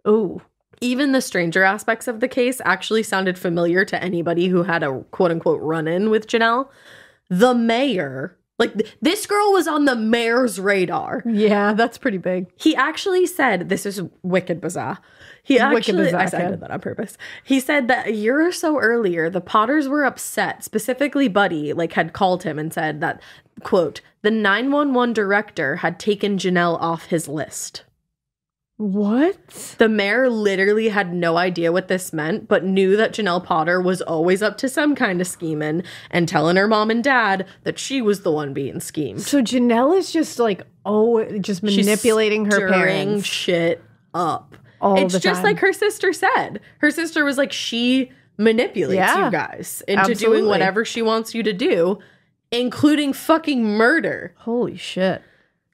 [SPEAKER 2] Ooh.
[SPEAKER 1] Even the stranger aspects of the case actually sounded familiar to anybody who had a quote unquote run in with Jenelle. The mayor Like th- this girl was on the mayor's radar.
[SPEAKER 2] Yeah, that's pretty big.
[SPEAKER 1] He actually said, "This is wicked bizarre." He
[SPEAKER 2] Wicked
[SPEAKER 1] actually,
[SPEAKER 2] bizarre,
[SPEAKER 1] I, said- I did that on purpose. He said that a year or so earlier, the Potters were upset. Specifically, Buddy like had called him and said that, "quote The nine one one director had taken Jenelle off his list."
[SPEAKER 2] What?
[SPEAKER 1] The mayor literally had no idea what this meant, but knew that Jenelle Potter was always up to some kind of scheming and telling her mom and dad that she was the one being schemed.
[SPEAKER 2] So Jenelle is just like oh, just
[SPEAKER 1] She's
[SPEAKER 2] manipulating her parents.
[SPEAKER 1] shit up.
[SPEAKER 2] All
[SPEAKER 1] it's just
[SPEAKER 2] time.
[SPEAKER 1] like her sister said. Her sister was like, she manipulates
[SPEAKER 2] Yeah.
[SPEAKER 1] you guys into
[SPEAKER 2] Absolutely.
[SPEAKER 1] doing whatever she wants you to do, including fucking murder.
[SPEAKER 2] Holy shit.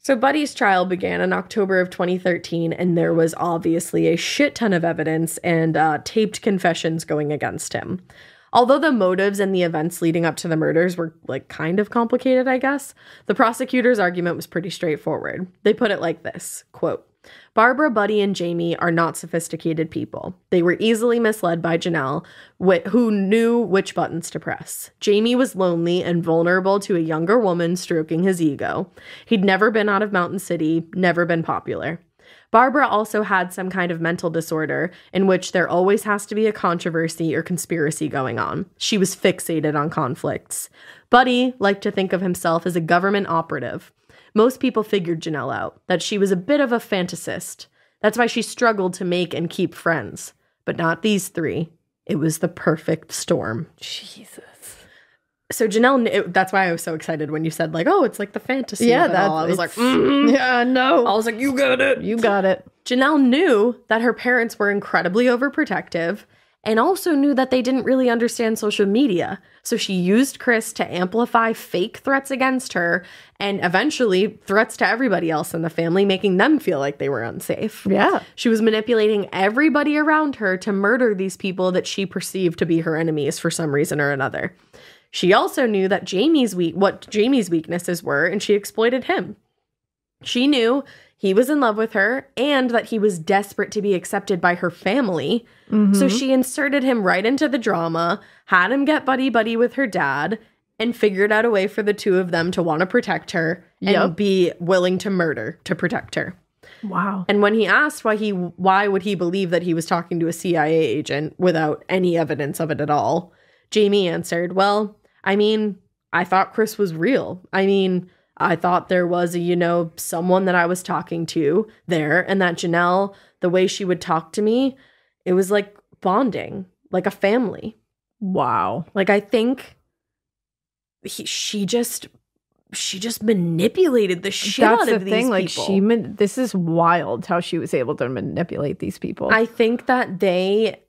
[SPEAKER 1] So Buddy's trial began in October of 2013, and there was obviously a shit ton of evidence and uh, taped confessions going against him. Although the motives and the events leading up to the murders were like kind of complicated, I guess, the prosecutor's argument was pretty straightforward. They put it like this quote, Barbara, Buddy, and Jamie are not sophisticated people. They were easily misled by Jenelle, wh- who knew which buttons to press. Jamie was lonely and vulnerable to a younger woman stroking his ego. He'd never been out of Mountain City, never been popular. Barbara also had some kind of mental disorder in which there always has to be a controversy or conspiracy going on. She was fixated on conflicts. Buddy liked to think of himself as a government operative. Most people figured Jenelle out, that she was a bit of a fantasist. That's why she struggled to make and keep friends. But not these three. It was the perfect storm.
[SPEAKER 2] Jesus.
[SPEAKER 1] So Jenelle, it, that's why I was so excited when you said like, "Oh, it's like the fantasy."
[SPEAKER 2] Yeah,
[SPEAKER 1] it all. I was like, "Mhm."
[SPEAKER 2] Yeah, no.
[SPEAKER 1] I was like, "You got it."
[SPEAKER 2] you got it.
[SPEAKER 1] Jenelle knew that her parents were incredibly overprotective and also knew that they didn't really understand social media. So she used Chris to amplify fake threats against her and eventually threats to everybody else in the family, making them feel like they were unsafe.
[SPEAKER 2] Yeah.
[SPEAKER 1] She was manipulating everybody around her to murder these people that she perceived to be her enemies for some reason or another. She also knew that Jamie's weak what Jamie's weaknesses were and she exploited him. She knew he was in love with her and that he was desperate to be accepted by her family. So mm-hmm. she inserted him right into the drama, had him get buddy buddy with her dad, and figured out a way for the two of them to want to protect her and be willing to murder to protect her.
[SPEAKER 2] Wow.
[SPEAKER 1] And when he asked why he why would he believe that he was talking to a CIA agent without any evidence of it at all, Jamie answered, "Well, I mean, I thought Chris was real. I mean, I thought there was a, you know, someone that I was talking to there and that Jenelle, the way she would talk to me, it was like bonding, like a family.
[SPEAKER 2] Wow.
[SPEAKER 1] Like I think he, she just she just manipulated the shit
[SPEAKER 2] That's
[SPEAKER 1] out
[SPEAKER 2] the
[SPEAKER 1] of these
[SPEAKER 2] thing. Like
[SPEAKER 1] people.
[SPEAKER 2] she, man- this is wild how she was able to manipulate these people.
[SPEAKER 1] I think that they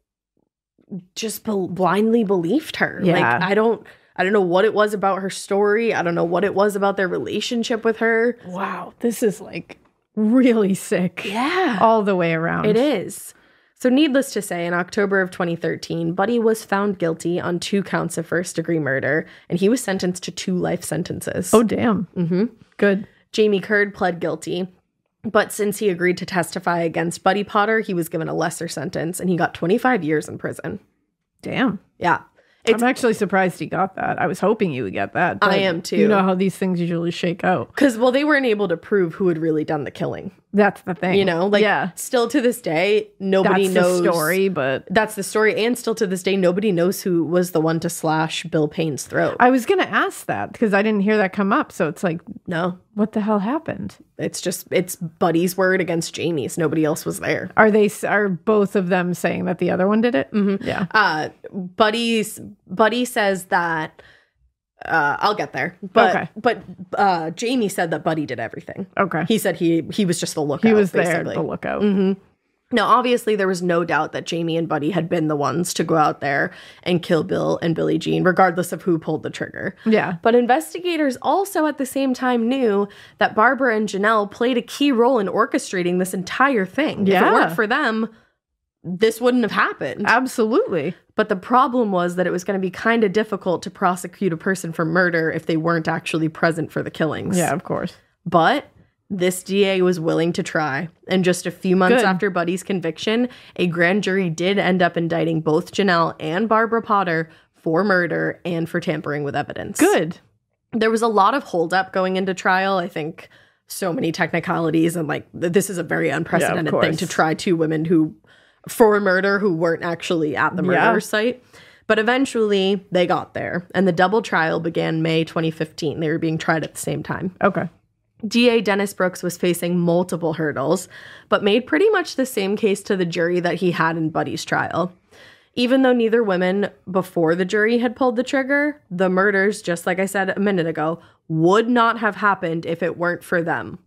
[SPEAKER 1] just bel blindly believed her. Like
[SPEAKER 2] Yeah.
[SPEAKER 1] I don't I don't know what it was about her story. I don't know what it was about their relationship with her.
[SPEAKER 2] wow. This is like really sick.
[SPEAKER 1] Yeah.
[SPEAKER 2] All the way around.
[SPEAKER 1] It is. So, needless to say, in October of 2013, Buddy was found guilty on two counts of first degree murder, and he was sentenced to two life sentences.
[SPEAKER 2] Oh, damn.
[SPEAKER 1] Mm-hmm.
[SPEAKER 2] Good.
[SPEAKER 1] Jamie Curd pled guilty, but since he agreed to testify against Buddy Potter, he was given a lesser sentence and he got 25 years in prison.
[SPEAKER 2] Damn.
[SPEAKER 1] Yeah. It's
[SPEAKER 2] I'm actually surprised he got that. I was hoping you would get that.
[SPEAKER 1] I am too.
[SPEAKER 2] You know how these things usually shake out.
[SPEAKER 1] because, well, they weren't able to prove who had really done the killing.
[SPEAKER 2] That's the thing.
[SPEAKER 1] You know, like,
[SPEAKER 2] yeah,
[SPEAKER 1] still to this day, nobody
[SPEAKER 2] that's
[SPEAKER 1] knows
[SPEAKER 2] the story. But
[SPEAKER 1] That's the story. And still to this day, nobody knows who was the one to slash Bill Payne's throat.
[SPEAKER 2] I was gonna ask that because I didn't hear that come up. So it's like,
[SPEAKER 1] no,
[SPEAKER 2] what the hell happened?
[SPEAKER 1] it's just, it's Buddy's word against Jamie's. Nobody else was there.
[SPEAKER 2] Are they? Are both of them saying that the other one did it? Mm-hmm. Yeah.
[SPEAKER 1] uh buddy's buddy says that uh i'll get there but
[SPEAKER 2] Okay.
[SPEAKER 1] but uh jamie said that buddy did everything
[SPEAKER 2] Okay.
[SPEAKER 1] he said he he was just the lookout
[SPEAKER 2] He was there
[SPEAKER 1] basically.
[SPEAKER 2] to look out.
[SPEAKER 1] now obviously there was no doubt that jamie and buddy had been the ones to go out there and kill bill and billie jean regardless of who pulled the trigger
[SPEAKER 2] Yeah.
[SPEAKER 1] but investigators also at the same time knew that Barbara and Jenelle played a key role in orchestrating this entire thing. If it
[SPEAKER 2] Yeah.
[SPEAKER 1] weren't for them, this wouldn't have happened.
[SPEAKER 2] Absolutely.
[SPEAKER 1] But the problem was that it was going to be kind of difficult to prosecute a person for murder if they weren't actually present for the killings.
[SPEAKER 2] Yeah. Of course.
[SPEAKER 1] But this DA was willing to try. And just a few months
[SPEAKER 2] Good.
[SPEAKER 1] after Buddy's conviction, a grand jury did end up indicting both Jenelle and Barbara Potter for murder and for tampering with evidence.
[SPEAKER 2] Good.
[SPEAKER 1] There was a lot of holdup going into trial. I think so many technicalities and like this is a very unprecedented thing to try two women who for murder who weren't actually at the murder
[SPEAKER 2] Yeah.
[SPEAKER 1] site. But eventually they got there and the double trial began May 2015. They were being tried at the same time.
[SPEAKER 2] Okay.
[SPEAKER 1] DA Dennis Brooks was facing multiple hurdles, but made pretty much the same case to the jury that he had in Buddy's trial. Even though neither women before the jury had pulled the trigger, the murders, just like I said a minute ago, would not have happened if it weren't for them.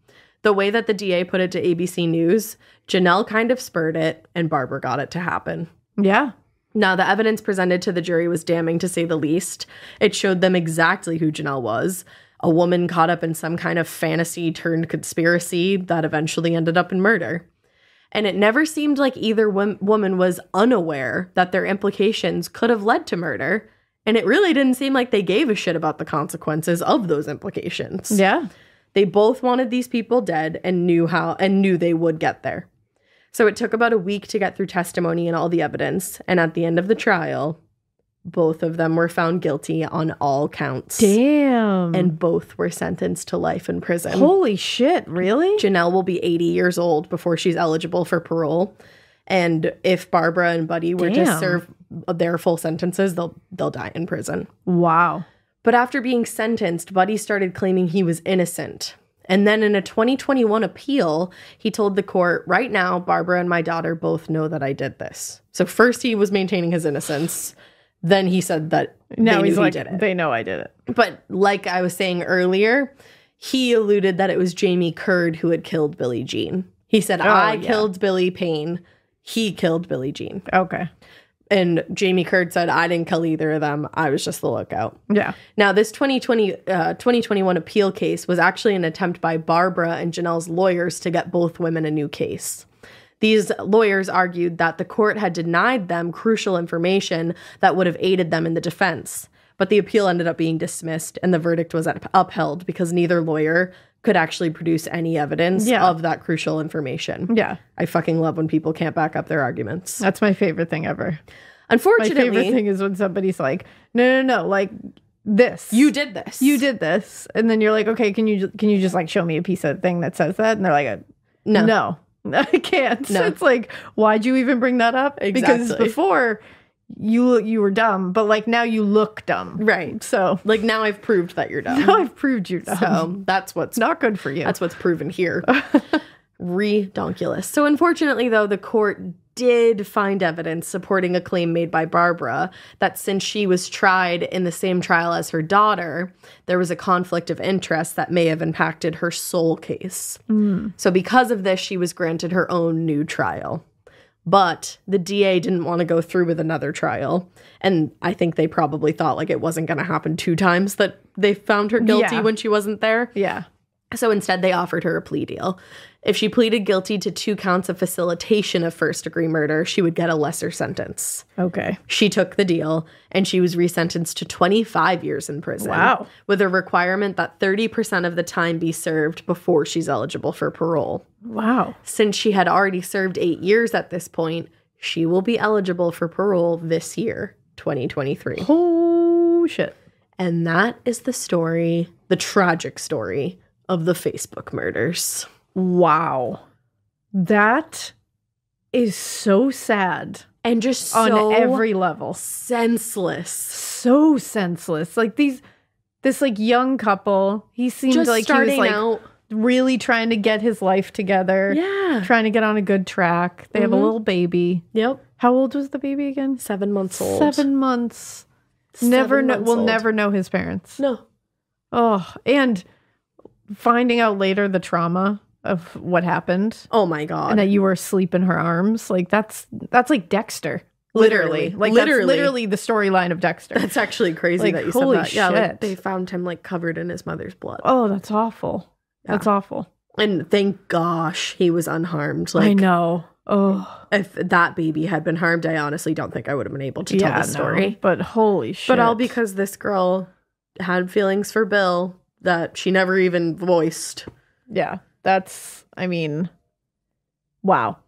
[SPEAKER 1] The way that the DA put it to ABC News, Jenelle kind of spurred it, and Barbara got it to happen.
[SPEAKER 2] Yeah.
[SPEAKER 1] Now, the evidence presented to the jury was damning to say the least. It showed them exactly who Janelle was a woman caught up in some kind of fantasy turned conspiracy that eventually ended up in murder. And it never seemed like either wom- woman was unaware that their implications could have led to murder. And it really didn't seem like they gave a shit about the consequences of those implications.
[SPEAKER 2] Yeah.
[SPEAKER 1] They both wanted these people dead and knew how and knew they would get there. So it took about a week to get through testimony and all the evidence, and at the end of the trial, both of them were found guilty on all counts.
[SPEAKER 2] Damn.
[SPEAKER 1] And both were sentenced to life in prison.
[SPEAKER 2] holy shit, really?
[SPEAKER 1] Jenelle will be 80 years old before she's eligible for parole. And if Barbara and Buddy were to serve their full sentences, they'll they'll die in prison.
[SPEAKER 2] Wow.
[SPEAKER 1] But after being sentenced, Buddy started claiming he was innocent. And then in a 2021 appeal, he told the court, right now, Barbara and my daughter both know that I did this. So first he was maintaining his innocence. Then he said that
[SPEAKER 2] Now
[SPEAKER 1] they
[SPEAKER 2] he's like,
[SPEAKER 1] he did it.
[SPEAKER 2] they know I did it.
[SPEAKER 1] But like I was saying earlier, he alluded that it was Jamie Curd who had killed Billie Jean. He said, oh, I
[SPEAKER 2] Oh, yeah.
[SPEAKER 1] killed Billy Payne. He killed Billie Jean.
[SPEAKER 2] Okay.
[SPEAKER 1] And Jamie Curd said, I didn't kill either of them. I was just the lookout.
[SPEAKER 2] Yeah.
[SPEAKER 1] Now, this 2020, uh, 2021 appeal case was actually an attempt by Barbara and Jenelle's lawyers to get both women a new case. These lawyers argued that the court had denied them crucial information that would have aided them in the defense. But the appeal ended up being dismissed and the verdict was upheld because neither lawyer could actually produce any evidence
[SPEAKER 2] Yeah.
[SPEAKER 1] of that crucial information.
[SPEAKER 2] Yeah.
[SPEAKER 1] I fucking love when people can't back up their arguments.
[SPEAKER 2] That's my favorite thing ever.
[SPEAKER 1] Unfortunately, my
[SPEAKER 2] favorite thing is when somebody's like, no, no, no, like this.
[SPEAKER 1] you did this.
[SPEAKER 2] you did this, and then you're like, okay, can you can you just like show me a piece of thing that says that? And they're like, uh,
[SPEAKER 1] No.
[SPEAKER 2] no, I can't.
[SPEAKER 1] No.
[SPEAKER 2] It's like, why'd you even bring that up? Because before you you were dumb, but like now you look dumb.
[SPEAKER 1] Right.
[SPEAKER 2] So
[SPEAKER 1] Like now I've proved that you're dumb.
[SPEAKER 2] now I've proved you're dumb.
[SPEAKER 1] So that's what's
[SPEAKER 2] not good for you.
[SPEAKER 1] that's what's proven here. Redonkulous. So unfortunately though, the court did find evidence supporting a claim made by Barbara that since she was tried in the same trial as her daughter, there was a conflict of interest that may have impacted her sole case. Hmm. So because of this, she was granted her own new trial. But the DA didn't want to go through with another trial. And I think they probably thought like it wasn't going to happen two times that they found her guilty
[SPEAKER 2] Yeah.
[SPEAKER 1] when she wasn't there.
[SPEAKER 2] yeah.
[SPEAKER 1] So instead, they offered her a plea deal. If she pleaded guilty to two counts of facilitation of first degree murder, she would get a lesser sentence.
[SPEAKER 2] Okay.
[SPEAKER 1] She took the deal and she was resentenced to 25 years in prison.
[SPEAKER 2] Wow.
[SPEAKER 1] With a requirement that 30% of the time be served before she's eligible for parole.
[SPEAKER 2] Wow.
[SPEAKER 1] Since she had already served eight years at this point, she will be eligible for parole this year, 2023.
[SPEAKER 2] Oh shit.
[SPEAKER 1] And that is the story, the tragic story of the Facebook murders.
[SPEAKER 2] Wow. That is so sad
[SPEAKER 1] And just
[SPEAKER 2] on
[SPEAKER 1] so
[SPEAKER 2] every level.
[SPEAKER 1] senseless.
[SPEAKER 2] So senseless. Like these this like young couple, he seemed
[SPEAKER 1] Just
[SPEAKER 2] like he was like
[SPEAKER 1] out.
[SPEAKER 2] really trying to get his life together.
[SPEAKER 1] Yeah.
[SPEAKER 2] Trying to get on a good track. They have a
[SPEAKER 1] Mhm.
[SPEAKER 2] little baby.
[SPEAKER 1] Yep.
[SPEAKER 2] How old was the baby again?
[SPEAKER 1] Seven months old.
[SPEAKER 2] Seven months. never know we'll never know his parents.
[SPEAKER 1] No.
[SPEAKER 2] Oh, and finding out later the trauma of what happened
[SPEAKER 1] Oh my god.
[SPEAKER 2] and that you were asleep in her arms. Like that's that's like Dexter. Literally.
[SPEAKER 1] Literally.
[SPEAKER 2] Like
[SPEAKER 1] Literally.
[SPEAKER 2] literally the storyline of Dexter.
[SPEAKER 1] That's actually crazy
[SPEAKER 2] Like,
[SPEAKER 1] that you
[SPEAKER 2] holy
[SPEAKER 1] said that. Yeah, like
[SPEAKER 2] shit.
[SPEAKER 1] they found him like covered in his mother's blood.
[SPEAKER 2] oh, that's awful. That's awful.
[SPEAKER 1] And thank gosh he was unharmed. Like
[SPEAKER 2] I know. Oh,
[SPEAKER 1] if that baby had been harmed, I honestly don't think I would have been able to
[SPEAKER 2] yeah,
[SPEAKER 1] tell the story.
[SPEAKER 2] no, but holy shit.
[SPEAKER 1] But all because this girl had feelings for Bill that she never even voiced.
[SPEAKER 2] yeah, that's. I mean, wow.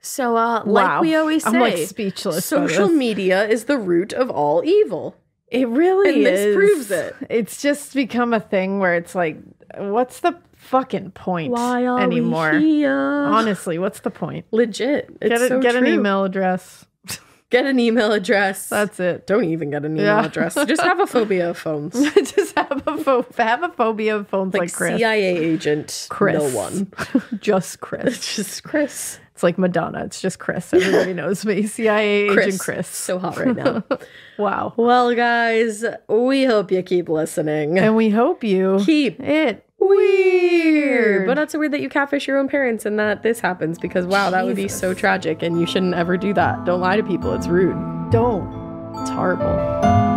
[SPEAKER 1] So, uh, like
[SPEAKER 2] Wow.
[SPEAKER 1] we always say,
[SPEAKER 2] I'm like speechless.
[SPEAKER 1] social media is the root of all evil.
[SPEAKER 2] It really
[SPEAKER 1] And this
[SPEAKER 2] is.
[SPEAKER 1] proves it.
[SPEAKER 2] It's just become a thing where it's like, what's the fucking point
[SPEAKER 1] Why are
[SPEAKER 2] anymore?
[SPEAKER 1] we here?
[SPEAKER 2] Honestly, what's the point?
[SPEAKER 1] Legit. It's
[SPEAKER 2] Get, a,
[SPEAKER 1] so
[SPEAKER 2] get an email address.
[SPEAKER 1] Get an email address.
[SPEAKER 2] That's it.
[SPEAKER 1] Don't even get an email
[SPEAKER 2] Yeah.
[SPEAKER 1] address. Just have a phobia of phones.
[SPEAKER 2] just have a pho- have a phobia of phones like,
[SPEAKER 1] Like,
[SPEAKER 2] Chris.
[SPEAKER 1] CIA agent.
[SPEAKER 2] Chris.
[SPEAKER 1] No one.
[SPEAKER 2] just Chris.
[SPEAKER 1] It's just Chris.
[SPEAKER 2] It's like Madonna. It's just Chris. Everybody knows me. CIA
[SPEAKER 1] Chris.
[SPEAKER 2] agent Chris.
[SPEAKER 1] So hot right now.
[SPEAKER 2] Wow.
[SPEAKER 1] well, guys, we hope you keep listening.
[SPEAKER 2] And we hope you
[SPEAKER 1] keep
[SPEAKER 2] it
[SPEAKER 1] weird. But not so weird that you catfish your own parents and that this happens because wow, that would be so tragic and you shouldn't ever do that. Don't lie to people. It's rude.
[SPEAKER 2] don't.
[SPEAKER 1] It's horrible.